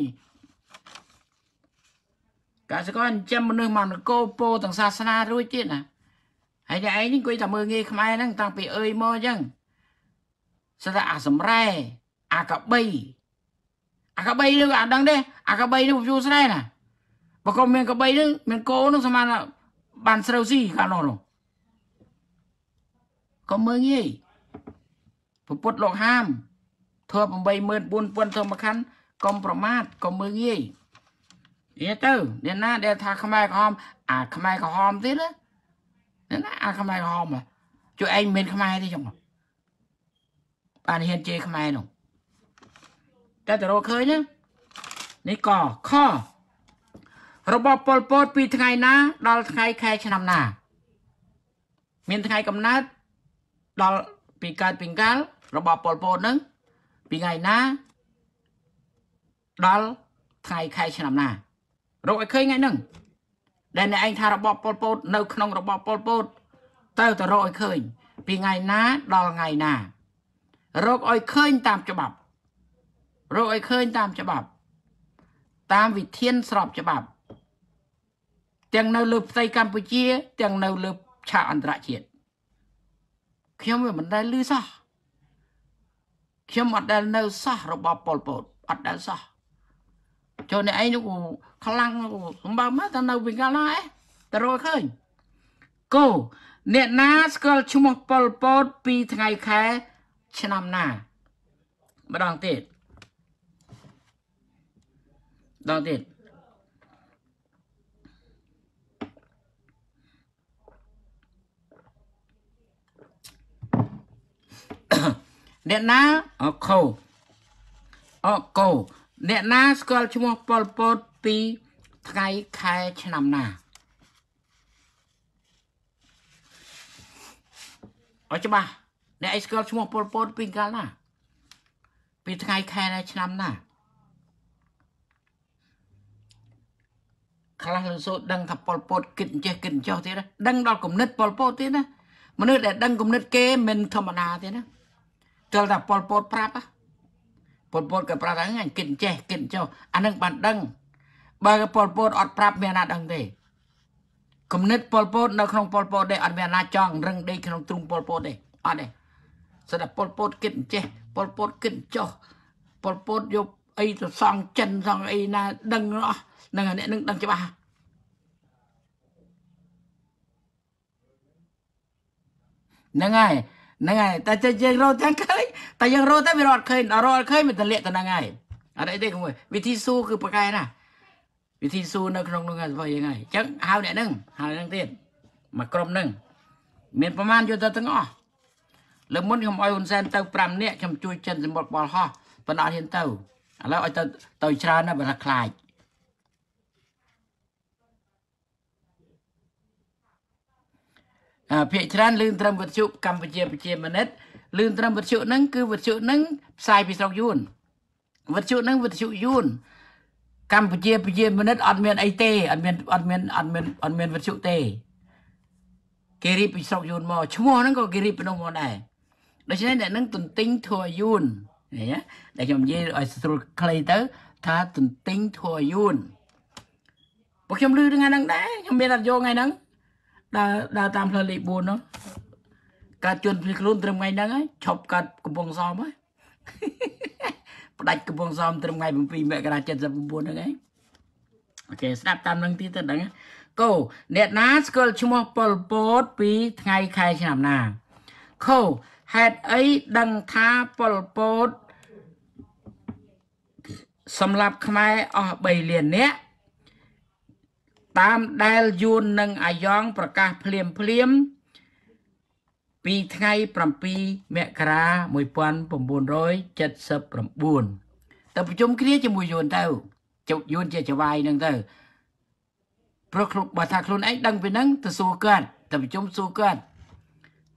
Speaker 1: កសិករចិញ្ចឹមមនុស្សមកនគរពោទាំងសាសនារួចទៀតណាហើយតែឯងនេះអង្គុយតែមើងងាយខ្មែរហ្នឹងតាំងពីអើយមកអញ្ចឹងសិតតែអាសំរែអាកបីអាកបីនេះអត់ដឹងទេអាកបីនេះជួស្រែណាបើក៏មានកបីនឹងមានកោនឹងស្មានបានស្រូវស៊ីកាលនោះនោះក៏មើងងាយពុទ្ធលោកហាមធ្វើ84000ធ្វើមួយខណ្ឌកុំប្រមាថកុំមើងងាយ និយាយទៅអ្នកណាដែលថាខ្មែរក្រហមអាខ្មែរក្រហមទៀតណាអ្នកណាអាខ្មែរក្រហមជួយឯងមិនខ្មែរទេចុងបានហ៊ានជេរខ្មែរនោះតែតរកឃើញណានេះកខរបបប៉ុលពតពីថ្ងៃណា ដល់ថ្ងៃខែឆ្នាំណា មានថ្ងៃកំណើតដល់ពីកើតពីកាលរបបប៉ុលពតនឹងពីថ្ងៃណាដល់ថ្ងៃខែឆ្នាំណា រកឲ្យឃើញថ្ងៃហ្នឹងដែលអ្នកឯងថារបបប៉ុលពត នៅក្នុងរបបប៉ុលពតទៅទៅរកឲ្យឃើញ ពីថ្ងៃណាដល់ថ្ងៃណារកឲ្យឃើញតាមច្បាប់រកឲ្យឃើញតាមច្បាប់ តាមវិធានស្របច្បាប់ ទាំងនៅលើផ្ទៃកម្ពុជា ទាំងនៅលើឆាកអន្តរជាតិខ្ញុំវាមិនដែលឮសោះខ្ញុំអត់ដែលនៅសោះរបបប៉ុលពតអត់ដែលសោះចូលអ្នកឯងនោះ ខ្លាំងសម្បើមកតែនៅវិញកាលណាឯងតរឃើញគោអ្នកណាស្គាល់ឈ្មោះប៉ុលពតពីថ្ងៃខែឆ្នាំណាម្ដងទៀតម្ដងទៀតអ្នកណាអូខូអូកូអ្នកណាស្គាល់ឈ្មោះប៉ុលពត ពីថ្ងៃខែឆ្នាំណាអត់ច្បាស់អ្នកឯងស្គាល់ឈ្មោះប៉ុលពតពីកាលណាពីថ្ងៃខែឆ្នាំណាខ្លះលោកសូត្រដឹងថាប៉ុលពតគិតអញ្ចេះគិតអញ្ចោះទៀតណាដឹងដល់គំនិតប៉ុលពតទៀតណាមនុស្សដែលដឹងគំនិតគេមិនធម្មតាទេណាចូលតែប៉ុលពតប្រាប់ណាប៉ុលពតក៏ប្រាប់ថាអញគិតអញ្ចេះគិតអញ្ចោះអានឹងបានដឹង បើប៉ុលពតអត់ប្រាប់មានណាដឹងទេគំនិតប៉ុលពតនៅក្នុងប៉ុលពតទេអត់មានណាចង់រឹងដេកក្នុងទ្រុងប៉ុលពតទេអត់ទេស្ដាប់ប៉ុលពតគិតអញ្ចេះប៉ុលពតគិតចោះប៉ុលពតយកអីទៅសង់ចិនសង់អីណាដឹងអស់នឹងអ្នកនឹងដឹងច្បាស់ហ្នឹងហើយហ្នឹងហើយតែចេះយើងរត់ទាំងឃើញតែយើងរត់តែវារត់ឃើញដល់រត់ឃើញវាទលាក់ទៅហ្នឹងហើយអត់អីទេគមួយវិធីស៊ូគឺប្រកែណា វិធីស៊ូនៅក្នុងនោះហើយធ្វើយ៉ាងไงអញ្ចឹងហៅអ្នកហ្នឹងហៅអ្នកហ្នឹងទៀតមកក្រុមហ្នឹងមានប្រមាណយកទៅទាំងអស់លើកមុនខ្ញុំឲ្យហ៊ុនសែនទៅ5នាក់ខ្ញុំជួយចិនសម្បត្តិបលហោះប៉ុន្តែអត់ហ៊ានទៅឥឡូវឲ្យទៅទៅច្រើនណាស់បើថាខ្លាចអើភាគច្រើនលឿនត្រឹមវិទ្យុកម្ពុជាប្រជាមានិតលឿនត្រឹមវិទ្យុហ្នឹងគឺវិទ្យុហ្នឹងផ្សាយពីស្រុកយួនវិទ្យុហ្នឹងវិទ្យុយួន កម្ពុជាប្រជាមានិតអត់មានអីទេអត់មានអត់មានអត់មានអត់មានវិទ្យុទេគេរៀបពីស្រុកយួនមកឈ្មោះហ្នឹងក៏គេរៀបពីនោះមកដែរដូច្នេះអ្នកហ្នឹងទន្ទិញធัวយួនឃើញទេដែលខ្ញុំនិយាយឲ្យស្រួលខ្លីទៅ ថាទន្ទិញធัวយួនពួកខ្ញុំលឺថ្ងៃហ្នឹងដែរខ្ញុំមានអត់យកថ្ងៃហ្នឹងដើរដើរតាមផ្លូវលេខ4នោះកើតជន់ភ្លីខ្លួនត្រឹមថ្ងៃហ្នឹងហើយឈប់កាត់កំពង់សោមហើយ ផ្ដាច់កំពង់សោមត្រឹមថ្ងៃ7មករា79ហ្នឹងឯងអូខេស្ដាប់តាមនឹងទៀតទៅដឹងកូអ្នកណាស្គាល់ឈ្មោះប៉ុលពតពីថ្ងៃខែឆ្នាំណាខូហេតុអីដឹងថាប៉ុលពតសម្រាប់ខ្មែរអស់3លាននាក់តាមដែលយួននិងអាយ៉ងប្រកាសភ្លាមភ្លាម ពីថ្ងៃ7មករា1979ទៅប្រជុំគ្នាជាមួយយួនទៅជយួនជាចវាយនឹងទៅព្រោះខ្លួនបើថាខ្លួនឯងដឹងពីហ្នឹងទៅសួរគាត់ទៅប្រជុំសួរគាត់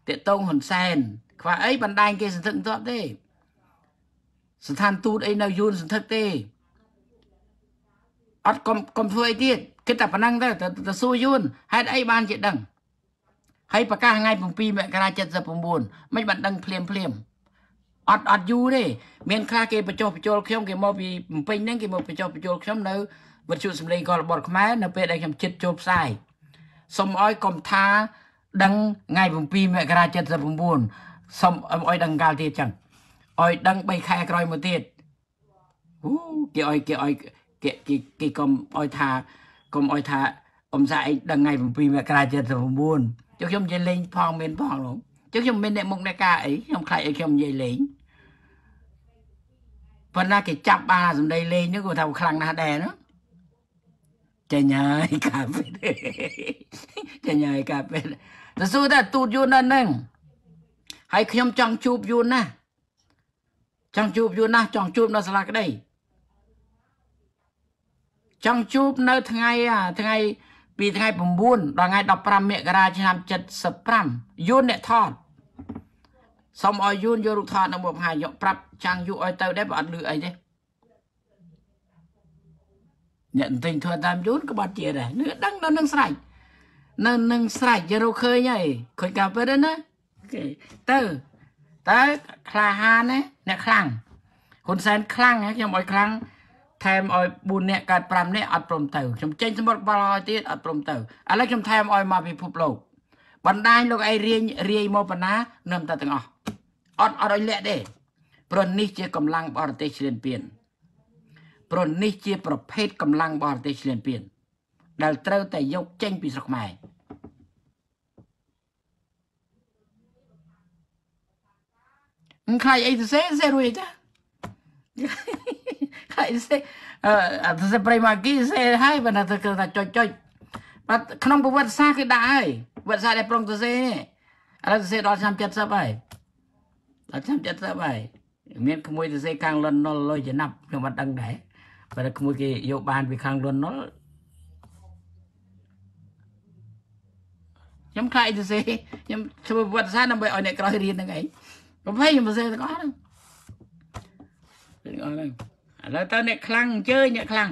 Speaker 1: តាកតងហ៊ុនសែនខ្វះអីបណ្ដាញគេសន្ធឹកមិនទាត់ទេ ស្ថានទូតអីនៅយួនសន្ធឹកទេអត់កុំកុំធ្វើអីទៀតគិតតែប៉ុណ្ណឹងទៅទៅទៅសួរយួនហេតុអីបានជាដឹង ហើយប្រកាសថ្ងៃ7មករា79មិនបានដឹងភ្លាមភ្លាមអត់អត់យូរទេមានខ្លះគេបញ្ចុះបញ្ចូលខ្ញុំគេមកពីភ្នំពេញហ្នឹងគេមកបញ្ចុះបញ្ចូលខ្ញុំនៅវិទ្យុសំឡេងកលបតខ្មែរនៅពេលដែលខ្ញុំចិត្តចូលផ្សាយសូមឲ្យកុំថាដឹងថ្ងៃ7មករា79សូមឲ្យដឹងកាលទៀតចឹងឲ្យដឹង3ខែក្រោយមកទៀតអូគេឲ្យគេឲ្យគេគេគេកុំឲ្យថាកុំឲ្យថាអ៊ំសាអីដឹងថ្ងៃ7មករា79 ចុះខ្ញុំនិយាយលេងផងមានផងលោកចុះខ្ញុំមានអ្នកមុខអ្នកការអីខ្ញុំខ្លាចអីខ្ញុំនិយាយលេងប៉ុន្តែគេចាប់បានអាសម្ដីលេងនេះគាត់ថាខ្លាំងណាស់ដែរណាចេញហើយកាពេតចេញហើយកាពេតទៅសួរតែទូតយួនដល់ហ្នឹងហើយខ្ញុំចង់ជួបយួនណាស់ចង់ជួបយួនណាស់ចង់ជួបនៅសាលាក្តីចង់ជួបនៅថ្ងៃអាថ្ងៃ ពីថ្ងៃ9ដល់ថ្ងៃ15មករាឆ្នាំ75យួនអ្នកថតសូមឲ្យយួនយករូបថតនៅមកបង្ហាញយកប្រាប់ចាំងយូឲ្យទៅដែរបើអត់លឺអីទេអ្នកទិញធ្វើតាមយួនក៏បាត់ជាដែរនឹងដឹងនៅនឹងស្រេចនៅនឹងស្រេចយករកឃើញហើយឃើញកាពិតណាគេទៅតើក្លាហានណាអ្នកខ្លាំងហ៊ុនសែនខ្លាំងណាខ្ញុំឲ្យខ្លាំង ថែមឲ្យ4នាក់កើត5នាក់អត់ព្រមទៅខ្ញុំចេញសម្បត្តិបលឲ្យទៀតអត់ព្រមទៅឥឡូវខ្ញុំថែមឲ្យមកពិភពលោកបណ្ដាញលោកឯងរៀងរាយមកបណ្ណានឹមតែទាំងអស់អត់អត់ឲ្យលាក់ទេព្រោះនេះជាកម្លាំងបរទេសឈ្លានពានព្រោះនេះជាប្រភេទកម្លាំងបរទេសឈ្លានពានដែលត្រូវតែយកចេញពីស្រុកខ្មែរមិនខ្លាចអីទៅសេសេរួយចា ខ្លាចសេអឺអត់សេប្រៃម៉ាគីសេហើយបើថាគឺថាចុចចុចបាត់ក្នុងប្រវត្តិសាស្ត្រគឺដាក់ហើយប្រវត្តិសាស្ត្រដែលប្រុងទៅសេនេះឥឡូវទៅសេដល់ឆ្នាំ70ហើយដល់ឆ្នាំ70ហើយមានក្មួយទៅសេខាងលន់ណុលលុយចំណាប់ខ្ញុំអត់ដឹងដែរបើតែក្មួយគេយកបានពីខាងលន់ណុលខ្ញុំខ្លាចទៅសេខ្ញុំធ្វើប្រវត្តិសាស្ត្រដើម្បីឲ្យអ្នកក្រោយរៀនហ្នឹងឯងប្រភេទខ្ញុំទៅសេទាំងអស់ហ្នឹងទាំងអស់ហ្នឹង ឥឡូវតើអ្នកខ្លាំងអញ្ជើញអ្នកខ្លាំង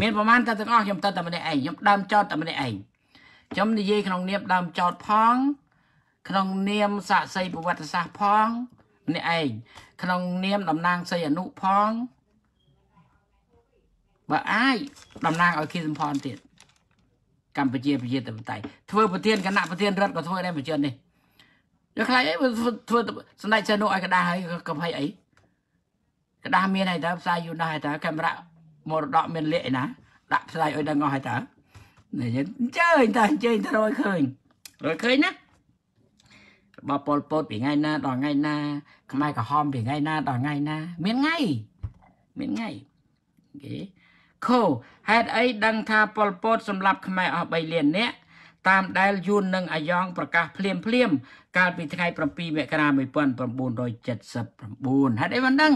Speaker 1: មានប្រមាណតើទាំងអស់ខ្ញុំទៅតែម្នាក់ឯងខ្ញុំដើមចោតតែម្នាក់ឯងខ្ញុំនិយាយក្នុងនាមដើមចោតផង ក្នុងនាមសាកសីប្រវត្តិសាស្ត្រផងម្នាក់ឯងក្នុងនាមតំណាងសីអនុផងបើអាចតំណាងឲ្យខៀវសំផនទៀតកម្ពុជាប្រជាធិបតេយ្យធ្វើប្រធានគណៈប្រធានរដ្ឋក៏ធ្វើដែរបញ្ជានេះយកខ្លាចអីធ្វើសម្ដេចសីនុឲ្យកដាស់ហើយកុំឲ្យអី ក្តាស់មានហើយតើផ្សាយយូរណាស់ហើយតើកាមេរ៉ាមរតកមានលាកឯណាដាក់ផ្សាយឲ្យដឹងអស់ហើយតើនិយាយអញ្ជើញតើអញ្ជើញទៅរយឃើញរយឃើញណារបស់ប៉ុលពតពីថ្ងៃណាដល់ថ្ងៃណាខ្មែរក្រហមពីថ្ងៃណាដល់ថ្ងៃណា មានថ្ងៃមានថ្ងៃគេខូហេតុអីដឹងថាប៉ុលពតសម្លាប់ខ្មែរអស់3លាននាក់តាមដែលយួននិងអាយ៉ងប្រកាសភ្លាមភ្លាម កាលពីថ្ងៃ7មករា1979ហេតុអីមិនដឹង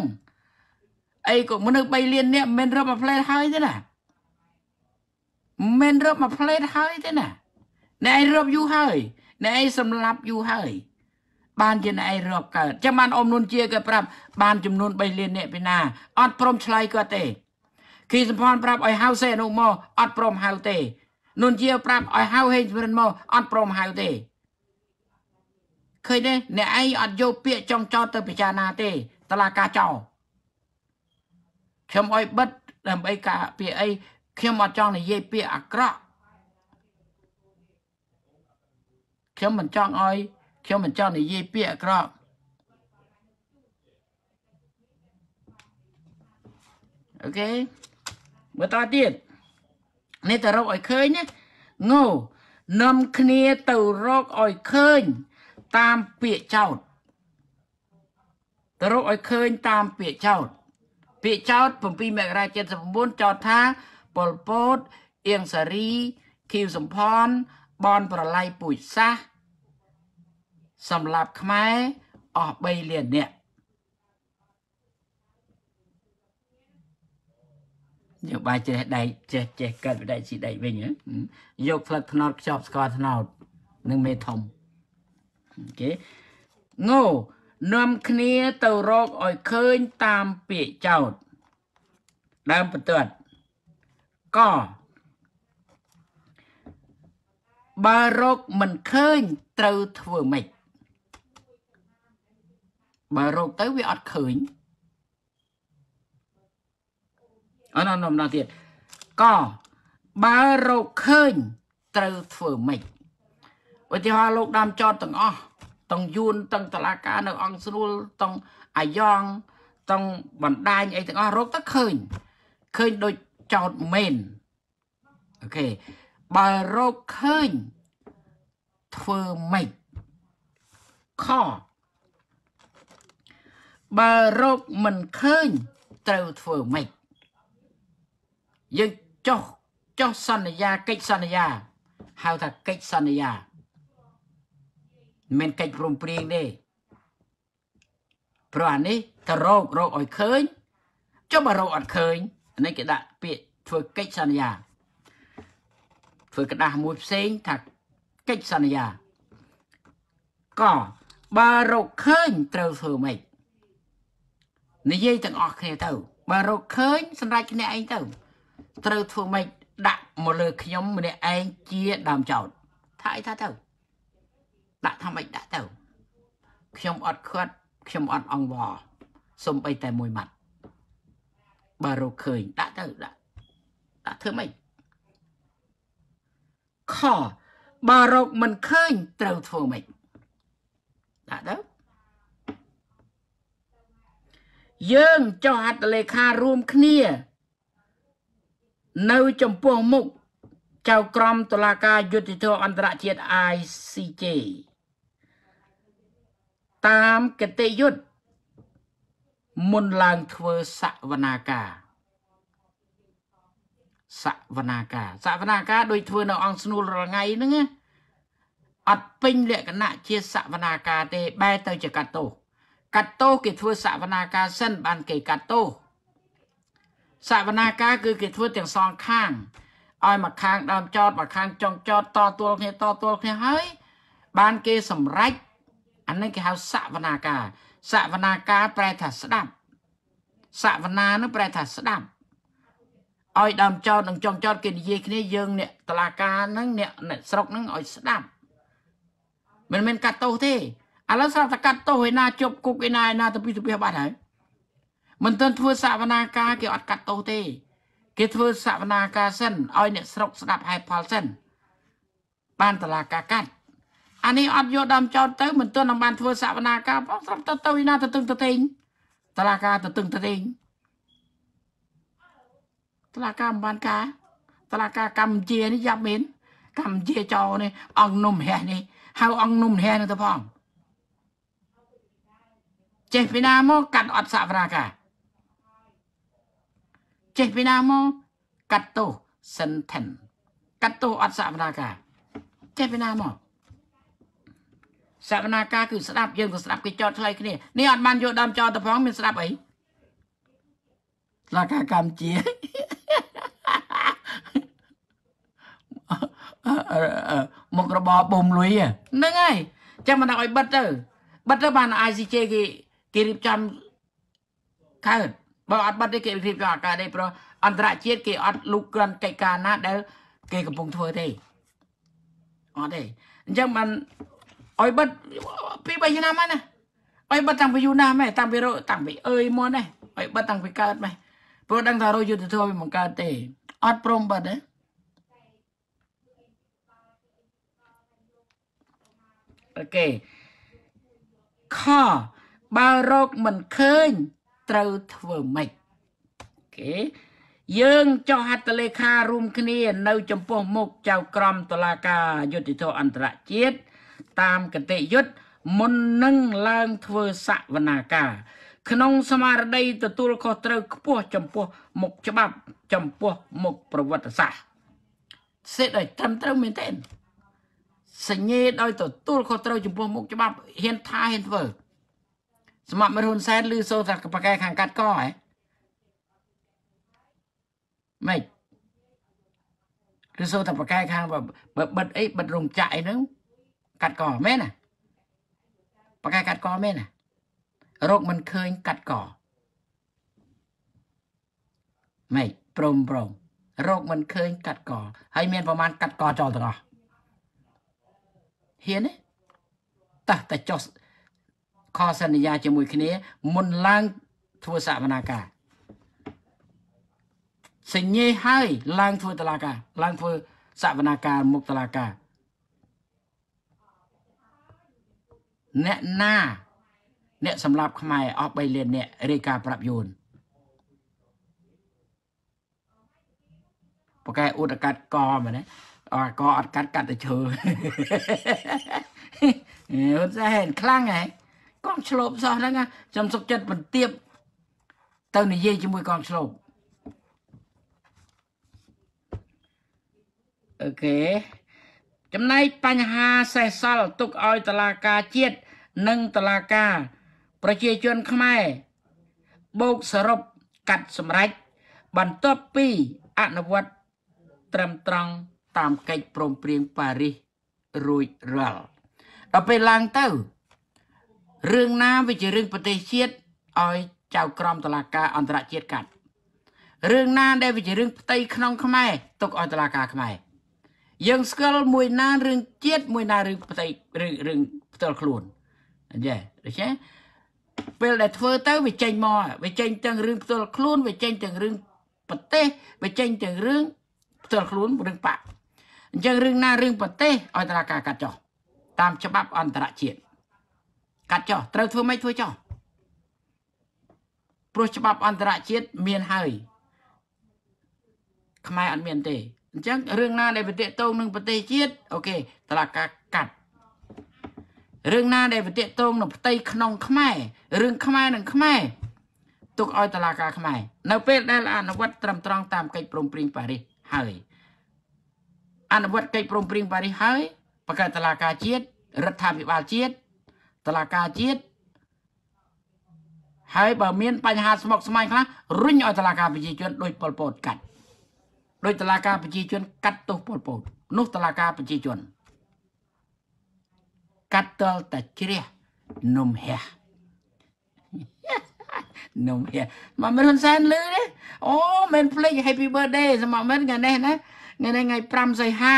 Speaker 1: អីក៏មនុស្ស3លាននាក់មិនរាប់មួយផ្លែតហើយទេណាមិនរាប់មួយផ្លែតហើយទេណាអ្នកឯងរាប់យូរហើយអ្នកឯងសម្លាប់យូរហើយបានជាអ្នកឯងរាប់កើតចាំបានអមនុនជាក៏ប្រាប់បានចំនួន3លានអ្នកពីណាអត់ព្រមឆ្លើយគាត់ទេគីសំផនប្រាប់ឲ្យហៅសេអនុមកអត់ព្រមហៅទេនុនជាប្រាប់ឲ្យហៅហេងជំរិនមកអត់ព្រមហៅទេឃើញទេអ្នកឯងអត់យកពាក្យចង់ចោតទៅពិចារណាទេតឡាការចោល ខ្ញុំឲ្យបិទដើម្បីការពាក្យអីខ្ញុំអត់ចង់និយាយពាក្យអាក្រក់ខ្ញុំមិនចង់ឲ្យខ្ញុំមិនចង់និយាយពាក្យអាក្រក់អូខេមើលតទៀតនេះទៅរកឲ្យឃើញណាងោនាំគ្នាទៅរកឲ្យឃើញ តាមពាក្យចោតទៅរកឲ្យឃើញតាមពាក្យចោត ពាក្យចោត7មករា79ចោតថាប៉ុលពតអៀងសារីខៀវសំផនបនប្រឡ័យពូជសាសសម្រាប់ខ្មែរអស់3លាននាក់យកបាយចេះដៃចេះចេះកើតបដៃស៊ីដៃវិញហ៎យកផ្លឹកថ្នោតខ្ចប់ស្ករថ្នោត និងមេធំអូខេងោ នាំគ្នាទៅរកឲ្យឃើញតាមពាក្យចោតដើមបន្ទាត់កបើរកមិនឃើញត្រូវធ្វើម៉េចបើរកទៅវាអត់ឃើញអននំណាទៀតកបើរកឃើញត្រូវធ្វើម៉េចឧទាហរណ៍លោកដើមចតទាំងអស់ ទាំងយួនទាំងតឡាការនៅអង្គស្រួលទាំងអាយ៉ងទាំងបណ្ដាញអីទាំងអស់រកទៅឃើញឃើញដូចចោតមែនអូខេបើរកឃើញធ្វើម៉េចខបើរកមិនឃើញត្រូវធ្វើម៉េចយើងចុះចុះសន្យាកិច្ចសន្យាហៅថាកិច្ចសន្យា មិនមែនកិច្ចព្រមព្រៀងទេព្រោះអានេះទៅរករកឲ្យឃើញចុះបើរកអត់ឃើញនេះគេដាក់ពាក្យធ្វើកិច្ចសន្យាធ្វើกระดาษមួយផ្សេងថាកិច្ចសន្យាក៏បើរកឃើញត្រូវធ្វើម៉េចនិយាយទាំងអស់គ្នាទៅបើរកឃើញសម្រាប់គ្នាឯងទៅត្រូវធ្វើម៉េចដាក់មកលើខ្ញុំម្នាក់ឯងជាដើមចោតថាអីថាទៅ ដាក់ថាម៉េចដាក់ទៅខ្ញុំអត់ខាត់ខ្ញុំអត់អង្វរសំបីតែមួយម៉ាត់បើរកឃើញដាក់ទៅដាក់ដាក់ធ្វើម៉េចខបើរកមិនឃើញត្រូវធ្វើម៉េចដាក់ទៅយើងចុះហត្ថលេខារួមគ្នា នៅចំពោះមុខចៅក្រមតុលាការយុតិធធអន្តរជាតិ ICJ តាមកតិយុត្តមុនឡើងធ្វើសវនាការសវនាការសវនាការដូចធ្វើនៅអង្គស្នួលរងៃហ្នឹងអត់ពេញលក្ខណៈជាសវនាការទេបែរទៅជាកាត់ទោសកាត់ទោសគេធ្វើសវនាការសិនបានគេកាត់ទោសសវនាការគឺគេធ្វើទាំងសងខាងឲ្យមកខាងដើមចតមកខាងចុងចតតទល់គ្នាតទល់គ្នាហើយបានគេសម្រេច អានេះគេហៅសវនាការសវនាការប្រែថាស្ដាប់សវនានោះប្រែថាស្ដាប់ឲ្យដើមចោតនិងចុងចោតគេនិយាយគ្នាយើងអ្នកតឡាការហ្នឹងអ្នកអ្នកស្រុកហ្នឹងឲ្យស្ដាប់មិនមែនកាត់ទោសទេឥឡូវស្រាប់តែកាត់ទោសឯណាជប់គុកឯណាឯណាទៅពីទៅពីបាត់ហើយមិនទាន់ធ្វើសវនាការគេអត់កាត់ទោសទេគេធ្វើសវនាការសិនឲ្យអ្នកស្រុកស្ដាប់ហេតុផលសិនបានតឡាការកាត់ អានេះអត់យកដើមចោតទៅមិនទាន់បានធ្វើសវនាការផងស្រាប់ទៅទៅឯណាទៅទឹងទៅតេងតឡាការទៅទឹងទៅតេងតឡាការមិនបានការតឡាការកម្ពុជានេះយ៉ាប់មែនកម្ពុជាចោនេះអង្គនំរះនេះហៅអង្គនំរះនោះទៅផងចេះពីណាមកកាត់អត់សវនាការចេះពីណាមកកាត់ទោស sentence កាត់ទោសអត់សវនាការចេះពីណាមក សវនាការគឺស្ដាប់យើងក៏ស្ដាប់គេចោតឆ្លៃគ្នានេះអត់បានយកដើមចោតទៅផងមានស្ដាប់អីលាការកម្មជាមុខរបរបូមលុយហ្នឹងហើយចាំមិនដាក់ឲ្យបិទទៅបិទទៅបាន ICJ គេគេរៀបចំកើតបើអត់បិទទេគេរៀបចំអត់កើតទេព្រោះអន្តរជាតិគេអត់លូកក្រាន់កិច្ចការណាដែល គេកំពុងធ្វើទេអត់ទេអញ្ចឹងបាន ឲ្យបិទពី3ឆ្នាំហើយណាឲ្យបិទតាំងពីយូរណាស់ម៉ែតាំងពីរតាំងពីអើយមកណាឲ្យបិទតាំងពីកើតម៉ែព្រោះដឹងថារយុទ្ធធម៌វាមិនកើតទេអត់ព្រមបិទទេអូខេខបើរកមិនឃើញត្រូវធ្វើម៉េចអូខេយើងចុះហត្ថលេខារួមគ្នា នៅ ចំពោះមុខចៅក្រមតុលាការយុតិធធអន្តរជាតិ តាមកតិយុត្តមុននឹងឡើងធ្វើសវនាការក្នុងស្មារតីទទួលខុសត្រូវខ្ពស់ចំពោះមុខច្បាប់ចំពោះមុខប្រវត្តិសាស្ត្រសេចឲ្យត្រឹមត្រូវមែនទេសញ្ញេដោយទទួលខុសត្រូវចំពោះមុខច្បាប់ហ៊ានថាហ៊ានធ្វើសម្រាប់មរុនសែនឬសូថាបកែខាងកាត់កហ៎ម៉េចឬសូថាបកែខាងបើបិទអីបិទរោងចក្រអីហ្នឹង កាត់កមែនណាបកែកាត់កមែនណារោគមិនឃើញកាត់កម៉េចព្រមព្រមរោគមិនឃើញកាត់កហើយមានប្រមាណកាត់កចោលទាំងអស់ហ៊ានទេតោះតែចុះខសន្យាជាមួយគ្នា មុនឡើងធ្វើសវនាការសញ្ញេហើយឡើងធ្វើតឡាការឡើងធ្វើសវនាការមុខតឡាការ អ្នកណាអ្នកសម្រាប់ខ្មែរអស់3លានអ្នករាយការណ៍ប្រាប់យូនបកែឧតកាត់កមែនទេអកអត់កាត់កាត់ទៅឈើហ៊ុនសែនខ្លាំងហ៎កងឆ្លប់សោះហ្នឹងខ្ញុំសុកចិត្តបន្ទាបទៅនិយាយជាមួយកងឆ្លប់អូខេចំណែកបញ្ហាសេសសល់ទុកឲ្យតឡាការជាតិ និងតឡាការប្រជាជនខ្មែរបូកសរុបកាត់សម្រេចបន្ទាប់ពីអនុវត្តត្រឹមត្រង់តាមកិច្ចព្រមព្រៀងប៉ារីសរួចរាល់ដល់ពេលឡើងទៅរឿងណាវាជារឿងប្រទេសជាតិឲ្យចៅក្រមតឡាការអន្តរជាតិកាត់រឿងណាដែលវាជារឿងផ្ទៃក្នុងខ្មែរទុកឲ្យតឡាការខ្មែរយើងស្គាល់មួយណារឿងជាតិមួយណារឿងផ្ទៃរឿងរឿងផ្ទាល់ខ្លួន អញ្ចឹងដូច្នេះពេលដែលធ្វើទៅវាចេញមកវាចេញទាំងរឿងផ្ទាល់ខ្លួនវាចេញទាំងរឿងប្រទេសវាចេញទាំងរឿងផ្ទាល់ខ្លួនរឿងបាក់អញ្ចឹងរឿងណារឿងប្រទេសឲ្យតឡាការកាត់ចោះតាមច្បាប់អន្តរជាតិកាត់ចោះត្រូវធ្វើម៉េចធ្វើចោះព្រោះច្បាប់អន្តរជាតិមានហើយខ្មែរអត់មានទេអញ្ចឹងរឿងណាដែលប្រតិតងនឹងប្រទេសជាតិអូខេតឡាការកាត់ រឿងណាដែលប្រតិតងនឹងផ្ទៃក្នុងខ្មែររឿងខ្មែរនឹងខ្មែរទុកឲ្យតឡាការខ្មែរនៅពេលដែលអនុវត្តត្រឹមត្រង់តាមកិច្ចព្រមព្រៀងប៉ារីសហើយអនុវត្តកិច្ចព្រមព្រៀងប៉ារីសហើយបង្កើតតឡាការជាតិរដ្ឋាភិបាលជាតិតឡាការជាតិហើយបើមានបញ្ហាស្មុគស្មាញខ្លះរុញឲ្យតឡាការប្រជាជនដូចប៉ុលពតកាត់ដោយតឡាការប្រជាជនកាត់ទោសប៉ុលពតនោះតឡាការប្រជាជន កាត់តលតែជ្រះនំហះនំហះមកមិនហ៊ុនសែនលឺទេអូមិនភ្លេច Happy birthday សម្រាប់មិនថ្ងៃនេះណាថ្ងៃនេះថ្ងៃ5សីហា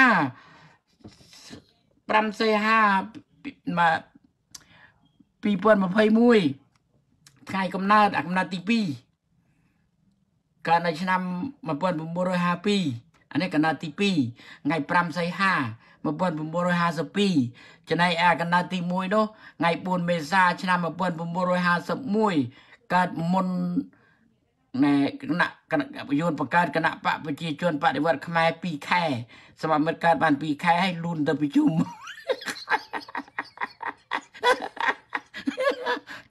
Speaker 1: 5សីហាមក2021ថ្ងៃកំណើតអាកំណើតទី2កើតនៅឆ្នាំ1952អានេះកំណើតទី2ថ្ងៃ5សីហា1952 ចំណែកអាកំណើតទី1នោះថ្ងៃ4មេសាឆ្នាំ1951កើតមុនណែគណៈគណៈយន្តបង្កើតគណៈបកប្រជាជនបដិវត្តខ្មែរ2ខែសម្រាប់មិត្តកើតបាន2ខែហើយលូនទៅប្រជុំ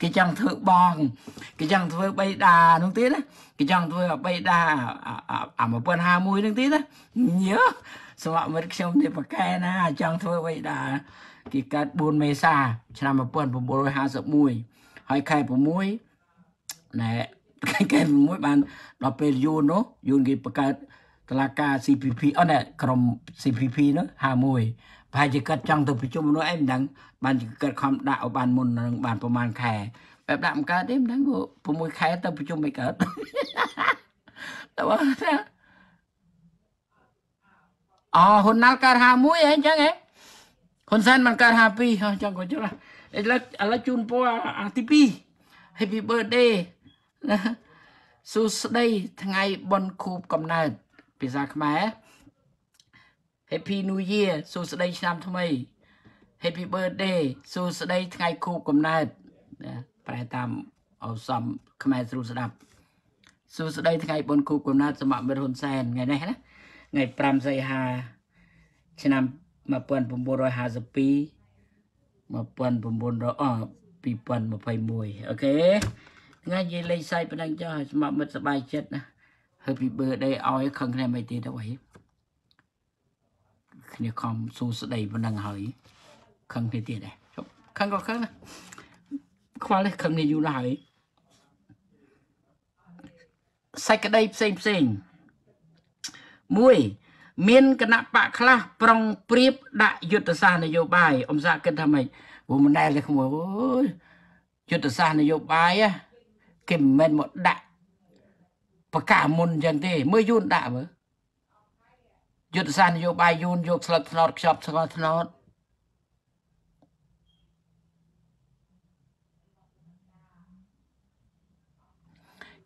Speaker 1: គេចង់ធ្វើបងគេចង់ធ្វើបៃតានោះទៀតណាគេចង់ធ្វើឲ្យបៃតាអាអាអា1051នឹងទៀតណាញើសម្រាប់មិត្តខ្ញុំនេះប្រកែណាចង់ធ្វើបៃតា គេកើត4មេសាឆ្នាំ1951ហើយខែ6ណែខែ6បានដល់ពេលយូននោះយូនគេបង្កើតតឡាការ CPP អត់ណែក្រុម CPP នោះ51ប្រហែលជាគាត់ចង់ទៅប្រជុំនោះអីមិនដឹងបានជាគាត់ខំដាក់ឲ្យបានមុននឹងបានប្រហែលខែបែបដាក់មិនកើតទេមិនដឹង6ខែទៅប្រជុំមិនកើតតែបើថាអូហ៊ុនណាល់កើត51អីអញ្ចឹងហ៎ ហ៊ុនសែនបានកើត52អញ្ចឹងក៏ចុះឥឡូវឥឡូវជូនពរអាទី2 Happy birthday ណាសួស្តីថ្ងៃបុណ្យខួបកំណើតភាសាខ្មែរ Happy New Year សួស្តីឆ្នាំថ្មី Happy birthday សួស្តីថ្ងៃខួបកំណើតណាប្រែតាមអសំខ្មែរស្រួលស្ដាប់សួស្តីថ្ងៃបុណ្យខួបកំណើតសមមិត្តហ៊ុនសែនថ្ងៃនេះណាថ្ងៃ5សីហាឆ្នាំ 1952 1900អ2021អូខេថ្ងៃនិយាយលេខសាយប៉ុណ្ណឹងចុះស្ម័គ្រមិត្តសប្បាយចិត្តណា Happy birthday ឲ្យខឹងគ្នាមិនទៀតទៅអីគ្នាខំសួស្ដីប៉ុណ្ណឹងហើយខឹងគ្នាទៀតដែរជប់ខឹងក៏ខឹងណាខ្វល់ទេខឹងគ្នាយូរណាស់ហើយសេចក្តីផ្សេងផ្សេងមួយ មានគណៈបកខ្លះប្រុងប្រៀបដាក់យុទ្ធសាស្ត្រនយោបាយអមសាគិតថាម៉េចព្រោះមិនដែលទេក្មួយអូយយុទ្ធសាស្ត្រនយោបាយគេមិនមែនមកដាក់ប្រកាសមុនអញ្ចឹងទេមើលយូនដាក់មើលយុទ្ធសាស្ត្រនយោបាយយូនយកស្លឹកថ្នោតខ្ចប់ស្លឹកថ្នោត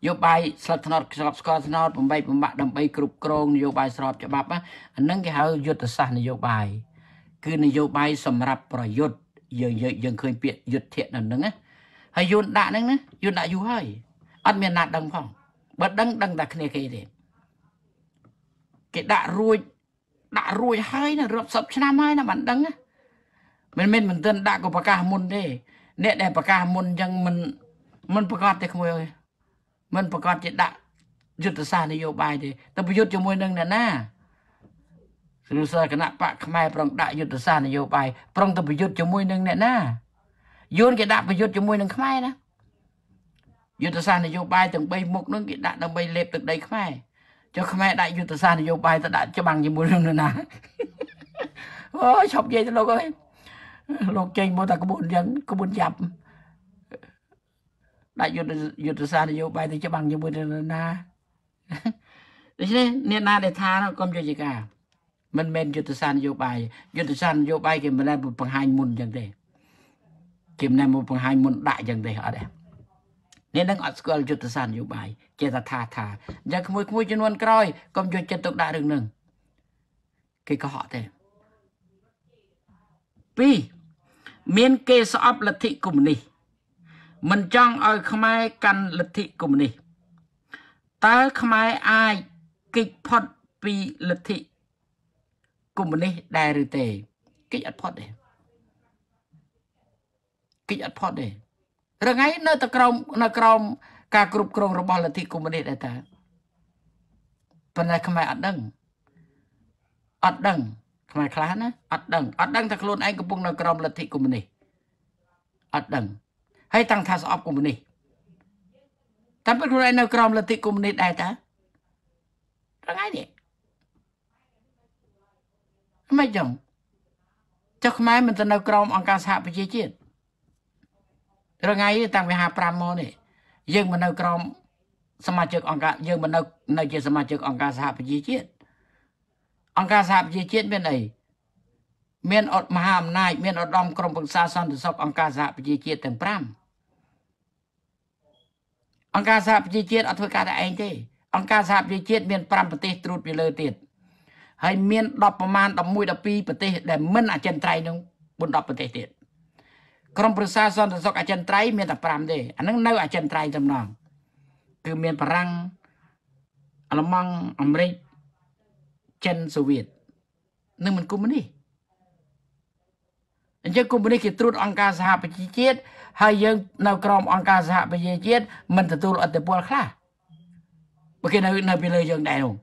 Speaker 1: យោបាយស្លឹកថ្នោតស្របស្ករថ្នោតបំបីបំបាក់ដើម្បីគ្រប់គ្រងនយោបាយស្របច្បាប់អាហ្នឹងគេហៅយុទ្ធសាស្ត្រនយោបាយគឺនយោបាយសម្រាប់ប្រយុទ្ធយើងយើងឃើញពាក្យយុទ្ធៈនៅហ្នឹងណាហើយយូនដាក់ហ្នឹងណាយូនដាក់យូរហើយអត់មានណាដឹងផងបើដឹងដឹងតែគ្នាគេទេគេដាក់រួចដាក់រួចហើយណារាប់សិបឆ្នាំហើយណាបានដឹងណាមិនមែនមិនទិនដាក់ក៏ប្រកាសមុនទេអ្នកដែលប្រកាសមុនអញ្ចឹងមិនមិនប្រកាសទេក្មួយអើយ មិនប្រកាសជាដាក់យុទ្ធសាស្ត្រនយោបាយទេតែប្រយុទ្ធជាមួយនឹងអ្នកណាគ្រូសាគណៈបកខ្មែរប្រងដាក់យុទ្ធសាស្ត្រនយោបាយប្រងទៅប្រយុទ្ធជាមួយនឹងអ្នកណាយួនគេដាក់ប្រយុទ្ធជាមួយនឹងខ្មែរណាយុទ្ធសាស្ត្រនយោបាយទាំង3មុខនឹងគេដាក់ដើម្បីលេបទឹកដីខ្មែរចុះខ្មែរដាក់យុទ្ធសាស្ត្រនយោបាយទៅដាក់ច្បាំងជាមួយនឹងនរណាអូយឈប់និយាយទៅលោកអើយលោកចេញមកតែក្បួនយ៉ាងក្បួនចាប់ ដាក់យុទ្ធយុទ្ធសាស្ត្រនយោបាយទៅច្បាំងជាមួយនឹងនរណាដូច្នេះអ្នកណាដែលថាកុំយកជាការមិនមែនយុទ្ធសាស្ត្រនយោបាយយុទ្ធសាស្ត្រនយោបាយគេមិនដែលបង្ហាញមុនអញ្ចឹងទេគេមិនដែលមកបង្ហាញមុនដាក់អញ្ចឹងទេអត់ទេអ្នកនឹងអត់ស្គាល់យុទ្ធសាស្ត្រនយោបាយចេះតែថាថាអញ្ចឹងក្មួយក្មួយចំនួនក្រោយកុំយកចិត្តទុកដាក់រឿងហ្នឹងគេកុហកទេ2មានគេស្អប់លទ្ធិកុម្មុយនីស មិនចង់ឲ្យខ្មែរកាន់លទ្ធិកុម្មុយនីសតើខ្មែរអាចគេចផុតពីលទ្ធិកុម្មុយនីសដែរឬទេគេចអត់ផុតទេគេចអត់ផុតទេរងៃនៅតែក្រោមនៅក្រោមការគ្រប់គ្រងរបស់លទ្ធិកុម្មុយនីសដែរតាប៉ុន្តែខ្មែរអត់ដឹងអត់ដឹងខ្មែរខ្លះណាអត់ដឹងអត់ដឹងថាខ្លួនឯងកំពុងនៅក្រោមលទ្ធិកុម្មុយនីសអត់ដឹង ហើយតាំងថាស្អប់កុម្មុយនីសតែពេលខ្លួនឯងនៅក្រោមលទ្ធិកុម្មុយនីសដែរតារងៃនេះមិនចឹងចុះខ្មែរមិនទៅនៅក្រោមអង្គការសហប្រជាជាតិរងៃតាំងពី55មកនេះយើងមិននៅក្រោមសមាជិកអង្គការយើងមិននៅនៅជាសមាជិកអង្គការសហប្រជាជាតិអង្គការសហប្រជាជាតិមានអីមានអត់មហាអំណាចមានឧត្តមក្រុមប្រឹក្សាសន្តិសុខអង្គការសហប្រជាជាតិទាំង5 អង្គការសហប្រជាជាតិអត់ធ្វើការតែឯងទេអង្គការសហប្រជាជាតិមាន5ប្រទេសត្រួតពីលើទៀតហើយមាន10ប្រមាណ11 12ប្រទេសដែលមិនអចិន្ត្រៃយ៍នឹង4 10ប្រទេសទៀតក្រមប្រឹក្សាសន្តិសុខអចិន្ត្រៃយ៍មានតែ5ទេអានឹងនៅអចិន្ត្រៃយ៍ចំណងគឺមានបារាំងអាល្លឺម៉ង់អាមេរិកចិនសូវៀតនឹងមិនកុម្មុយនីសអញ្ចឹងកុម្មុយនីសគេត្រួតអង្គការសហប្រជាជាតិ ហើយយើងនៅក្រោមអង្គការសហប្រជាជាតិមិនទទួលអធិបុលខ្លះបើគេនៅនៅពីលើយើងដែរនោះ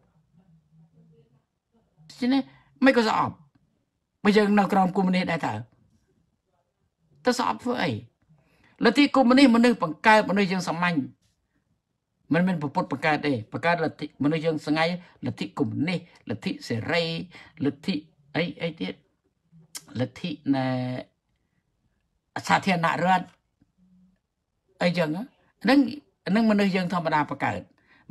Speaker 1: ជានេះមិនក៏ស្អប់បើយើងនៅក្រោមកុម្មុយនីសដែរតើទៅស្អប់ធ្វើអីលទ្ធិកុម្មុយនីសមនុស្សបង្កើតមនុស្សយើងសាមញ្ញមិនមែនប្រពុតបង្កើតទេបង្កើតលទ្ធិមនុស្សយើងសងៃលទ្ធិកុម្មុយនីសលទ្ធិសេរីលទ្ធិអីអីទៀតលទ្ធិណែសាធារណរដ្ឋ អីចឹងហ្នឹងហ្នឹងមនុស្សយើងធម្មតាបង្កើត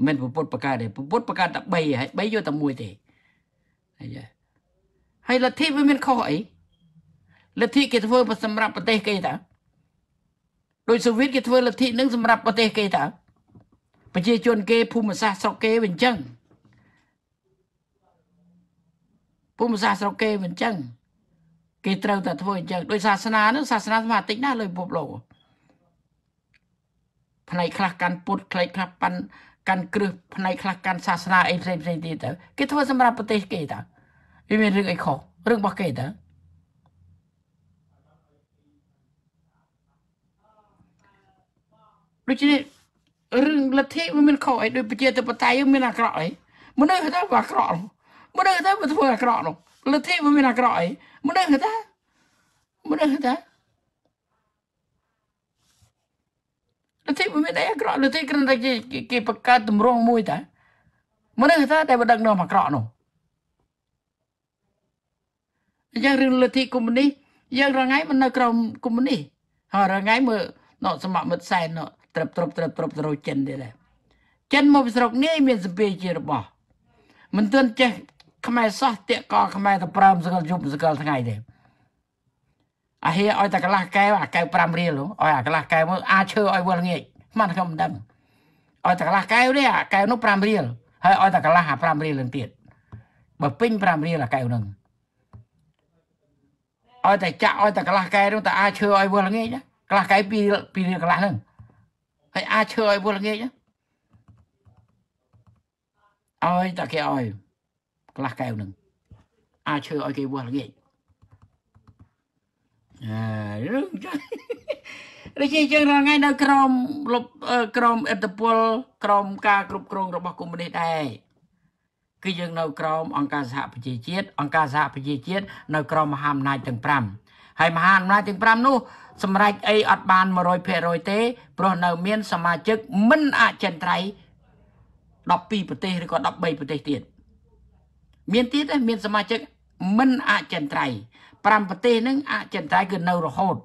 Speaker 1: មិនប្រពុតបង្កើតទេប្រពុតបង្កើតតែ3ហើយ3យកតែមួយទេហើយចាហើយលទ្ធិវាមានខុសអីលទ្ធិគេធ្វើសម្រាប់ប្រទេសគេតើដោយសូវៀតគេធ្វើលទ្ធិនឹងសម្រាប់ប្រទេសគេតើប្រជាជនគេភូមិសាស្ត្រស្រុកគេវាអញ្ចឹងភូមិសាស្ត្រស្រុកគេវាអញ្ចឹងគេត្រូវតែធ្វើអញ្ចឹងដោយសាសនានោះសាសនាស្មាតិចណាស់លើពិភពលោក ផ្នែកខ្លះកាន់ពុទ្ធផ្នែកខ្លះប៉ាន់កាន់គ្រឹះផ្នែកខ្លះកាន់សាសនាអីផ្សេងផ្សេងទៀតទៅគេធ្វើសម្រាប់ប្រទេសគេតើវាមានរឿងអីខុសរឿងរបស់គេតើដូច្នេះរឿងលទ្ធិវាមានខុសអីដូចប្រជាធិបតេយ្យមានអាក្រក់អីមនុស្សទៅវាអាក្រក់នោះមនុស្សទៅវាធ្វើអាក្រក់នោះលទ្ធិវាមានអាក្រក់អីមនុស្សទៅមនុស្សទៅ លទ្ធិវាមានអីអាក្រក់លទ្ធិគ្រាន់តែគេគេបង្កើតទម្រង់មួយតាមនុស្សទៅតែបដឹកនាំអាក្រក់នោះអញ្ចឹងរឿងលទ្ធិកុម្មុយនីសយើងរងៃមិននៅក្រោមកុម្មុយនីសហើយរងៃមើលណោសមមិត្តសែនណោត្រឹបត្រឹបត្រឹបត្រឹបទៅរកចិនទៀតដែរចិនមកពីស្រុកនេះមានសម្ពាធជារបស់មិនទាន់ចេះខ្មែរសោះតាកកខ្មែរទៅប្រើសកលយប់សកលថ្ងៃទេ អាហេឲ្យតែកន្លះកែវអាកែវ5រៀលឲ្យអាកន្លះកែវមកអាឈើឲ្យវល់ងាយស្មានខ្ញុំមិនដឹងឲ្យតែកន្លះកែវនេះអាកែវនោះ5រៀលហើយឲ្យតែកន្លះអា5រៀលនឹងទៀតបើពេញ5រៀលអាកែវនឹងឲ្យតែចាក់ឲ្យតែកន្លះកែវនោះតែអាឈើឲ្យវល់ងាយណាកន្លះកែវ2រៀល2រៀលកន្លះហ្នឹងហើយអាឈើឲ្យវល់ងាយណាឲ្យតែគេឲ្យកន្លះកែវនឹងអាឈើឲ្យគេវាស់ល្ងាច អើរឿងចឹងដូចជាយើងរាល់ថ្ងៃនៅក្រមលុបក្រមអត្តពលក្រមការគ្រប់គ្រងរបស់កុម្មុយនីសដែរគឺយើងនៅក្រមអង្គការសហប្រជាជាតិអង្គការសហប្រជាជាតិនៅក្រមមហាអំណាចទាំង5ហើយមហាអំណាចទាំង5នោះសម្រេចអីអត់បាន100%ទេព្រោះនៅមានសមាជិកមិនអចិន្ត្រៃយ៍12ប្រទេសឬក៏13ប្រទេសទៀតមានទៀតទេមានសមាជិកមិនអចិន្ត្រៃយ៍ 5ប្រទេសហ្នឹងអចិន្ត្រៃយ៍គឺនៅរហូត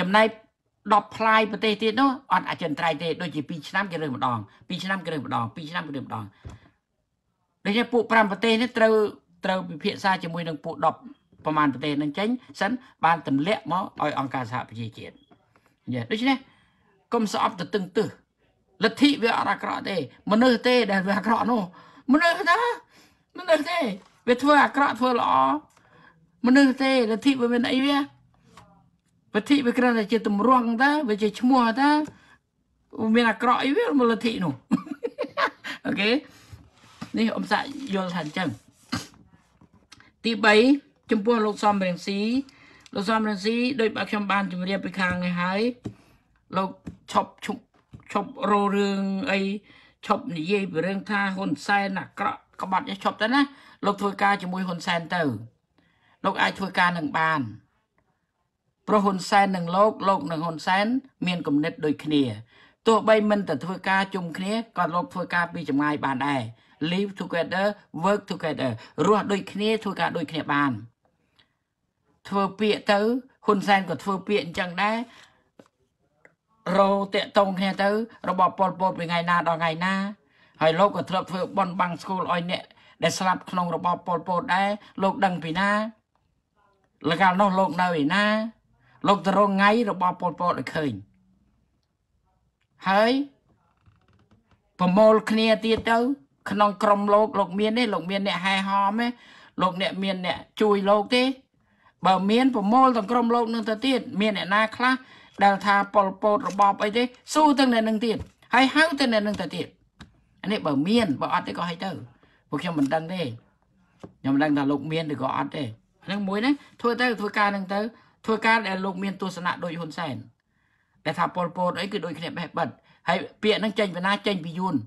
Speaker 1: ចំណែក10ផ្លាយប្រទេសទៀតនោះអត់អចិន្ត្រៃយ៍ទេដូចជា2ឆ្នាំគេរើសម្ដង2ឆ្នាំគេរើសម្ដង2ឆ្នាំគេរើសម្ដងដូច្នេះពួក5ប្រទេសនេះត្រូវត្រូវពិភាក្សាជាមួយនឹងពួក10ប្រមាណប្រទេសនឹងចេញសិនបានទម្លាក់មកឲ្យអង្គការសហប្រជាជាតិយេដូច្នេះកុំស្អប់ទៅទឹងទឹះលទ្ធិវាអត់អាក្រក់ទេមនុស្សទេដែលវាអាក្រក់នោះមនុស្សណាមនុស្សទេវាធ្វើអាក្រក់ធ្វើល្អ មនុស្សទេលទ្ធិវាមានអីវាលទ្ធិវាគ្រាន់តែជាទម្រង់តាវាជាឈ្មោះតាវាមានអាក្រក់អីវាមកលទ្ធិនោះអូខេនេះអ៊ំសាក់យល់ថាអញ្ចឹងទី3ចំពោះលោកសំរងស៊ីលោកសំរងស៊ីដោយបើខ្ញុំបានជម្រាបពីខាងនេះហើយលោកឈប់ឈប់ឈប់រោរឿងអីឈប់និយាយពីរឿងថាហ៊ុនសែនអាក្រក់ក្បត់នេះឈប់ទៅណាលោកធ្វើការជាមួយហ៊ុនសែនទៅ លោកអាចធ្វើការនឹងបានព្រោះហ៊ុនសែននិងលោកលោកនិងហ៊ុនសែនមានគំនិតដូចគ្នាទោះបីមិនតែធ្វើការជុំគ្នាក៏លោកធ្វើការពីចម្ងាយបានដែរ live together work together រស់ដូចគ្នាធ្វើការដូចគ្នាបាន ធ្វើពាក្យទៅហ៊ុនសែនក៏ធ្វើពាក្យអញ្ចឹងដែររោតាក់តងគ្នាទៅ របបប៉ុលពតពីថ្ងៃណាដល់ថ្ងៃណាហើយលោកក៏ធ្លាប់ធ្វើបនបាំងស្គូលឲ្យអ្នកដែលស្លាប់ក្នុងរបបប៉ុលពតដែរលោកដឹងពីណា លកាលនោះលោកនៅឯណា លោកទៅរងថ្ងៃរបបប៉ុលពតឲ្យឃើញហើយប្រមូលគ្នាទៀតទៅ ក្នុងក្រុមលោកលោកមានទេលោកមានអ្នកហែហមទេលោកអ្នកមានអ្នកជួយលោកទេ បើមានប្រមូលទាំងក្រុមលោកនឹងទៅទៀតមានអ្នកណាខ្លះដែលថាប៉ុលពតរបបអីទេសួរទាំងអ្នកនឹងទៀតហើយហៅទាំងអ្នកនឹងទៅទៀតអានេះបើមានបើអត់ទេក៏ឲ្យទៅពួកខ្ញុំមិនដឹងទេខ្ញុំមិនដឹងថាលោកមានឬក៏អត់ទេ ហ្នឹងមួយណាធ្វើទៅធ្វើការហ្នឹងទៅធ្វើការដែលលោកមានទស្សនៈដូចហ៊ុនសែនដែលថាប៉ុលពតអីគឺដូចគ្នាបេះបិទហើយពាក្យហ្នឹងចេញពីណាចេញពីយួនអ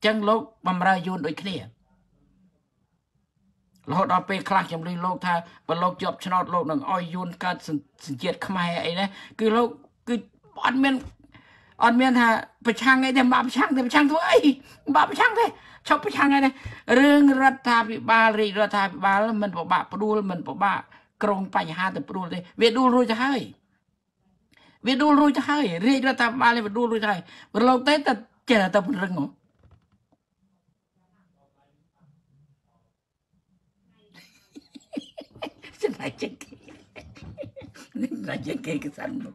Speaker 1: ញ្ចឹងលោកបំរើយួនដូចគ្នារហូតដល់ពេលខ្លះខ្ញុំឮលោកថាបើលោកជាប់ឆ្នោតលោកនឹងអោយយួនកើតសញ្ជាតិខ្មែរអីណាគឺលោកគឺអត់មានអត់មានថាប្រឆាំងអីទេបាក់ប្រឆាំងទេប្រឆាំងធ្វើអីបាក់ប្រឆាំងទេ ឈប់ប្រឆាំងអីទេរឿងរដ្ឋាភិបាលរាជរដ្ឋាភិបាលមិនពិបាកផ្ដួលមិនពិបាកក្រុងបញ្ហាទៅផ្ដួលទេវាដួលរួចទៅហើយវាដួលរួចទៅហើយរាជរដ្ឋាភិបាលនេះវាដួលរួចទៅហើយប្រឡូកទេតែចេះតែពង្រឹងហ៎ចំណែកចេះគេចំណែកចេះគេកសាន់មក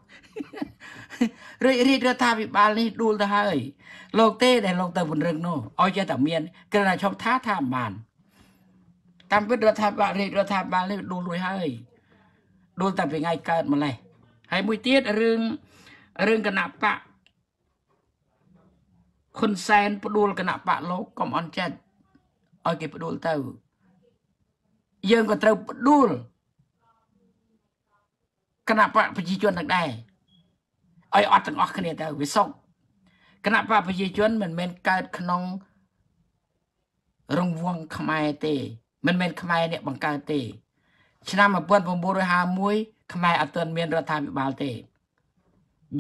Speaker 1: រាជរាជរដ្ឋាភិបាលនេះដួលទៅហើយលោកទេដែលលោកទៅពង្រឹងនោះឲ្យចេះតែមានគ្រាន់តែឈប់ថាថាមិនបានតាមពិតរដ្ឋាភិបាលរាជរដ្ឋាភិបាលនេះដួលរួចហើយដួលតែពីថ្ងៃកើតម្លេះហើយមួយទៀតរឿងរឿងគណៈបកហ៊ុនសែនផ្ដួលគណៈបកលោកកុំអន់ចិត្តឲ្យគេផ្ដួលទៅ យើងក៏ត្រូវផ្ដួលគណៈបកប្រជាជនទាំងដែរ ឲ្យអត់ទាំងអស់គ្នាទៅវាសុកគណៈបកប្រជាជនមិនមែនកើតក្នុងរង្វង់ខ្មែរទេ មិនមែនខ្មែរអ្នកបង្កើតទេ ឆ្នាំ1951ខ្មែរអត់ទាន់មានរដ្ឋាភិបាលទេ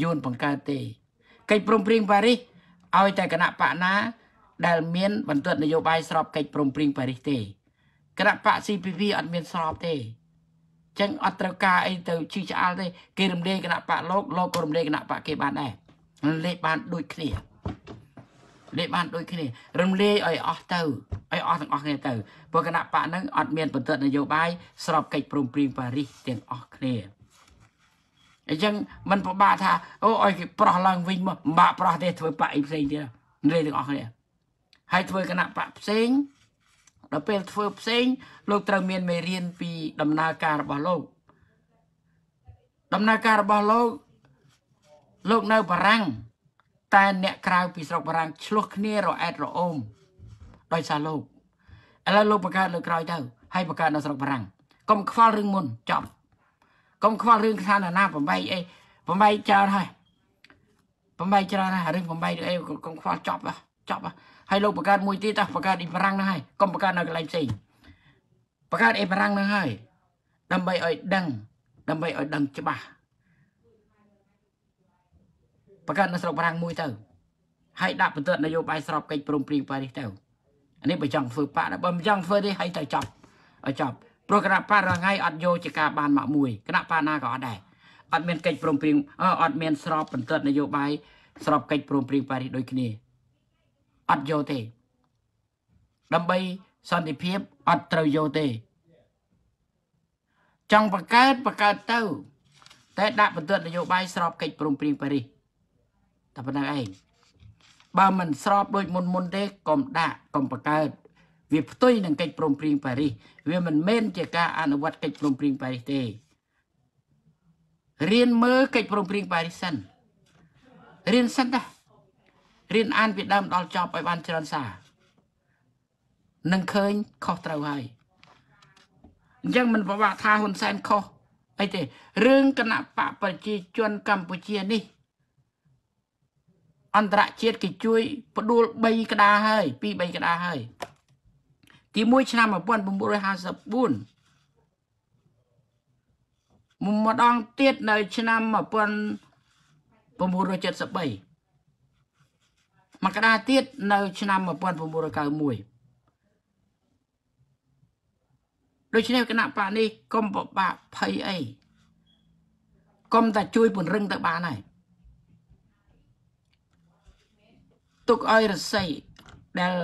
Speaker 1: យួនបង្កើតទេកិច្ចព្រមព្រៀងប៉ារីសឲ្យតែគណៈបកណា ដែលមានបន្ទាត់នយោបាយស្របកិច្ចព្រមព្រៀងប៉ារីសទេគណៈបក CPP អត់មានស្របទេ ចឹងអត់ត្រូវការអីទៅជីឆ្អល់ទេគេរំលែកគណៈបកលោកលោកក៏រំលែកគណៈបកគេបានដែររំលែកបានដូចគ្នាលេខបានដូចគ្នារំលាយឲ្យអស់ទៅឲ្យអស់ទាំងអស់គ្នាទៅព្រោះគណៈបកហ្នឹងអត់មានបន្ទាត់នយោបាយស្របកិច្ចព្រមព្រៀងប៉ារីសទាំងអស់គ្នាអញ្ចឹងมันពិបាកថាអូឲ្យគេប្រោះឡើងវិញមកមិនបាក់ប្រោះទេធ្វើបកអីផ្សេងទៀតលេខទាំងអស់គ្នាហើយធ្វើគណៈបកផ្សេង ដល់ពេលធ្វើផ្សេងលោកត្រូវមានមេរៀនពីដំណើរការរបស់លោកដំណើរការរបស់លោកលោកនៅបារាំងតែអ្នកក្រៅពីស្រុកបារាំងឆ្លោះគ្នារអែតរអូមដោយសារលោកឥឡូវលោកបង្កើតលើក្រោយទៅហើយបង្កើតនៅស្រុកបារាំងកុំខ្វល់រឿងមុនចប់កុំខ្វល់រឿងខាងណាបំបីអីបំបីច្រើនហើយបំបីច្រើនហើយរឿងបំបីអីកុំខ្វល់ចប់ចប់ ហើយលោកបង្កើតមួយទៀតតោះបង្កើតអ៊ីបារាំងហ្នឹងហើយកុំបង្កើតនៅកន្លែងផ្សេងបង្កើតអ៊ីបារាំងហ្នឹងហើយដើម្បីឲ្យដឹង ដើម្បីឲ្យដឹងច្បាស់បង្កើតនៅស្រុកបារាំងមួយទៅហើយដាក់បន្ទាត់នយោបាយស្របកិច្ចព្រមព្រៀងប៉ារីសទៅអានេះបើចង់ធ្វើបាក់បើមិនចង់ធ្វើទេហើយទៅចប់ឲ្យចប់ព្រោះគណៈបករងៃអត់យកជាការបានមកមួយគណៈបកណាក៏អត់ដែរអត់មានកិច្ចព្រមព្រៀងអត់មានស្របបន្ទាត់នយោបាយស្របកិច្ចព្រមព្រៀងប៉ារីសដូចគ្នា អត់យកទេ ដើម្បីសន្តិភាពអត់ត្រូវយកទេ ចង់បង្កើតបង្កើតទៅ តែដាក់បន្ទាត់នយោបាយស្របកិច្ចព្រមព្រៀងប៉ារីសតែប៉ុណ្្នឹងឯងបើមិនស្របដូចមុនមុនទេកុំដាក់កុំបង្កើតវាផ្ទុយនឹងកិច្ចព្រមព្រៀងប៉ារីសវាមិនមែនជាការអនុវត្តកិច្ចព្រមព្រៀងប៉ារីសទេរៀនមើលកិច្ចព្រមព្រៀងប៉ារីសសិនរៀនសិនតា រៀនអានពីដើមដល់ចប់ឲ្យបានច្រើនសារនឹងឃើញខុសត្រូវហើយអញ្ចឹងមិនប្រវាក់ថាហ៊ុនសែនខុសអីទេរឿងគណៈបកប្រជាជនកម្ពុជានេះ អន្តរជាតិគេជួយផ្ដួល3ក្តារហើយ2 3ក្តារហើយទី1ឆ្នាំ1954ម្ដងទៀតនៅឆ្នាំ1973 មកក្តារទៀតនៅ ឆ្នាំ1991ដូច្នេះគណៈបកនេះកុំបបាក់ភ័យអីកុំតែជួយពង្រឹងទៅបានហើយទុកឲ្យរស័យដែល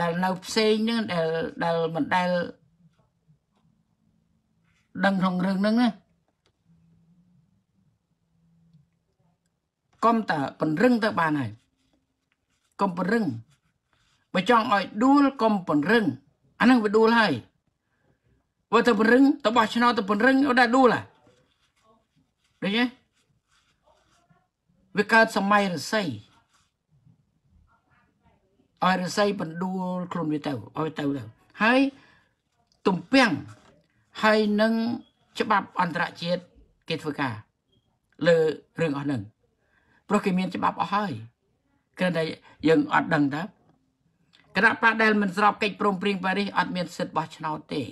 Speaker 1: ដែលនៅផ្សេងហ្នឹងដែលដែលមិនដែលដឹងក្នុងរឿងហ្នឹងណាកុំតែពង្រឹងទៅបានហើយកុំ ពង្រឹងបើចង់ឲ្យដួលកុំពង្រឹងអាហ្នឹងវាដួលហើយបើទៅពង្រឹងទៅបោះឆ្នោតទៅពង្រឹងអត់ដែរដួលហ่ะដូចទេវាកើតសម័យរស័យឲ្យរស័យបណ្ដួលខ្លួនវាទៅឲ្យទៅទៅហើយទំពាំងហើយនឹងច្បាប់អន្តរជាតិគេធ្វើការលើរឿងអស់ហ្នឹងព្រោះគេមានច្បាប់អស់ហើយ គ្រាន់តែយើងអត់ដឹងតើគណៈបកដែលមិនស្របកិច្ចព្រមព្រៀងប៉ារីសអត់មានសិទ្ធិបោះឆ្នោតទេ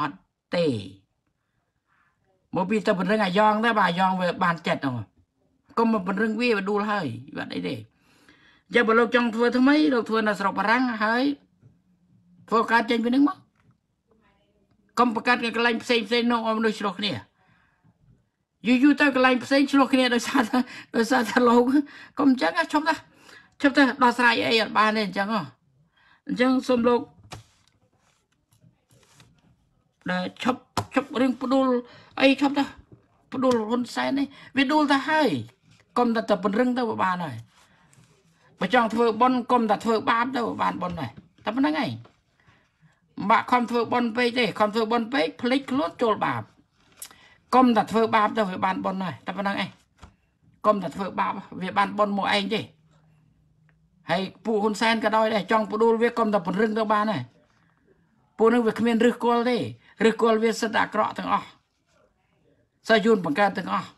Speaker 1: អត់ទេមកពីទៅពង្រឹងអាយ៉ងទៅបាទអាយ៉ងវាបានចិត្តហ្នឹងកុំមកពង្រឹងវាវាដួលហើយវាអត់អីទេចាំបើលោកចង់ធ្វើថ្មីលោកធ្វើនៅស្រុកបារាំងហើយធ្វើការចេញពីនឹងមកកុំប្រកាសកន្លែងផ្សេងផ្សេងនោះឲ្យមនុស្សឆ្លោះគ្នា យូរយូរទៅកន្លែងផ្សេងឆ្លោះគ្នាដោយសារថាដោយសារថាលោកកុំអញ្ចឹងឈប់ទៅឈប់ទៅដោះស្រាយអីអត់បានទេអញ្ចឹងហ៎អញ្ចឹងសូមលោកដែលឈប់ឈប់រឿងផ្ដួលអីឈប់ទៅផ្ដួលហ៊ុនសែននេះវាដួលទៅហើយកុំតែតែពង្រឹងទៅក៏បានហើយបើចង់ធ្វើប៉ុនកុំតែធ្វើបាបទៅក៏បានប៉ុនដែរតែប៉ុណ្្នឹងឯងបាក់ខំធ្វើប៉ុនពេកទេខំធ្វើប៉ុនពេកភ្លេចខ្លួនចូលបាប កុំតែធ្វើបាបទៅវាបានប៉ុនហើយតែប៉ុណ្្នឹងឯងកុំតែធ្វើបាបវាបានប៉ុនមកឯងទេហើយពួកហ៊ុនសែនក៏ដោយដែរចង់ផ្ដួលវាកុំតែពង្រឹងទៅបានដែរពួកនឹងវាគ្មានរឹសគល់ទេរឹសគល់វាសិតតែអាក្រក់ទាំងអស់សាយូនបង្កើតទាំងអស់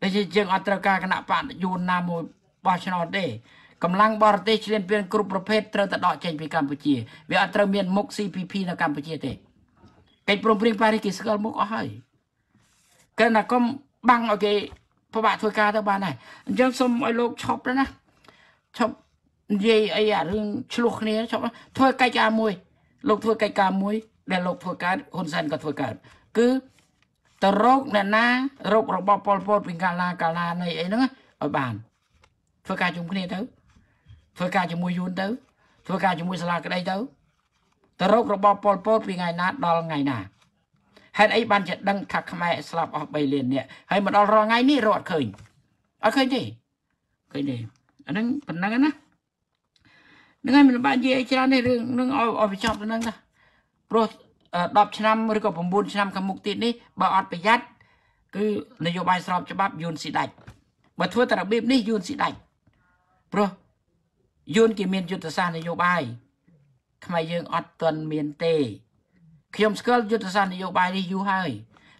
Speaker 1: តែជាងអត់ត្រូវការគណៈបកយូនណាមួយបោះឆ្នោតទេកម្លាំងបរទេសឆ្លៀនពៀនគ្រប់ប្រភេទត្រូវតែដកចេញពីកម្ពុជា វាអត់ត្រូវមានមុខ CPP នៅកម្ពុជាទេ កិច្ចព្រមព្រៀងប៉ារីសគេស្គាល់មុខអស់ហើយកិនតែកុំបាំងឲ្យគេពិបាកធ្វើការទៅបានដែរអញ្ចឹងសូមឲ្យលោកឈប់ទៅណាឈប់និយាយអីអារឿងឆ្លោះគ្នាឈប់ធ្វើកិច្ចការមួយ លោកធ្វើកិច្ចការមួយ ដែលលោកធ្វើកើតហ៊ុនសែនក៏ធ្វើកើតគឺទៅរោគអ្នកណារោគរបស់ប៉ុលពតពីកាលណាកាលណានៃអីហ្នឹងឲ្យបាន ធ្វើការជុំគ្នាទៅធ្វើការជាមួយយួនទៅធ្វើការជាមួយសាលាក្តីទៅ ទៅរោគរបស់ប៉ុលពតពីថ្ងៃណាដល់ថ្ងៃណាហេតុអីបានជាដឹងថាខ្មែរស្លាប់អស់3លាននាក់ហើយមកដល់រាល់ថ្ងៃនេះរកអត់ឃើញអត់ឃើញទេឃើញទេអាហ្នឹងប៉ុណ្ណឹងណាហ្នឹងហើយមិនបាននិយាយអីច្រើនទេរឿងនឹងឲ្យឲ្យបញ្ចប់ទៅហ្នឹងណាព្រោះ10ឆ្នាំឬក៏9ឆ្នាំខាងមុខទៀតនេះបើអត់ប្រយ័ត្នគឺនយោបាយស្របច្បាប់យួនស៊ីដាច់បើធ្វើតែរបៀបនេះយួនស៊ីដាច់ព្រោះយួនគេមានយុទ្ធសាស្ត្រនយោបាយ ខ្មែរយើងអត់ទាន់មានទេខ្ញុំស្គាល់យុទ្ធសាស្ត្រនយោបាយនេះយូរហើយ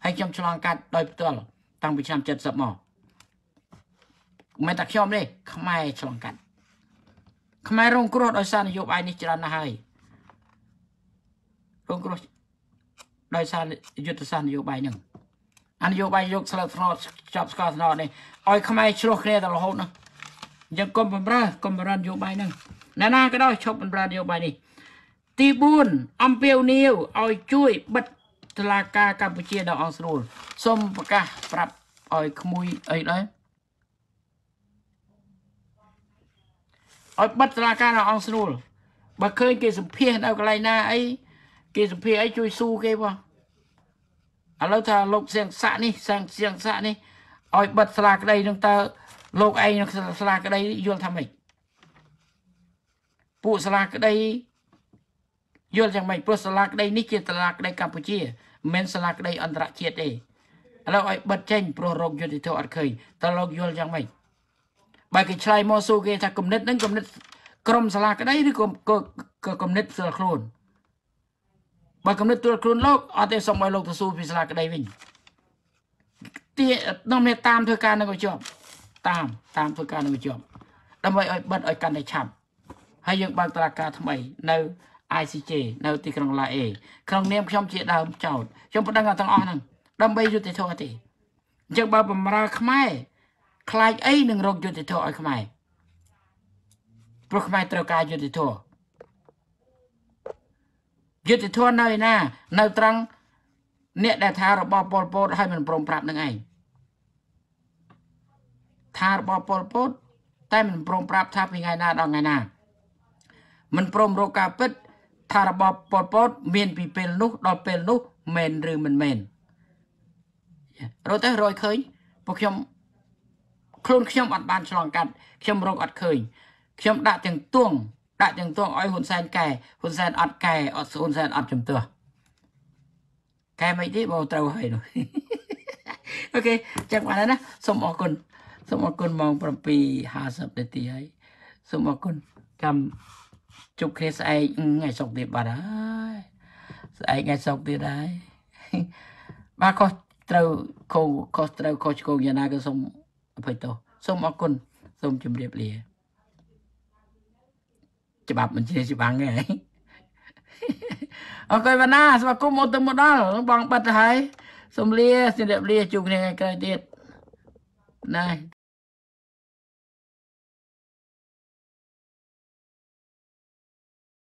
Speaker 1: ហើយខ្ញុំឆ្លងកាត់ដោយផ្ទាល់តាំងពីឆ្នាំ70មកមិនតែខ្ញុំទេខ្មែរឆ្លងកាត់ខ្មែររងគ្រោះដោយសារនយោបាយនេះច្រើនណាស់ហើយរងគ្រោះដោយសារយុទ្ធសាស្ត្រនយោបាយហ្នឹងអនយោបាយយកស្លឹកថ្នោតចាប់ស្កល់ថ្នោតនេះឲ្យខ្មែរឆ្លោះគ្នាដល់រហូតនោះអញ្ចឹងកុំបំរើកុំបំរើនយោបាយហ្នឹងណាណាក៏ដោយឈប់បំរើនយោបាយនេះ ទី4អំពាវនាវឲ្យជួយបិទតឡាការកម្ពុជានៅអង្គស្រួលសូមប្រកាសប្រាប់ឲ្យក្មួយអីដែរឲ្យបិទតឡាការនៅអង្គស្រួលបើឃើញគេសម្ភាសនៅកន្លែងណាអីគេសម្ភាសអីជួយស៊ូគេបងឥឡូវថាលោកសៀងសាក់នេះសៀងសៀងសាក់នេះឲ្យបិទស្លាក្តីនឹងតើលោកឯងនឹងស្លាក្តីយល់ថាម៉េចពួកស្លាក្តី យល់យ៉ាងម៉េចព្រោះសាលាក្តីនេះជាសាលាក្តីកម្ពុជាមិនមែនសាលាក្តីអន្តរជាតិទេឥឡូវឲ្យបិទចេញព្រោះរោគយុតិធម៌អត់ឃើញតើលោកយល់យ៉ាងម៉េចបើគេឆ្លើយមកសួរគេថាគំនិតហ្នឹងគំនិតក្រុមសាលាក្តីឬក៏ក៏គំនិតផ្ទាល់ខ្លួនបើគំនិតផ្ទាល់ខ្លួនលោកអត់ទេសុំឲ្យលោកទៅសួរពីសាលាក្តីវិញទីនាំនេះតាមធ្វើការនឹងក៏ជាប់តាមតាមធ្វើការនឹងក៏ជាប់ដើម្បីឲ្យបិទឲ្យកាន់តែឆាប់ហើយយើងបើកតឡាការថ្មីនៅ ICJ នៅទីក្រុងឡាអេក្នុងនាមខ្ញុំជាដើមចោតខ្ញុំប្តឹងទាំងអស់ហ្នឹងដើម្បីយុត្តិធម៌ទេអញ្ចឹងបើបំរើខ្មែរខ្លាចអីនឹងរកយុត្តិធម៌ឲ្យខ្មែរព្រោះខ្មែរត្រូវការយុត្តិធម៌យុត្តិធម៌នៅឯណា នៅត្រង់អ្នកដែលថារបបប៉ុលពតឲ្យមិនព្រមប្រាប់នឹងឯងថារបបប៉ុលពតតែមិនព្រមប្រាប់ថាពីថ្ងៃណាដល់ថ្ងៃណាមិនព្រមរកការពិត ថារបបប៉ុលពត មានពីពេលនោះដល់ពេលនោះមែនឬមិនមែនរត់ទៅរយឃើញពួកខ្ញុំខ្លួនខ្ញុំអត់បានឆ្លងកាត់ខ្ញុំរកអត់ឃើញខ្ញុំដាក់ទាំងទួងដាក់ទាំងទួងឲ្យហ៊ុនសែនកែហ៊ុនសែនអត់កែអត់ហ៊ុនសែនអត់ជំទាស់កែមិនទេបើត្រូវហើយនោះអូខេចឹងបានហើយណាសូមអរគុណសូមអរគុណម៉ោង7:50នាទីហើយសូមអរគុណចាំ ជប់គ្នាស្អែកថ្ងៃសុកទៀតបាត់ហើយស្អែកថ្ងៃសុកទៀតហើយបាទខុសត្រូវខុសខុសត្រូវខុសឆ្គងយ៉ាងណាក៏សូមអភ័យទោសសូមអរគុណសូមជម្រាបលាច្បាប់មិនជាច្បាំងទេហើយអរគុណបណ្ណាស្វាគមន៍មកទៅមកដល់បងបាត់ទៅហើយសូមលាជម្រាបលាជួបគ្នាថ្ងៃក្រោយទៀតណា